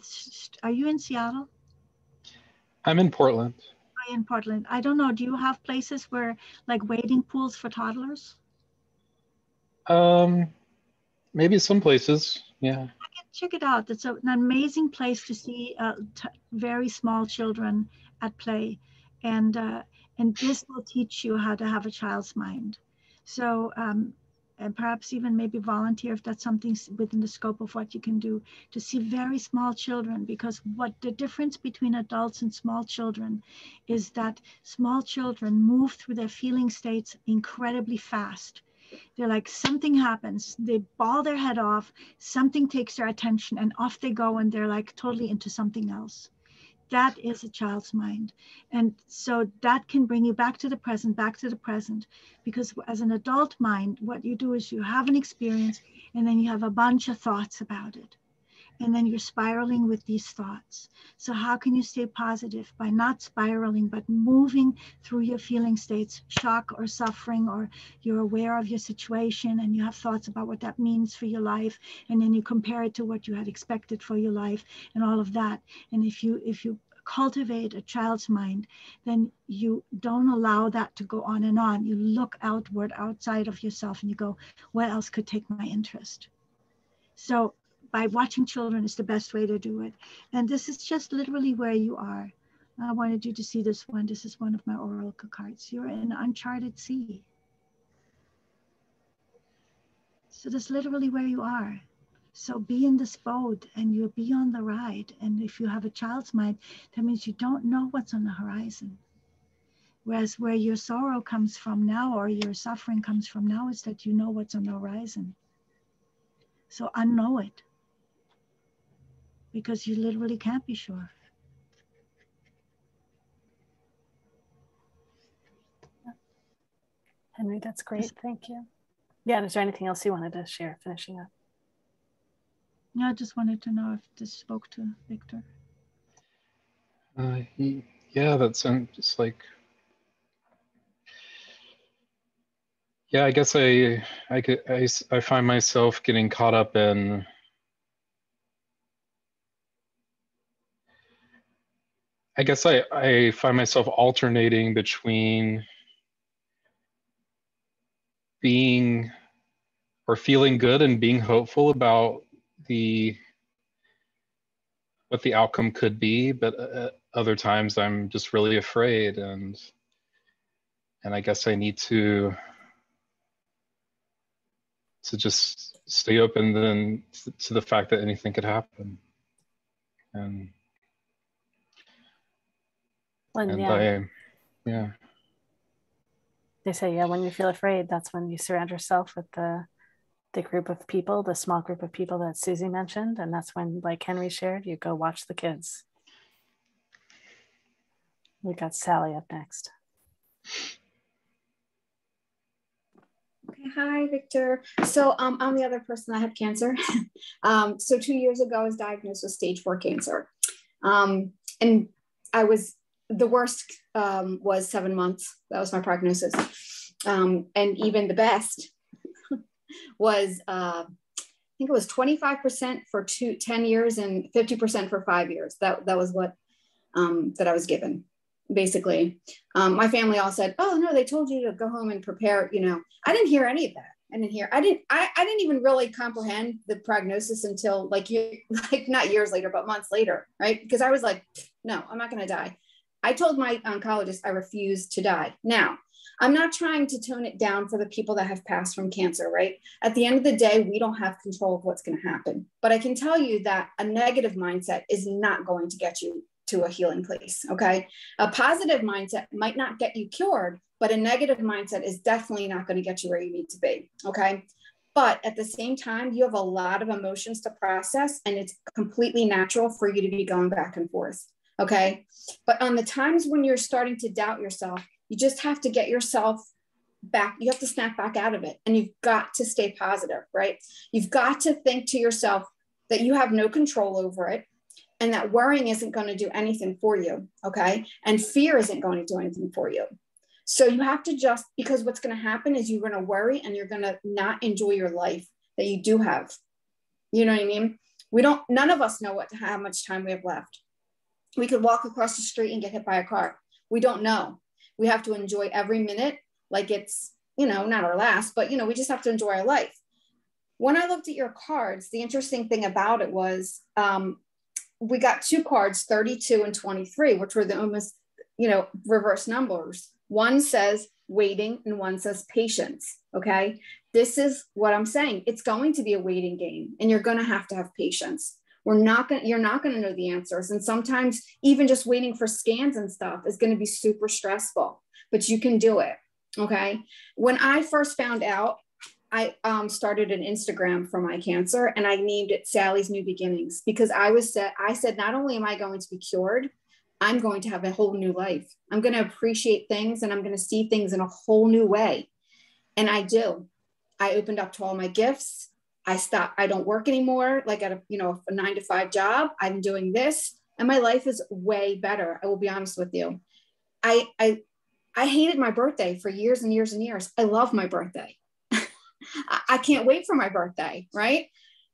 Speaker 9: are you in Seattle?
Speaker 11: I'm in Portland.
Speaker 9: I'm in Portland. I don't know. Do you have places where like wading pools for toddlers?
Speaker 11: Um, maybe some places. Yeah.
Speaker 9: Check it out. It's a, an amazing place to see uh, very small children at play, and uh, and this will teach you how to have a child's mind. So um, and perhaps even maybe volunteer if that's something within the scope of what you can do to see very small children because what the difference between adults and small children is that small children move through their feeling states incredibly fast They're like, something happens. They ball their head off, something takes their attention, and off they go, and they're like totally into something else. That is a child's mind. And so that can bring you back to the present, back to the present. Because as an adult mind, what you do is you have an experience and then you have a bunch of thoughts about it and then you're spiraling with these thoughts. So, how can you stay positive by not spiraling, but moving through your feeling states, shock or suffering, or you're aware of your situation and you have thoughts about what that means for your life, and then you compare it to what you had expected for your life and all of that. And if you, if you, cultivate a child's mind, then you don't allow that to go on and on. You look outward, outside of yourself, and you go, what else could take my interest? So by watching children is the best way to do it. And this is just literally where you are. I wanted you to see this one. This is one of my oracle cards. You're in uncharted sea. So that's literally where you are. So be in this boat and you'll be on the ride. And if you have a child's mind, that means you don't know what's on the horizon. Whereas where your sorrow comes from now or your suffering comes from now is that you know what's on the horizon. So unknow it because you literally can't be sure.
Speaker 1: Henry, that's great. Thank you. Yeah, is there anything else you wanted to share finishing up?
Speaker 9: Yeah, I just wanted to know if this spoke to Victor.
Speaker 11: Uh, he, yeah, that sounds just like. Yeah, I guess I, I, could, I, I find myself getting caught up in I guess I, I find myself alternating between being or feeling good and being hopeful about the what the outcome could be but uh, other times i'm just really afraid and and i guess i need to to just stay open then to the fact that anything could happen. And
Speaker 1: When,
Speaker 11: and
Speaker 1: yeah,
Speaker 11: I, yeah,
Speaker 1: they say, yeah, when you feel afraid, that's when you surround yourself with the the group of people, the small group of people that Susy mentioned, and that's when, like Henry shared, you go watch the kids. We got Sally up next.
Speaker 5: Okay, hi, Victor. So um, I'm the other person that had cancer. um, so two years ago, I was diagnosed with stage four cancer. Um, and I was the worst um, was seven months. That was my prognosis. Um, and even the best was, uh, I think it was 25% for two, 10 years and 50% for five years. That, that was what um, that I was given basically. Um, my family all said, oh no, they told you to go home and prepare, you know, I didn't hear any of that. I didn't hear, I didn't, I, I didn't even really comprehend the prognosis until like you, like not years later, but months later. Right. Because I was like, no, I'm not going to die. I told my oncologist I refuse to die. Now, I'm not trying to tone it down for the people that have passed from cancer, right? At the end of the day, we don't have control of what's going to happen. But I can tell you that a negative mindset is not going to get you to a healing place, okay? A positive mindset might not get you cured, but a negative mindset is definitely not going to get you where you need to be, okay? But at the same time, you have a lot of emotions to process, and it's completely natural for you to be going back and forth. Okay. But on the times when you're starting to doubt yourself, you just have to get yourself back. You have to snap back out of it and you've got to stay positive, right? You've got to think to yourself that you have no control over it and that worrying isn't going to do anything for you. Okay. And fear isn't going to do anything for you. So you have to just, because what's going to happen is you're going to worry and you're going to not enjoy your life that you do have. You know what I mean? We don't, none of us know what, how much time we have left. We could walk across the street and get hit by a car. We don't know. We have to enjoy every minute like it's, you know, not our last, but, you know, we just have to enjoy our life. When I looked at your cards, the interesting thing about it was um, we got two cards, 32 and 23, which were the almost, you know, reverse numbers. One says waiting and one says patience. Okay. This is what I'm saying. It's going to be a waiting game and you're going to have to have patience we're not going to you're not going to know the answers and sometimes even just waiting for scans and stuff is going to be super stressful but you can do it okay when i first found out I um, started an Instagram for my cancer and I named it Sally's New Beginnings because I was said I said not only am I going to be cured, I'm going to have a whole new life. I'm going to appreciate things and I'm going to see things in a whole new way. And I do. I opened up to all my gifts. I stop, I don't work anymore, like at a you know a nine to five job. I'm doing this, and my life is way better. I will be honest with you. I I I hated my birthday for years and years and years. I love my birthday. I can't wait for my birthday, right?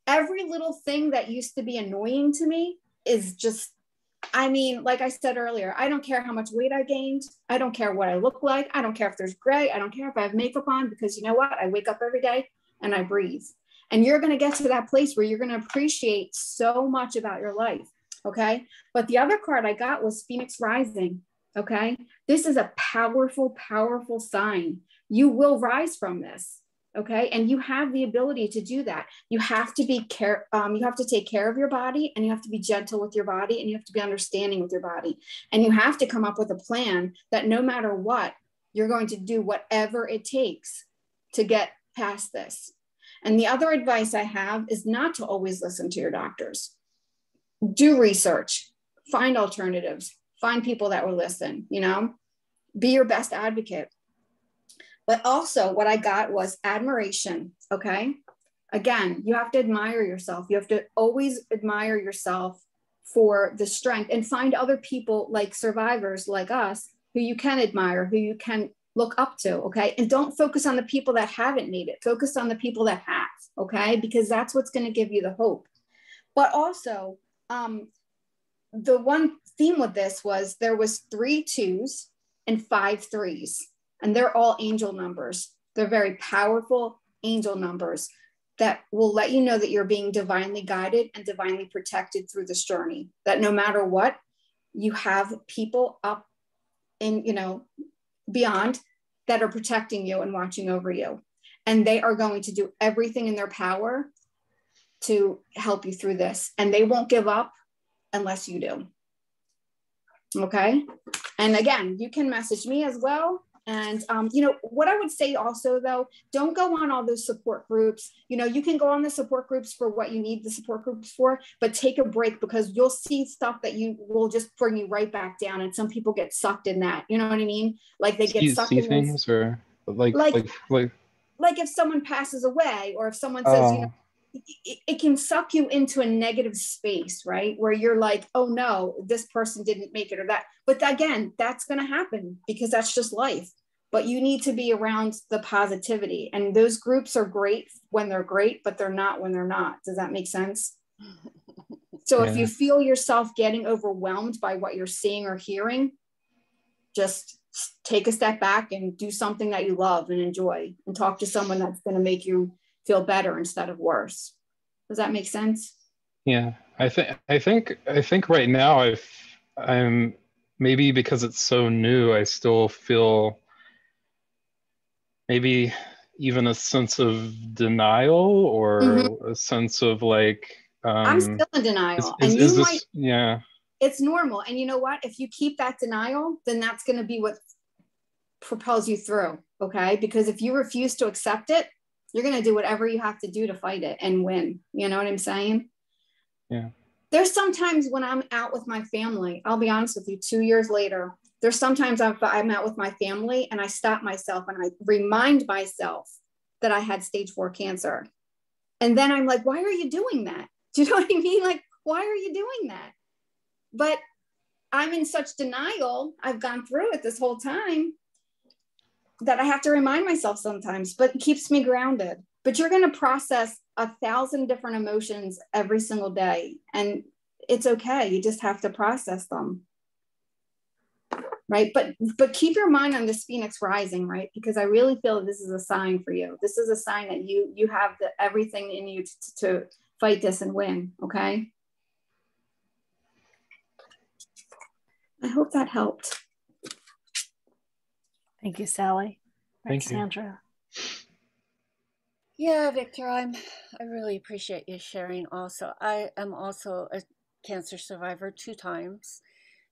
Speaker 5: Every little thing that used to be annoying to me is just, I mean, like I said earlier, I don't care how much weight I gained. I don't care what I look like. I don't care if there's gray. I don't care if I have makeup on because you know what? I wake up every day and I breathe. And you're going to get to that place where you're going to appreciate so much about your life. Okay. But the other card I got was Phoenix Rising. Okay. This is a powerful, powerful sign. You will rise from this okay and you have the ability to do that you have to be care um, you have to take care of your body and you have to be gentle with your body and you have to be understanding with your body and you have to come up with a plan that no matter what you're going to do whatever it takes to get past this and the other advice i have is not to always listen to your doctors do research find alternatives find people that will listen you know be your best advocate but also, what I got was admiration. Okay. Again, you have to admire yourself. You have to always admire yourself for the strength and find other people like survivors like us who you can admire, who you can look up to. Okay. And don't focus on the people that haven't made it, focus on the people that have. Okay. Because that's what's going to give you the hope. But also, um, the one theme with this was there was three twos and five threes and they're all angel numbers. They're very powerful angel numbers that will let you know that you're being divinely guided and divinely protected through this journey. That no matter what, you have people up in, you know, beyond that are protecting you and watching over you. And they are going to do everything in their power to help you through this. And they won't give up unless you do. Okay. And again, you can message me as well and, um, you know, what I would say also, though, don't go on all those support groups. You know, you can go on the support groups for what you need the support groups for, but take a break because you'll see stuff that you will just bring you right back down. And some people get sucked in that. You know what I mean? Like they get
Speaker 11: see,
Speaker 5: sucked
Speaker 11: see
Speaker 5: in
Speaker 11: things this, or like, like, like, like,
Speaker 5: like if someone passes away or if someone says, oh. you know, it, it, can suck you into a negative space, right? Where you're like, oh no, this person didn't make it or that. But again, that's going to happen because that's just life but you need to be around the positivity. And those groups are great when they're great but they're not when they're not. Does that make sense? So yeah. if you feel yourself getting overwhelmed by what you're seeing or hearing just take a step back and do something that you love and enjoy and talk to someone that's going to make you feel better instead of worse. Does that make sense?
Speaker 11: Yeah i think i think i think right now i've i'm maybe because it's so new i still feel maybe even a sense of denial or mm-hmm. a sense of like um, i'm
Speaker 5: still in denial
Speaker 11: is, is,
Speaker 5: and
Speaker 11: is this, might, yeah.
Speaker 5: It's normal and you know what? If you keep that denial then that's going to be what propels you through okay? Because if you refuse to accept it you're going to do whatever you have to do to fight it and win you know what i'm saying?
Speaker 11: Yeah.
Speaker 5: There's sometimes when i'm out with my family i'll be honest with you two years later there's sometimes I'm, I'm out with my family and I stop myself and I remind myself that I had stage four cancer. And then I'm like, why are you doing that? Do you know what I mean? Like, why are you doing that? But I'm in such denial. I've gone through it this whole time that I have to remind myself sometimes, but it keeps me grounded. But you're going to process a thousand different emotions every single day. And it's okay. You just have to process them right? But but keep your mind on this phoenix rising right? Because i really feel this is a sign for you. This is a sign that you you have the everything in you to, to fight this and win okay? I hope that helped.
Speaker 1: Thank you sally.
Speaker 11: Thank
Speaker 1: sandra
Speaker 2: yeah victor i'm i really appreciate you sharing also. I am also a cancer survivor two times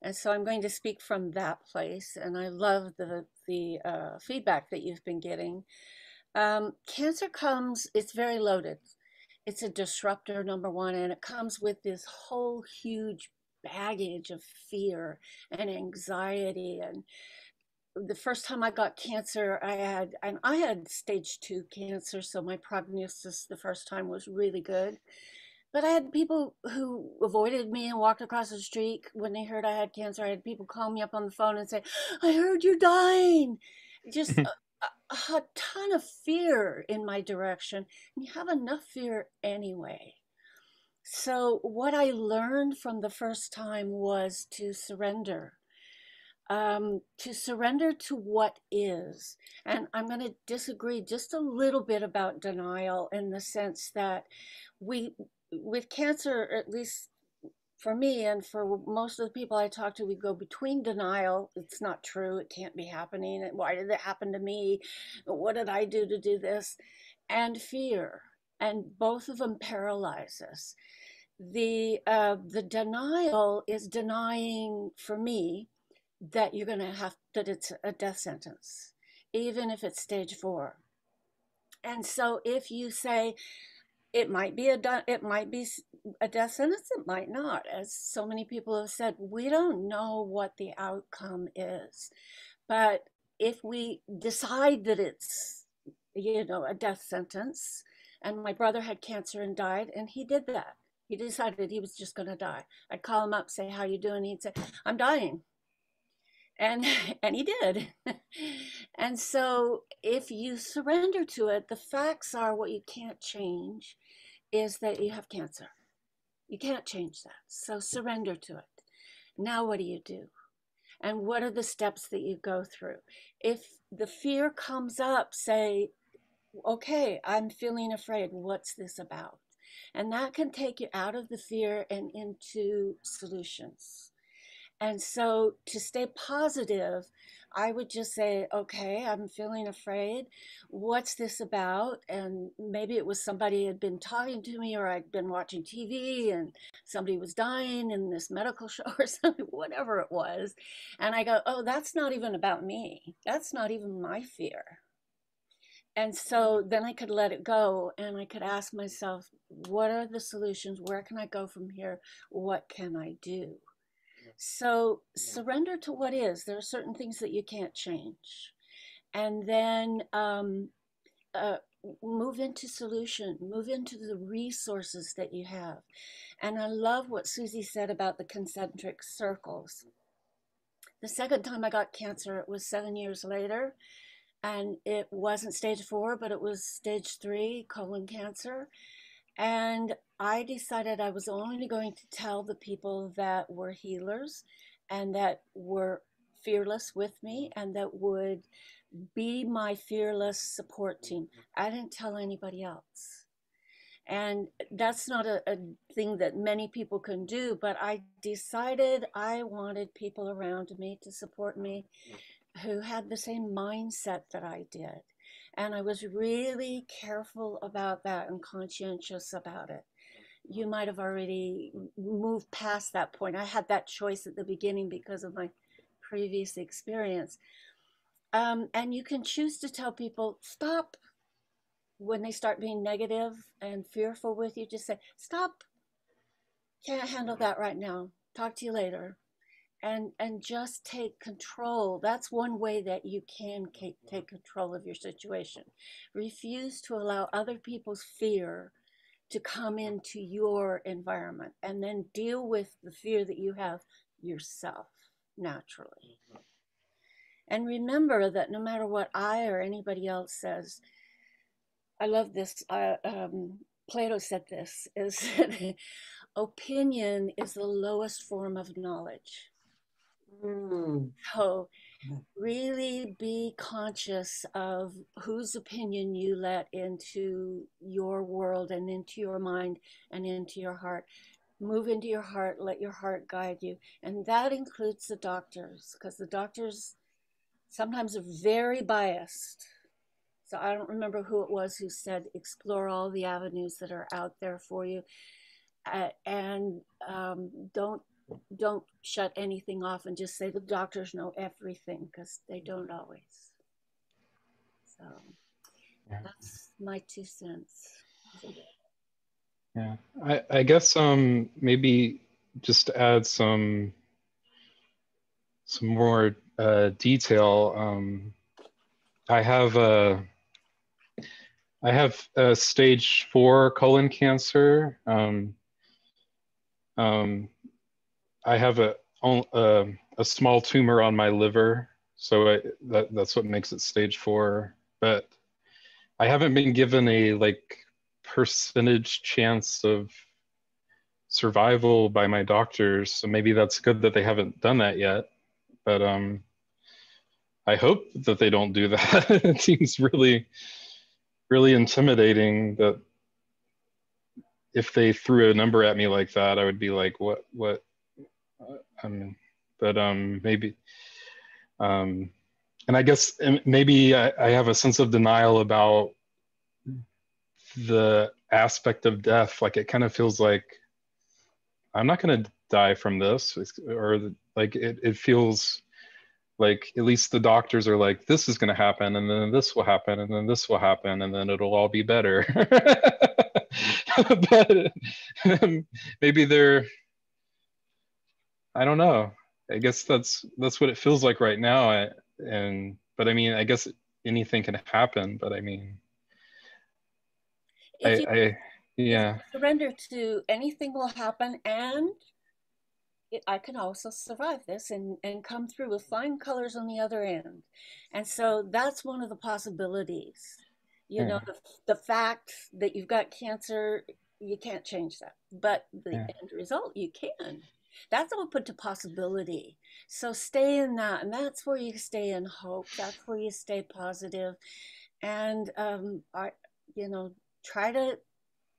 Speaker 2: and so I'm going to speak from that place. And I love the, the uh, feedback that you've been getting. Um, cancer comes, it's very loaded. It's a disruptor, number one, and it comes with this whole huge baggage of fear and anxiety and the first time I got cancer, I had and I had stage two cancer, so my prognosis the first time was really good. But I had people who avoided me and walked across the street when they heard I had cancer. I had people call me up on the phone and say, "I heard you're dying." Just a, a ton of fear in my direction. And you have enough fear anyway. So, what I learned from the first time was to surrender um, to surrender to what is. And I'm going to disagree just a little bit about denial in the sense that we, with cancer, at least for me and for most of the people I talk to, we go between denial. It's not true. It can't be happening. Why did it happen to me? What did I do to do this? And fear. And both of them paralyze us. The, uh, the denial is denying, for me, that you're going to have that it's a death sentence, even if it's stage four. And so if you say it might be a it might be a death sentence, it might not, as so many people have said, we don't know what the outcome is, but if we decide that it's you know a death sentence, and my brother had cancer and died, and he did that. He decided he was just going to die. I'd call him up, say, "How you doing?" He'd say, "I'm dying." and and he did and so if you surrender to it the facts are what you can't change is that you have cancer. You can't change that. So surrender to it. Now what do you do? And what are the steps that you go through? If the fear comes up say okay i'm feeling afraid. What's this about? And that can take you out of the fear and into solutions. And so to stay positive, I would just say, okay, I'm feeling afraid. What's this about? And maybe it was somebody had been talking to me or I'd been watching TV and somebody was dying in this medical show or something, whatever it was. And I go, oh, that's not even about me. That's not even my fear. And so mm. then I could let it go and I could ask myself, what are the solutions? Where can I go from here? What can I do? So surrender to what is. There are certain things that you can't change. And then um, uh, move into solution, move into the resources that you have. And I love what Susy said about the concentric circles. The second time I got cancer, it was seven years later. And it wasn't stage four, but it was stage three colon cancer. And I decided I was only going to tell the people that were healers and that were fearless with me and that would be my fearless support team. Mm-hmm. I didn't tell anybody else. And that's not a, a, thing that many people can do, but I decided I wanted people around me to support me mm-hmm. who had the same mindset that I did. And I was really careful about that and conscientious about it. You might have already moved past that point. I had that choice at the beginning because of my previous experience. Um, and you can choose to tell people, stop. When they start being negative and fearful with you, just say, stop. Can't handle that right now. Talk to you later and and just take control. That's one way that you can take control of your situation. Refuse to allow other people's fear to come into your environment and then deal with the fear that you have yourself naturally. And remember that no matter what i or anybody else says i love this uh, um, plato said this is opinion is the lowest form of knowledge Mm. So really be conscious of whose opinion you let into your world and into your mind and into your heart. Move into your heart, let your heart guide you. And that includes the doctors, because the doctors sometimes are very biased. So I don't remember who it was who said, explore all the avenues that are out there for you. Uh, and um, don't don't shut anything off and just say the doctors know everything because they don't always. So,
Speaker 11: Yeah.
Speaker 2: That's my two cents.
Speaker 11: Yeah, I, I guess um maybe just to add some some more uh, detail. Um, I have a I have a stage four colon cancer. Um, um, I have a, a, a small tumor on my liver, so I, that that's what makes it stage four. But I haven't been given a like percentage chance of survival by my doctors, so maybe that's good that they haven't done that yet. But um, I hope that they don't do that. it seems really, really intimidating that if they threw a number at me like that, I would be like, what, what? I mean, but um, maybe, um, and I guess maybe I, I have a sense of denial about the aspect of death. Like it kind of feels like I'm not going to die from this, or like it, it feels like at least the doctors are like this is going to happen and then this will happen and then this will happen and then it'll all be better. But um, maybe they're i don't know i guess that's that's what it feels like right now I, and but i mean i guess anything can happen but i mean I, I yeah
Speaker 2: surrender to anything will happen and it, I can also survive this and, and come through with fine colors on the other end. And so that's one of the possibilities. You yeah. know, the, the fact that you've got cancer, you can't change that. But the yeah. end result, you can. That's open to possibility. So stay in that. And that's where you stay in hope. That's where you stay positive. And, um, I, you know, try to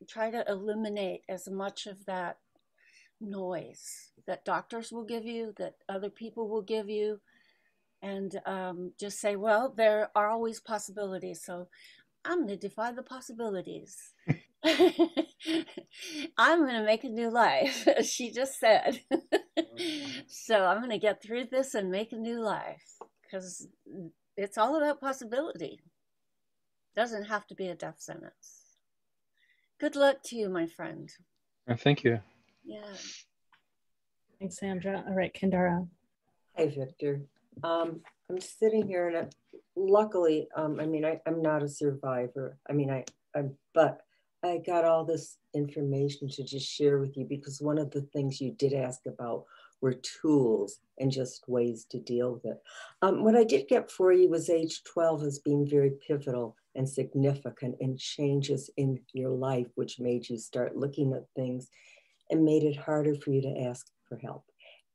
Speaker 2: try to eliminate as much of that noise that doctors will give you, that other people will give you, and um, just say, well, there are always possibilities. So I'm going to defy the possibilities. I'm going to make a new life, as she just said. so I'm going to get through this and make a new life because it's all about possibility. Doesn't have to be a death sentence. Good luck to you, my friend.
Speaker 11: Thank you.
Speaker 2: Yeah.
Speaker 1: Thanks, Sandra. All right, Kendara.
Speaker 3: Hi, Victor. Um, I'm sitting here and I, luckily, um, I mean, I, am not a survivor. I mean, I, I'm, but I got all this information to just share with you because one of the things you did ask about were tools and just ways to deal with it. Um, what I did get for you was age 12 as being very pivotal and significant in changes in your life, which made you start looking at things and made it harder for you to ask for help.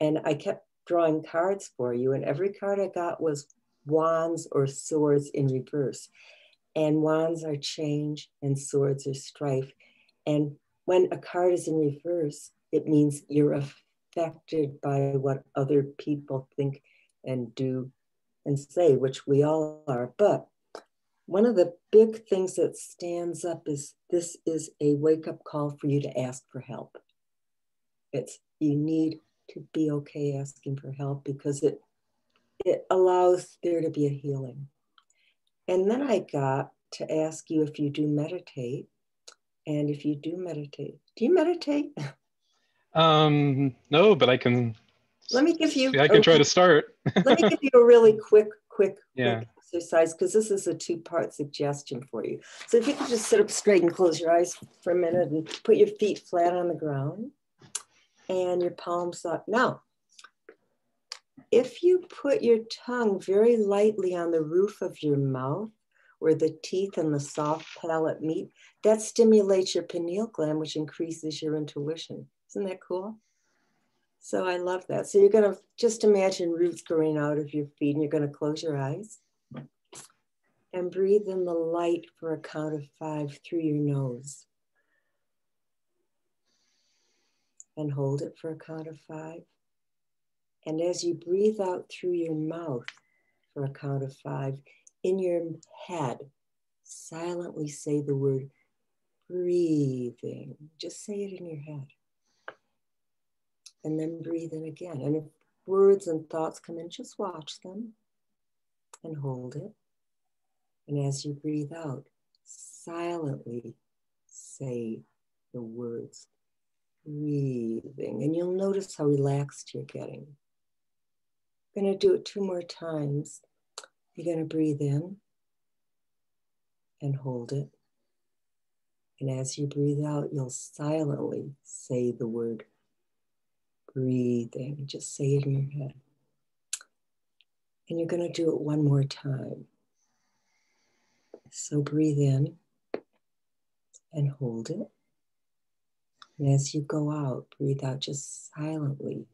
Speaker 3: And I kept drawing cards for you, and every card I got was wands or swords in reverse. And wands are change, and swords are strife. And when a card is in reverse, it means you're affected by what other people think and do and say, which we all are. But one of the big things that stands up is this is a wake up call for you to ask for help. It's you need to be okay asking for help because it it allows there to be a healing. And then I got to ask you if you do meditate. And if you do meditate, do you meditate?
Speaker 11: Um, no, but I can.
Speaker 3: Let me give you.
Speaker 11: I can try to start.
Speaker 3: let me give you a really quick, quick,
Speaker 11: yeah.
Speaker 3: quick exercise because this is a two-part suggestion for you. So if you could just sit up straight and close your eyes for a minute and put your feet flat on the ground and your palms up. Now, if you put your tongue very lightly on the roof of your mouth where the teeth and the soft palate meet, that stimulates your pineal gland, which increases your intuition. Isn't that cool? So I love that. So you're going to just imagine roots growing out of your feet and you're going to close your eyes and breathe in the light for a count of five through your nose. and hold it for a count of five. And as you breathe out through your mouth for a count of five, in your head, silently say the word breathing. Just say it in your head. And then breathe in again. And if words and thoughts come in, just watch them and hold it. And as you breathe out, silently say the words, breathing, and you'll notice how relaxed you're getting. I'm going to do it two more times. You're going to breathe in and hold it. And as you breathe out, you'll silently say the word breathing. Just say it in your head. And you're going to do it one more time. So breathe in and hold it. And as you go out, breathe out just silently.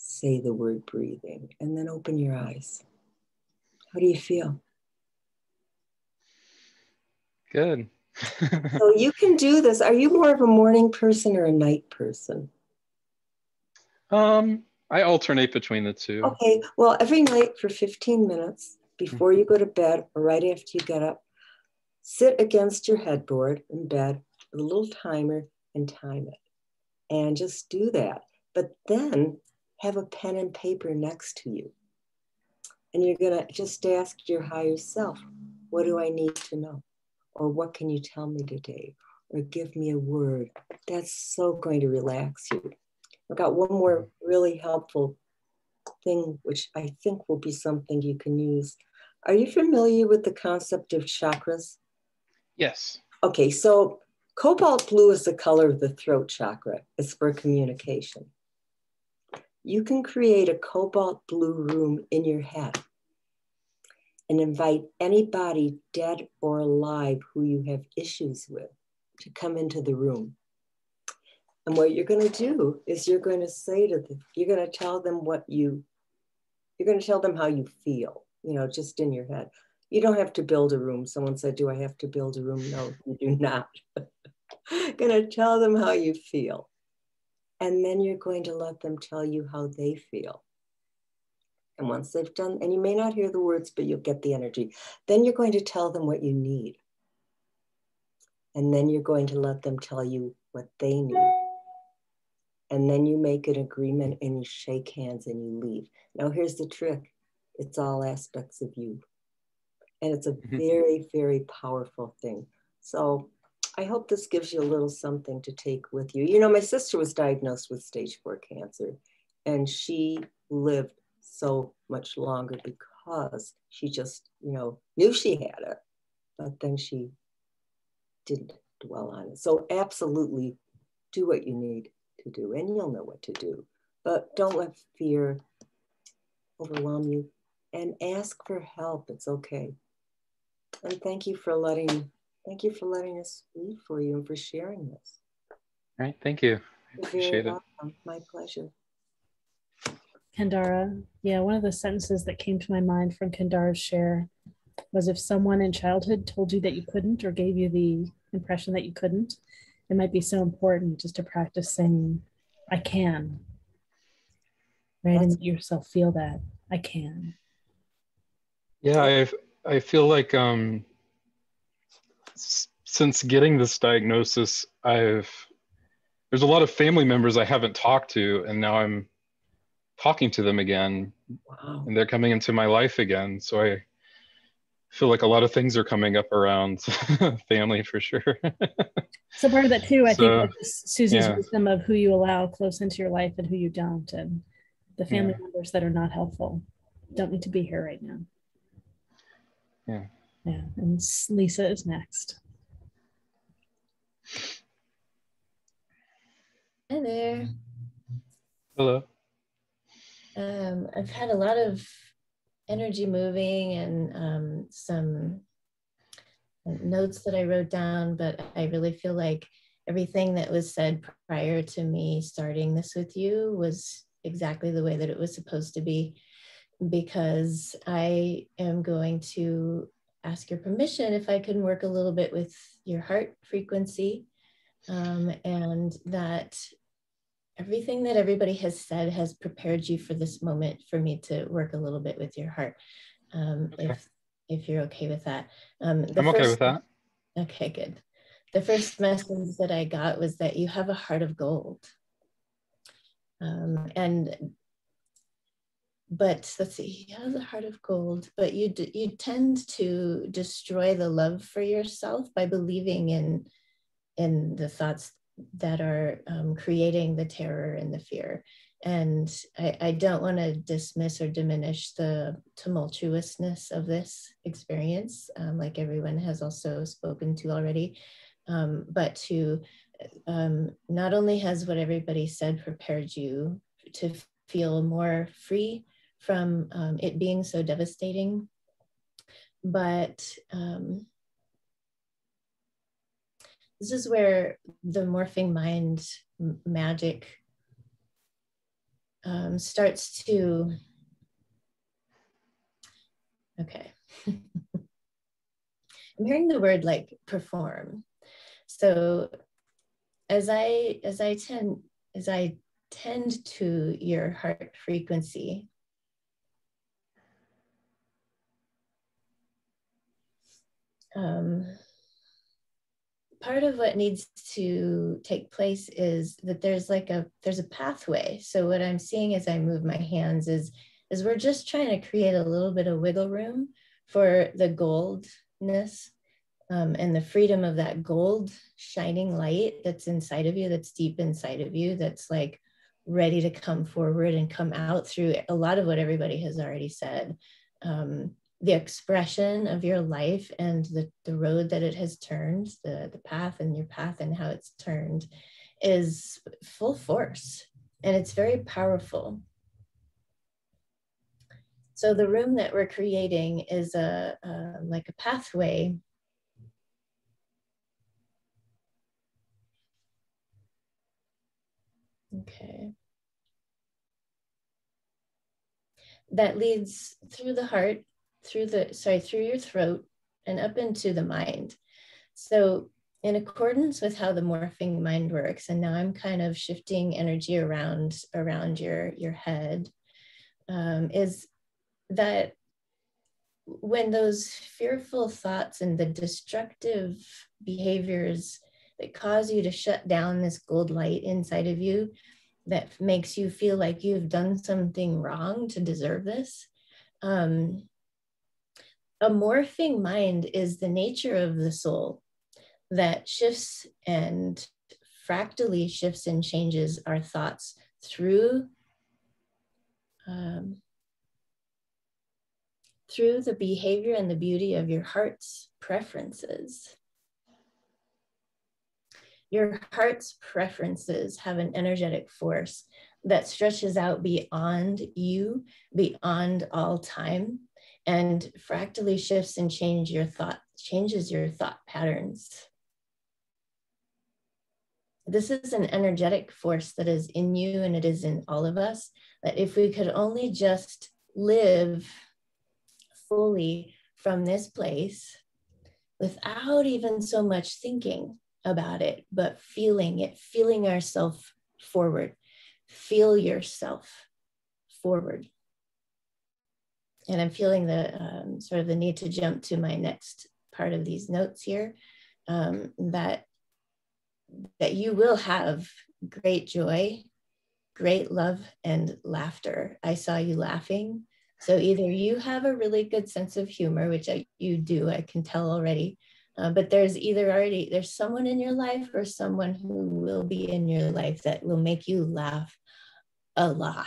Speaker 3: Say the word breathing and then open your eyes. How do you feel?
Speaker 11: Good.
Speaker 3: so you can do this. Are you more of a morning person or a night person?
Speaker 11: Um, I alternate between the two.
Speaker 3: Okay. Well, every night for 15 minutes before you go to bed or right after you get up, sit against your headboard in bed with a little timer and time it. And just do that. But then have a pen and paper next to you. And you're going to just ask your higher self, what do I need to know? Or what can you tell me today? Or give me a word. That's so going to relax you. I've got one more really helpful thing, which I think will be something you can use. Are you familiar with the concept of chakras?
Speaker 11: Yes.
Speaker 3: Okay, so cobalt blue is the color of the throat chakra. It's for communication. You can create a cobalt blue room in your head and invite anybody dead or alive who you have issues with to come into the room. And what you're going to do is you're going to say to them, you're going to tell them what you, you're going to tell them how you feel, you know, just in your head. You don't have to build a room. Someone said, Do I have to build a room? No, you do not. going to tell them how you feel. And then you're going to let them tell you how they feel. And once they've done, and you may not hear the words, but you'll get the energy, then you're going to tell them what you need. And then you're going to let them tell you what they need. And then you make an agreement and you shake hands and you leave. Now, here's the trick it's all aspects of you. And it's a mm-hmm. very, very powerful thing. So I hope this gives you a little something to take with you. You know, my sister was diagnosed with stage four cancer, and she lived so much longer because she just, you know, knew she had it, but then she didn't dwell on it. So, absolutely do what you need to do, and you'll know what to do. But don't let fear overwhelm you and ask for help. It's okay. And thank you for letting thank you for letting us read for you and for sharing this.
Speaker 11: All right, thank you. I appreciate it.
Speaker 3: Welcome. My pleasure.
Speaker 1: Kendara, yeah, one of the sentences that came to my mind from Kendara's share was if someone in childhood told you that you couldn't or gave you the impression that you couldn't, it might be so important just to practice saying, I can. Right? That's and yourself feel that I can.
Speaker 11: Yeah, I I feel like um since getting this diagnosis, I've there's a lot of family members I haven't talked to, and now I'm talking to them again wow. and they're coming into my life again so i feel like a lot of things are coming up around family for sure
Speaker 1: so part of that too i so, think susy's yeah. wisdom of who you allow close into your life and who you don't and the family yeah. members that are not helpful don't need to be here right now
Speaker 11: yeah
Speaker 1: yeah and lisa is next.
Speaker 6: Hi there.
Speaker 11: Hello.
Speaker 6: Um, I've had a lot of energy moving and um, some notes that I wrote down, but I really feel like everything that was said prior to me starting this with you was exactly the way that it was supposed to be because I am going to ask your permission if I can work a little bit with your heart frequency um, and that everything that everybody has said has prepared you for this moment for me to work a little bit with your heart. Um, okay. If if you're okay with that.
Speaker 11: Um, I'm first, okay with that.
Speaker 6: Okay, good. The first message that I got was that you have a heart of gold. Um, and but let's see, you have the heart of gold, but you you tend to destroy the love for yourself by believing in in the thoughts that are um, creating the terror and the fear. And I, I don't want to dismiss or diminish the tumultuousness of this experience, um, like everyone has also spoken to already, um, but to um, not only has what everybody said prepared you to feel more free from um, it being so devastating, but um, this is where the morphing mind magic um, starts to okay. I'm hearing the word like perform. So as i as i tend as i tend to your heart frequency um, part of what needs to take place is that there's like a there's a pathway. So what i'm seeing as i move my hands is is we're just trying to create a little bit of wiggle room for the goldness um, and the freedom of that gold shining light that's inside of you that's deep inside of you that's like ready to come forward and come out through a lot of what everybody has already said. Um, the expression of your life and the, the road that it has turned, the, the path and your path and how it's turned is full force and it's very powerful. So the room that we're creating is a, a like a pathway Okay. That leads through the heart through the sorry through your throat and up into the mind. So in accordance with how the morphing mind works and now i'm kind of shifting energy around around your your head um, is that when those fearful thoughts and the destructive behaviors that cause you to shut down this gold light inside of you that makes you feel like you've done something wrong to deserve this um, a morphing mind is the nature of the soul that shifts and fractally shifts and changes our thoughts through um, through the behavior and the beauty of your heart's preferences. Your heart's preferences have an energetic force that stretches out beyond you, beyond all time, and fractally shifts and change your thought changes your thought patterns. This is an energetic force that is in you and it is in all of us that if we could only just live fully from this place without even so much thinking about it but feeling it feeling ourselves forward feel yourself forward and I'm feeling the um, sort of the need to jump to my next part of these notes here. Um, that that you will have great joy, great love, and laughter. I saw you laughing. So either you have a really good sense of humor, which I, you do, I can tell already. Uh, but there's either already there's someone in your life or someone who will be in your life that will make you laugh a lot.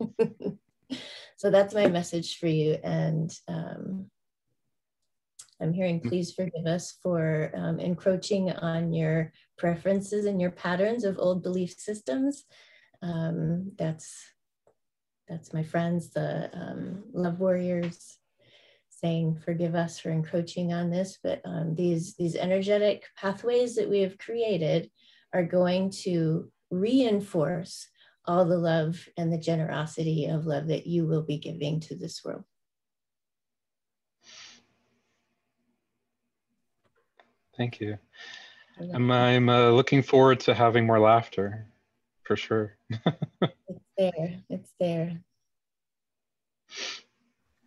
Speaker 6: so that's my message for you. And um, I'm hearing please forgive us for um, encroaching on your preferences and your patterns of old belief systems. Um, that's that's my friends, the um, love warriors, saying forgive us for encroaching on this. But um, these these energetic pathways that we have created are going to reinforce all the love and the generosity of love that you will be giving to this world.
Speaker 11: Thank you. I'm, I'm uh, looking forward to having more laughter, for sure.
Speaker 6: it's there. It's there.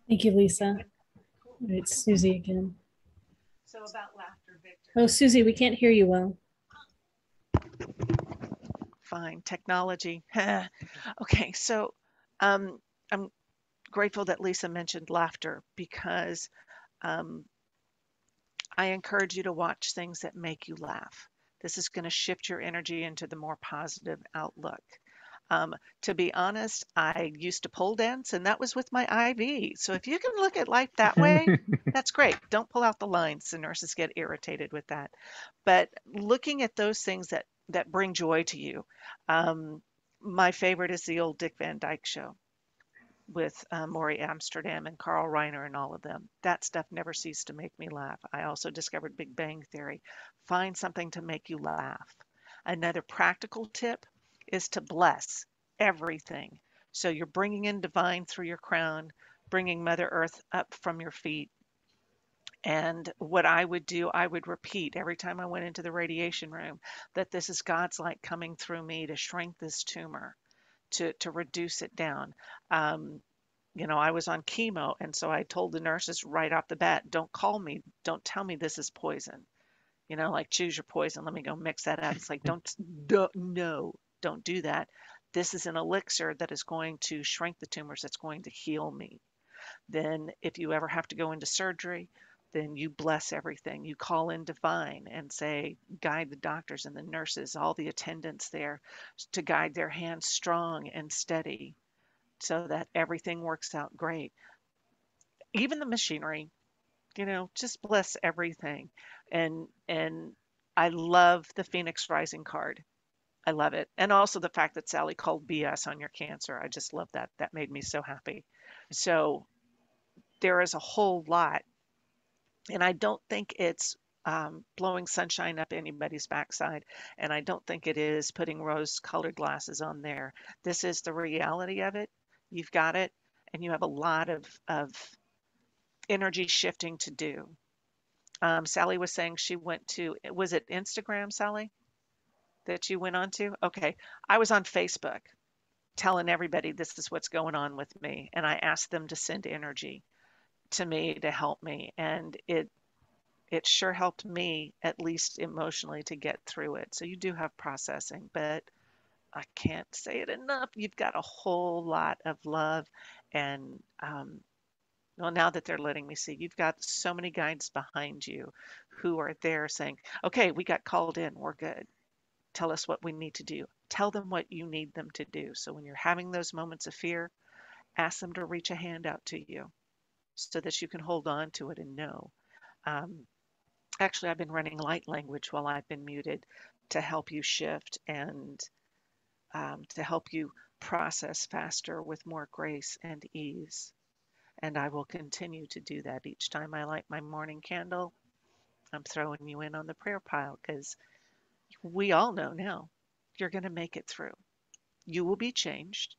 Speaker 1: Thank you, Lisa. It's Susy again.
Speaker 4: So about laughter, Victor.
Speaker 1: Oh, Susy, we can't hear you well
Speaker 4: fine technology okay so um, I'm grateful that Lisa mentioned laughter because um, I encourage you to watch things that make you laugh. This is going to shift your energy into the more positive outlook. Um, to be honest, I used to pole dance and that was with my IV. So if you can look at life that way, that's great. Don't pull out the lines. The nurses get irritated with that. But looking at those things that, that bring joy to you. Um, my favorite is the old Dick Van Dyke show with uh, Morey Amsterdam and Carl Reiner and all of them. That stuff never ceased to make me laugh. I also discovered Big Bang Theory. Find something to make you laugh. Another practical tip is to bless everything. So you're bringing in divine through your crown, bringing Mother Earth up from your feet. And what I would do, I would repeat every time I went into the radiation room that this is God's light coming through me to shrink this tumor, to, to reduce it down. Um, you know, I was on chemo, and so I told the nurses right off the bat, don't call me, don't tell me this is poison. You know, like choose your poison. Let me go mix that up. It's like, don't, don't no, don't do that. This is an elixir that is going to shrink the tumors, that's going to heal me. Then, if you ever have to go into surgery, then you bless everything. You call in divine and say, guide the doctors and the nurses, all the attendants there to guide their hands strong and steady so that everything works out great. Even the machinery, you know, just bless everything. And and I love the Phoenix Rising card. I love it. And also the fact that Sally called BS on your cancer. I just love that. That made me so happy. So there is a whole lot. And I don't think it's um, blowing sunshine up anybody's backside. And I don't think it is putting rose colored glasses on there. This is the reality of it. You've got it. And you have a lot of, of energy shifting to do. Um, Sally was saying she went to, was it Instagram, Sally? that you went on to? Okay. I was on Facebook telling everybody this is what's going on with me. And I asked them to send energy to me to help me. And it, it sure helped me, at least emotionally, to get through it. So you do have processing, but I can't say it enough. You've got a whole lot of love. And um, well, now that they're letting me see, you've got so many guides behind you who are there saying, okay, we got called in, we're good tell us what we need to do. Tell them what you need them to do. So when you're having those moments of fear, ask them to reach a hand out to you so that you can hold on to it and know. Um, actually, I've been running light language while I've been muted to help you shift and um, to help you process faster with more grace and ease. And I will continue to do that each time I light my morning candle. I'm throwing you in on the prayer pile because we all know now you're going to make it through. You will be changed.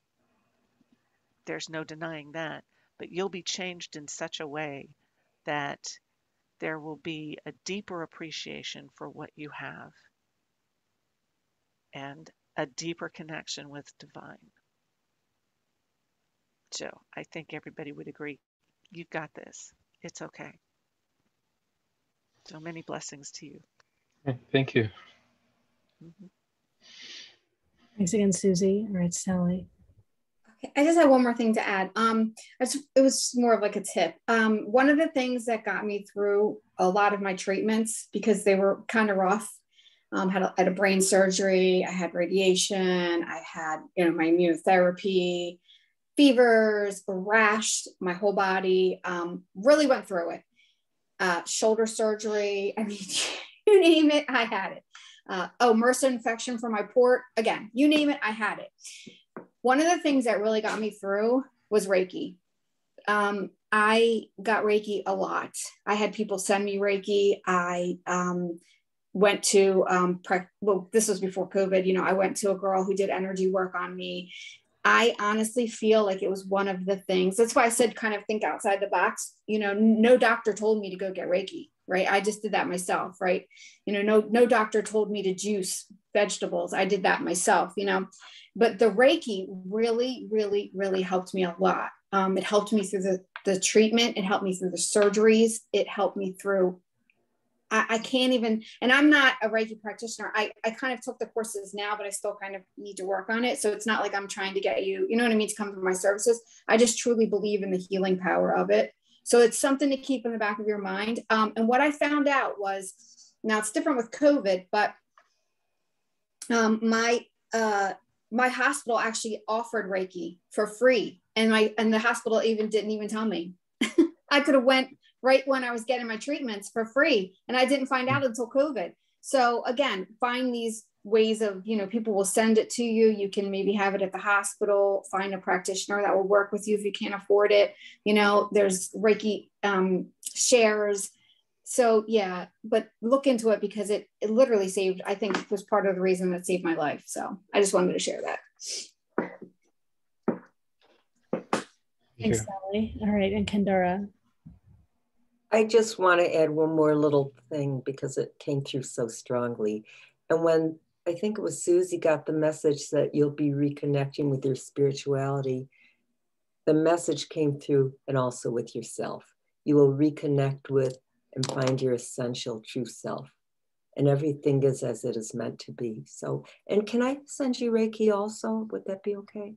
Speaker 4: There's no denying that. But you'll be changed in such a way that there will be a deeper appreciation for what you have and a deeper connection with divine. So I think everybody would agree. You've got this. It's okay. So many blessings to you.
Speaker 11: Thank you.
Speaker 1: Mm-hmm. Thanks again, Susy. All right, Sally.
Speaker 5: I just have one more thing to add. Um, it was more of like a tip. Um, one of the things that got me through a lot of my treatments because they were kind of rough. Um, had a, had a brain surgery. I had radiation. I had you know my immunotherapy, fevers, rash, my whole body. Um, really went through it. Uh, shoulder surgery. I mean, you name it, I had it uh, oh, MRSA infection for my port. Again, you name it, I had it. One of the things that really got me through was Reiki. Um, I got Reiki a lot. I had people send me Reiki. I um, went to, um, pre- well, this was before COVID, you know, I went to a girl who did energy work on me. I honestly feel like it was one of the things. That's why I said kind of think outside the box. You know, no doctor told me to go get Reiki right i just did that myself right you know no no doctor told me to juice vegetables i did that myself you know but the reiki really really really helped me a lot um, it helped me through the, the treatment it helped me through the surgeries it helped me through I, I, can't even, and I'm not a Reiki practitioner. I, I kind of took the courses now, but I still kind of need to work on it. So it's not like I'm trying to get you, you know what I mean, to come for my services. I just truly believe in the healing power of it. So it's something to keep in the back of your mind. Um, and what I found out was now it's different with COVID, but um, my uh, my hospital actually offered Reiki for free, and my and the hospital even didn't even tell me. I could have went right when I was getting my treatments for free, and I didn't find out until COVID. So again, find these ways of you know people will send it to you you can maybe have it at the hospital find a practitioner that will work with you if you can't afford it you know there's reiki um, shares so yeah but look into it because it, it literally saved i think was part of the reason that saved my life. So i just wanted to share that.
Speaker 1: Thanks sally. All right and kendara.
Speaker 3: I just want to add one more little thing because it came through so strongly. And when i think it was susy got the message that you'll be reconnecting with your spirituality the message came through and also with yourself. You will reconnect with and find your essential true self. And everything is as it is meant to be. So, and can I send you Reiki also? Would that be okay?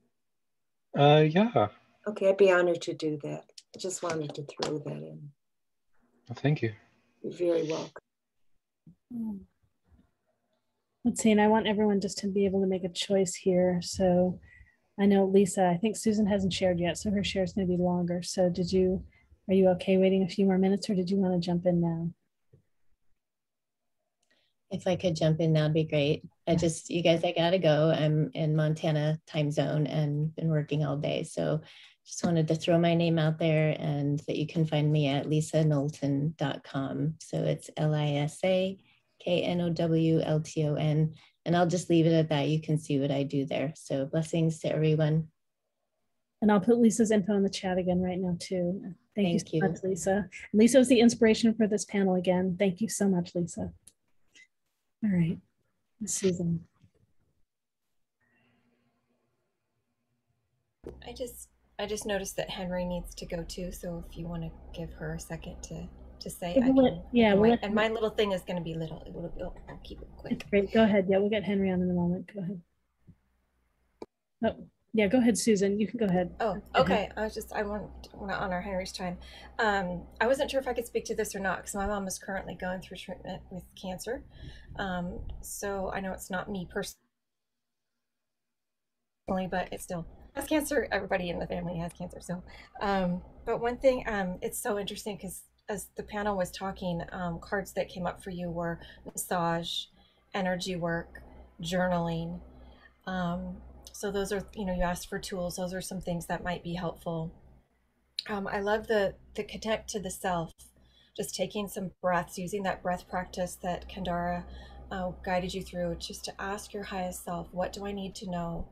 Speaker 11: Uh, yeah.
Speaker 3: Okay, I'd be honored to do that. I just wanted to throw that in.
Speaker 11: Well, thank you.
Speaker 3: You're very welcome.
Speaker 1: Hmm. Let's see, and I want everyone just to be able to make a choice here. So I know Lisa, I think Susan hasn't shared yet, so her share is going to be longer. So did you are you okay waiting a few more minutes or did you want to jump in now?
Speaker 6: If I could jump in now, would be great. I just, you guys, I gotta go. I'm in Montana time zone and been working all day. So just wanted to throw my name out there and that you can find me at lisaknowlton.com. So it's L I S A K N O W L T O N. And I'll just leave it at that. You can see what I do there. So blessings to everyone.
Speaker 1: And I'll put Lisa's info in the chat again right now too. Thank, Thank you so you. much, Lisa. Lisa was the inspiration for this panel again. Thank you so much, Lisa. All right, Susan.
Speaker 8: I just I just noticed that Henry needs to go too. So if you want to give her a second to to say, I can,
Speaker 1: yeah,
Speaker 8: we'll and my little thing is going to be little. It will, it'll, I'll keep it quick.
Speaker 1: Great. Go ahead. Yeah, we'll get Henry on in a moment. Go ahead. Oh, yeah, go ahead, Susan. You can go ahead.
Speaker 8: Oh, okay. I was just I want, want to honor Henry's time. Um, I wasn't sure if I could speak to this or not because my mom is currently going through treatment with cancer. Um, so I know it's not me personally, but it's still has cancer. Everybody in the family has cancer. So, um, but one thing, um, it's so interesting because as the panel was talking, um, cards that came up for you were massage, energy work, journaling. Um, so those are, you know, you asked for tools. Those are some things that might be helpful. Um, I love the the connect to the self, just taking some breaths, using that breath practice that Kendara uh, guided you through, just to ask your highest self, what do I need to know?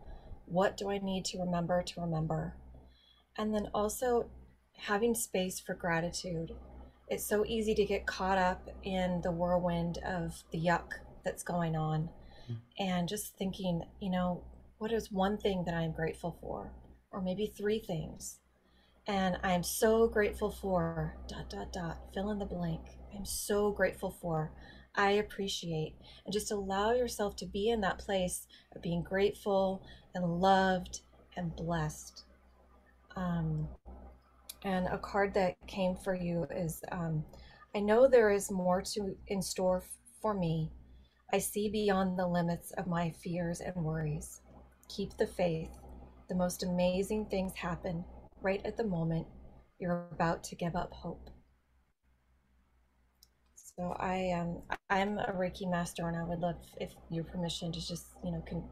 Speaker 8: What do I need to remember to remember? And then also having space for gratitude. It's so easy to get caught up in the whirlwind of the yuck that's going on. Mm. And just thinking, you know, what is one thing that I'm grateful for? Or maybe three things. And I am so grateful for dot, dot, dot, fill in the blank. I'm so grateful for. I appreciate. And just allow yourself to be in that place of being grateful and loved and blessed. Um, and a card that came for you is um, I know there is more to in store for me. I see beyond the limits of my fears and worries. Keep the faith. The most amazing things happen right at the moment you're about to give up hope. So I am um, I'm a Reiki master, and I would love if your permission to just you know can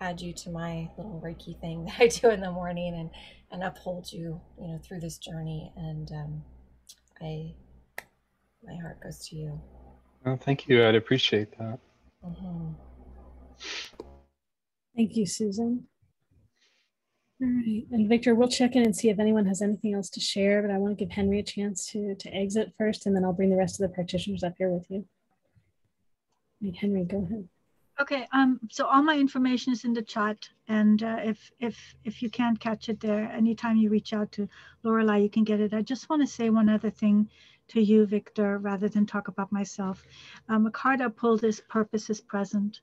Speaker 8: add you to my little Reiki thing that I do in the morning and and uphold you you know through this journey. And um, I my heart goes to you.
Speaker 11: Well, thank you. I'd appreciate that.
Speaker 1: Mm-hmm. Thank you, Susan. All right, and Victor, we'll check in and see if anyone has anything else to share, but I want to give Henry a chance to, to exit first, and then I'll bring the rest of the practitioners up here with you. Right, Henry, go ahead.
Speaker 9: Okay, um, so all my information is in the chat, and uh, if if if you can't catch it there, anytime you reach out to Laureli, you can get it. I just want to say one other thing to you, Victor, rather than talk about myself. Um, a card I pulled is Purpose is Present.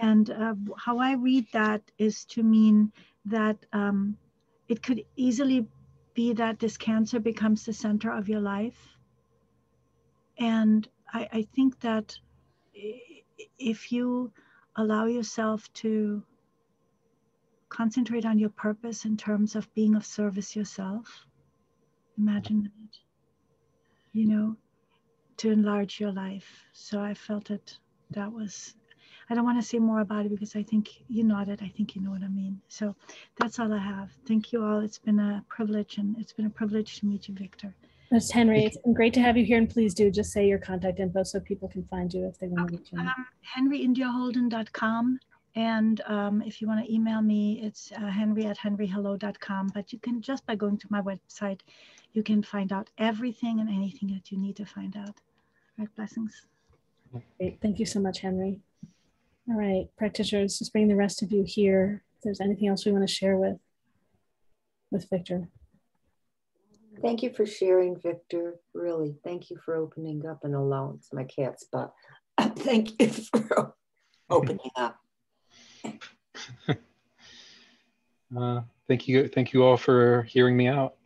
Speaker 9: And uh, how I read that is to mean that um, it could easily be that this cancer becomes the center of your life. And I, I think that if you allow yourself to concentrate on your purpose in terms of being of service yourself, imagine that, you know, to enlarge your life. So I felt it, that was I don't want to say more about it because I think you nodded. I think you know what I mean. So that's all I have. Thank you all. It's been a privilege and it's been a privilege to meet you, Victor.
Speaker 1: Ms. Henry, it's been great to have you here. And please do just say your contact info so people can find you if they want to reach out.
Speaker 9: Um, HenryIndiaHolden.com. And um, if you want to email me, it's uh, henry at henryhello.com. But you can just by going to my website, you can find out everything and anything that you need to find out. All right, blessings.
Speaker 1: Great. Thank you so much, Henry. All right, practitioners, just bring the rest of you here. If there's anything else we want to share with, with Victor.
Speaker 3: Thank you for sharing, Victor. Really, thank you for opening up and allowing it's my cat's butt. thank you for opening up.
Speaker 11: Uh, thank you, thank you all for hearing me out.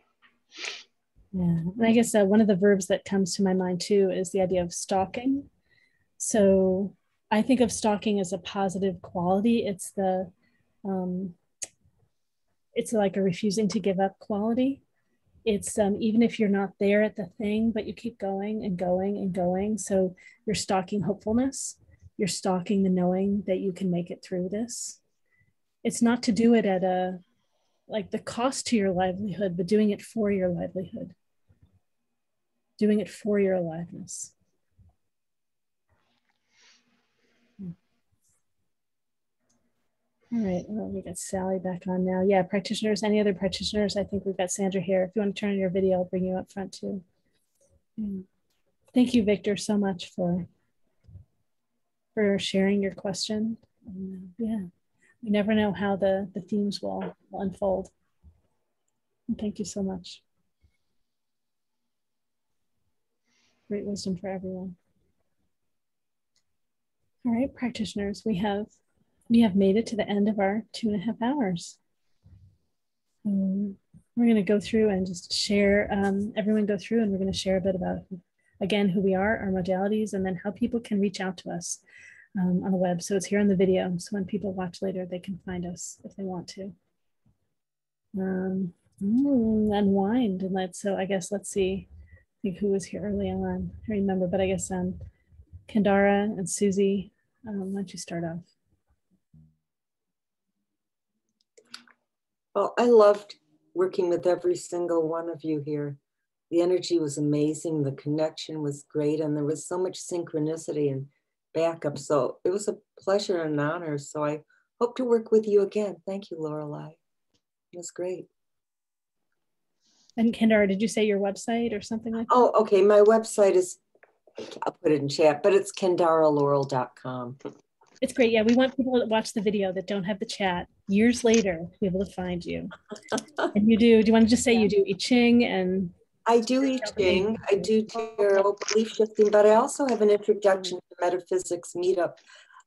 Speaker 1: Yeah, and I guess uh, one of the verbs that comes to my mind too is the idea of stalking. So I think of stalking as a positive quality. It's the, um, it's like a refusing to give up quality. It's um, even if you're not there at the thing, but you keep going and going and going. So you're stalking hopefulness. You're stalking the knowing that you can make it through this. It's not to do it at a, like the cost to your livelihood, but doing it for your livelihood, doing it for your aliveness. All right, well, we got Sally back on now. Yeah, practitioners, any other practitioners? I think we've got Sandra here. If you want to turn on your video, I'll bring you up front too. Yeah. Thank you, Victor, so much for, for sharing your question. Um, yeah, we never know how the, the themes will, will unfold. Thank you so much. Great wisdom for everyone. All right, practitioners, we have we have made it to the end of our two and a half hours. Um, we're going to go through and just share, um, everyone go through and we're going to share a bit about, again, who we are, our modalities, and then how people can reach out to us um, on the web. So it's here on the video. So when people watch later, they can find us if they want to. Um, mm, unwind. And let's, so I guess, let's see, I think who was here early on. I remember, but I guess um, Kendara and Susy, um, why don't you start off?
Speaker 3: Well, I loved working with every single one of you here. The energy was amazing, the connection was great, and there was so much synchronicity and backup. So it was a pleasure and an honor. So I hope to work with you again. Thank you, Laureli. It was great.
Speaker 1: And Kendara, did you say your website or something like that?
Speaker 3: Oh, okay. My website is, I'll put it in chat, but it's kendaralaurel.com.
Speaker 1: It's great. Yeah, we want people that watch the video that don't have the chat years later be able to find you. and you do, do you want to just say you do I Ching and
Speaker 3: I do I Ching, I do tarot belief shifting, but I also have an introduction to metaphysics meetup,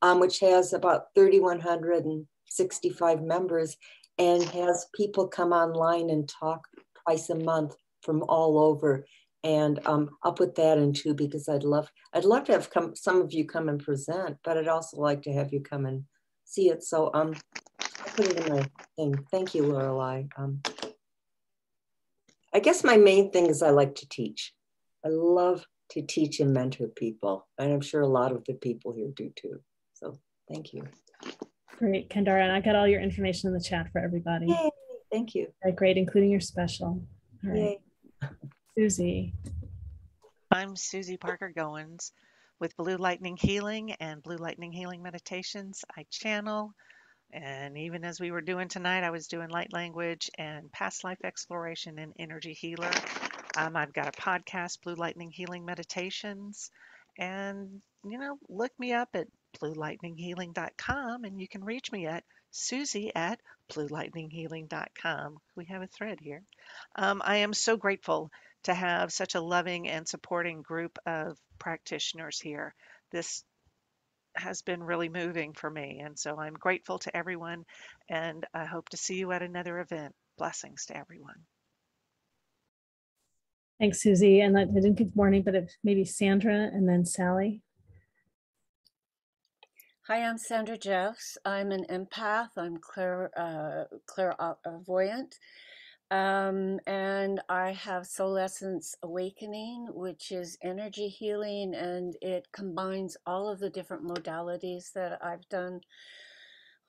Speaker 3: um, which has about 3,165 members and has people come online and talk twice a month from all over. And um, I'll put that in too because I'd love I'd love to have come some of you come and present, but I'd also like to have you come and see it. So um, I put it in my thing. Thank you, Laureli. Um, I guess my main thing is I like to teach. I love to teach and mentor people, and I'm sure a lot of the people here do too. So thank you.
Speaker 1: Great, Kendara, and I got all your information in the chat for everybody.
Speaker 3: Yay, thank you.
Speaker 1: Right, great, including your special. All right. Yay. Susy.
Speaker 4: I'm Susy Parker Goins with Blue Lightning Healing and Blue Lightning Healing Meditations. I channel, and even as we were doing tonight, I was doing light language and past life exploration and energy healer. Um, I've got a podcast, Blue Lightning Healing Meditations, and you know, look me up at bluelightninghealing.com, and you can reach me at Susy at bluelightninghealing.com. We have a thread here. Um, I am so grateful to have such a loving and supporting group of practitioners here. This has been really moving for me. And so I'm grateful to everyone and I hope to see you at another event. Blessings to everyone.
Speaker 1: Thanks, Susy. And I didn't give morning, but if maybe Sandra and then Sally.
Speaker 2: Hi, I'm Sandra Jeffs. I'm an empath. I'm clair, uh, clairvoyant. Um, and I have Soul Essence Awakening, which is energy healing, and it combines all of the different modalities that I've done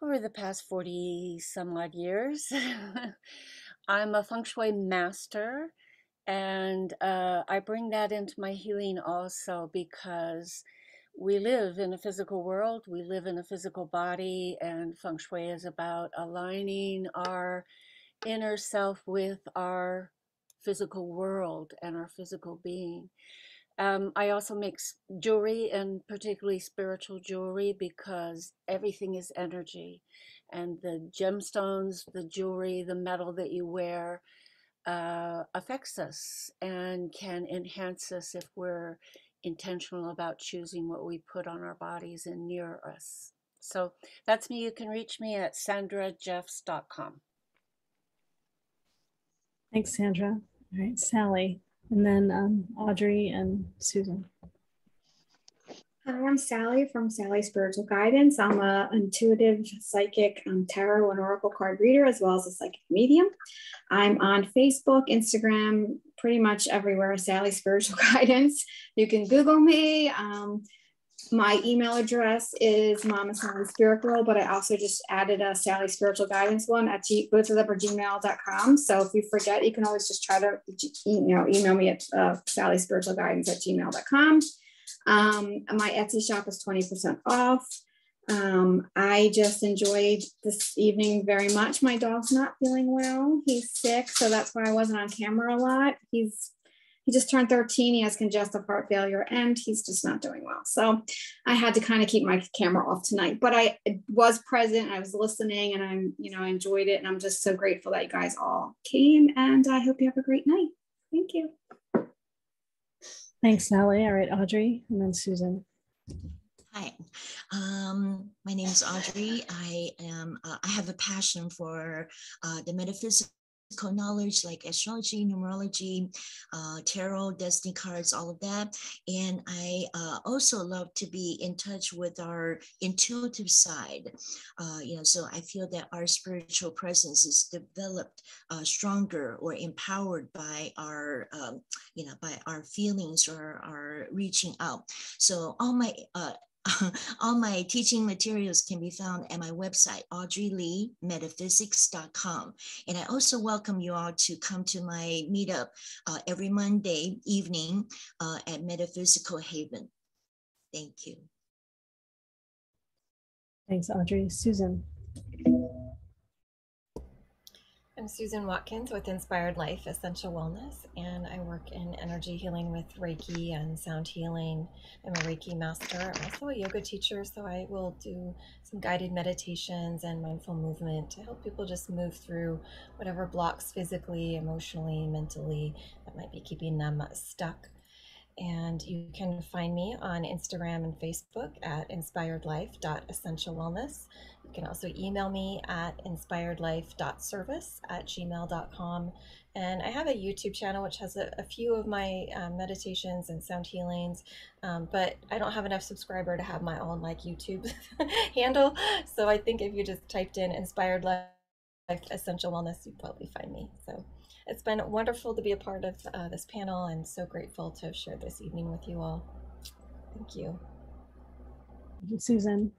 Speaker 2: over the past 40 some odd years. I'm a feng shui master, and uh, I bring that into my healing also because we live in a physical world, we live in a physical body, and feng shui is about aligning our inner self with our physical world and our physical being. Um, I also make jewelry and particularly spiritual jewelry because everything is energy. And the gemstones, the jewelry, the metal that you wear uh, affects us and can enhance us if we're intentional about choosing what we put on our bodies and near us. So that's me. You can reach me at sandrajeffs.com.
Speaker 1: Thanks, Sandra. All right, Sally, and then um, Audrey and Susan.
Speaker 5: Hi, I'm Sally from Sally Spiritual Guidance. I'm a intuitive psychic um, tarot and oracle card reader, as well as a psychic medium. I'm on Facebook, Instagram, pretty much everywhere. Sally Spiritual Guidance. You can Google me. Um, my email address is Mama Sally Spirit Girl, but I also just added a Sally Spiritual Guidance one at g- both of them are gmail.com. So if you forget, you can always just try to you know email me at uh, Sally Spiritual Guidance at gmail.com. Um, my Etsy shop is 20% off. Um, I just enjoyed this evening very much. My dog's not feeling well. He's sick, so that's why I wasn't on camera a lot. He's he just turned 13. He has congestive heart failure and he's just not doing well. So I had to kind of keep my camera off tonight, but I was present. I was listening and I'm, you know, I enjoyed it. And I'm just so grateful that you guys all came and I hope you have a great night. Thank you.
Speaker 1: Thanks, Sally. All right, Audrey, and then Susan.
Speaker 7: Hi, um, my name is Audrey. I am. Uh, I have a passion for uh, the knowledge like astrology, numerology, uh, tarot, destiny cards, all of that. And I uh, also love to be in touch with our intuitive side. Uh, you know, so I feel that our spiritual presence is developed uh, stronger or empowered by our, um, you know, by our feelings or our reaching out. So all my uh, All my teaching materials can be found at my website, audreyleemetaphysics.com. And I also welcome you all to come to my meetup uh, every Monday evening uh, at Metaphysical Haven. Thank you.
Speaker 1: Thanks, Audrey. Susan.
Speaker 8: I'm Susan Watkins with Inspired Life Essential Wellness, and I work in energy healing with Reiki and sound healing. I'm a Reiki master. I'm also a yoga teacher, so I will do some guided meditations and mindful movement to help people just move through whatever blocks physically, emotionally, mentally that might be keeping them stuck. And you can find me on Instagram and Facebook at inspiredlife.essentialwellness. You can also email me at inspiredlife.service at gmail.com. And I have a YouTube channel which has a, a few of my um, meditations and sound healings, um, but I don't have enough subscriber to have my own like YouTube handle. So I think if you just typed in Inspired Life Essential Wellness, you'd probably find me. So it's been wonderful to be a part of uh, this panel and so grateful to have shared this evening with you all. Thank you.
Speaker 1: Thank you, Susan.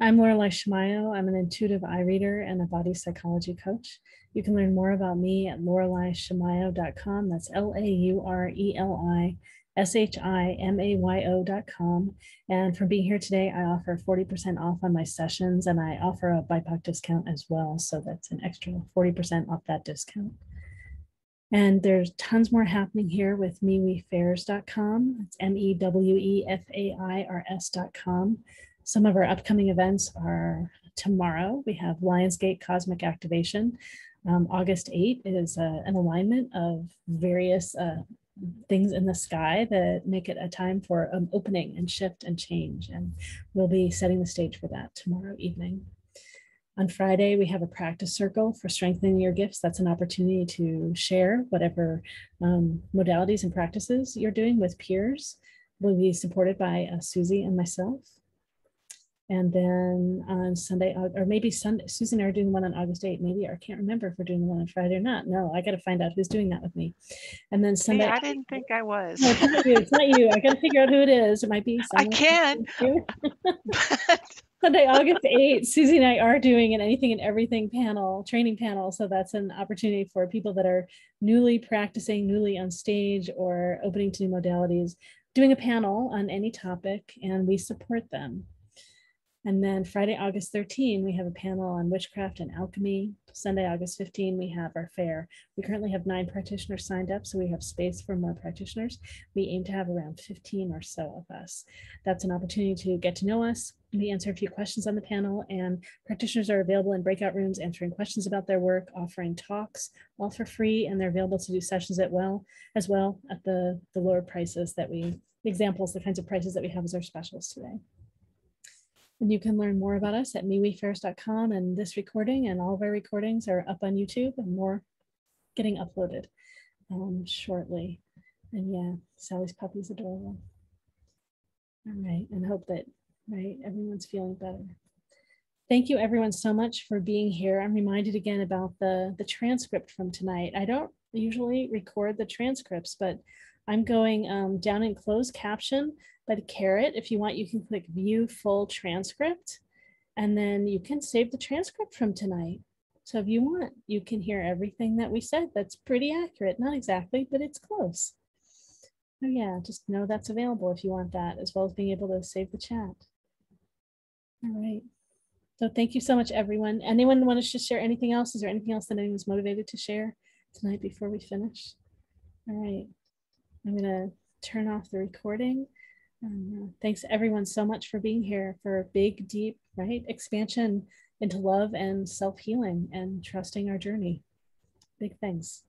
Speaker 1: I'm Laureli Shimayo. I'm an intuitive eye reader and a body psychology coach. You can learn more about me at LaureliShimayo.com. That's L A U R E L I S H I M A Y O.com. And for being here today, I offer 40% off on my sessions and I offer a BIPOC discount as well. So that's an extra 40% off that discount. And there's tons more happening here with mewefairs.com. It's M E W E F A I R S.com. Some of our upcoming events are tomorrow. We have Lionsgate Cosmic Activation. Um, August 8 is uh, an alignment of various uh, things in the sky that make it a time for um, opening and shift and change. And we'll be setting the stage for that tomorrow evening. On Friday, we have a practice circle for strengthening your gifts. That's an opportunity to share whatever um, modalities and practices you're doing with peers. We'll be supported by uh, Susy and myself. And then on Sunday, or maybe Sunday, Susan and I are doing one on August 8th. Maybe I can't remember if we're doing one on Friday or not. No, I got to find out who's doing that with me. And then Sunday.
Speaker 4: Hey, I didn't think I was.
Speaker 1: No, it's not you. It's not you. I got to figure out who it is. It might be.
Speaker 4: I can.
Speaker 1: Sunday, August 8th, Susy and I are doing an anything and everything panel, training panel. So that's an opportunity for people that are newly practicing, newly on stage, or opening to new modalities, doing a panel on any topic, and we support them. And then Friday, August 13, we have a panel on witchcraft and alchemy. Sunday, August 15, we have our fair. We currently have nine practitioners signed up, so we have space for more practitioners. We aim to have around 15 or so of us. That's an opportunity to get to know us. We answer a few questions on the panel, and practitioners are available in breakout rooms answering questions about their work, offering talks, all for free, and they're available to do sessions at well as well at the, the lower prices that we examples, the kinds of prices that we have as our specials today. And you can learn more about us at mewefairs.com. And this recording and all of our recordings are up on YouTube and more getting uploaded um, shortly. And yeah, Sally's puppy is adorable. All right, and hope that right everyone's feeling better. Thank you everyone so much for being here. I'm reminded again about the the transcript from tonight. I don't usually record the transcripts, but I'm going um, down in closed caption by the caret, if you want, you can click view full transcript and then you can save the transcript from tonight. So if you want, you can hear everything that we said. That's pretty accurate. Not exactly, but it's close. Oh yeah, just know that's available if you want that, as well as being able to save the chat. All right. So thank you so much, everyone. Anyone want to share anything else? Is there anything else that anyone's motivated to share tonight before we finish? All right. I'm going to turn off the recording. Uh, thanks everyone so much for being here for a big, deep, right? Expansion into love and self healing and trusting our journey. Big thanks.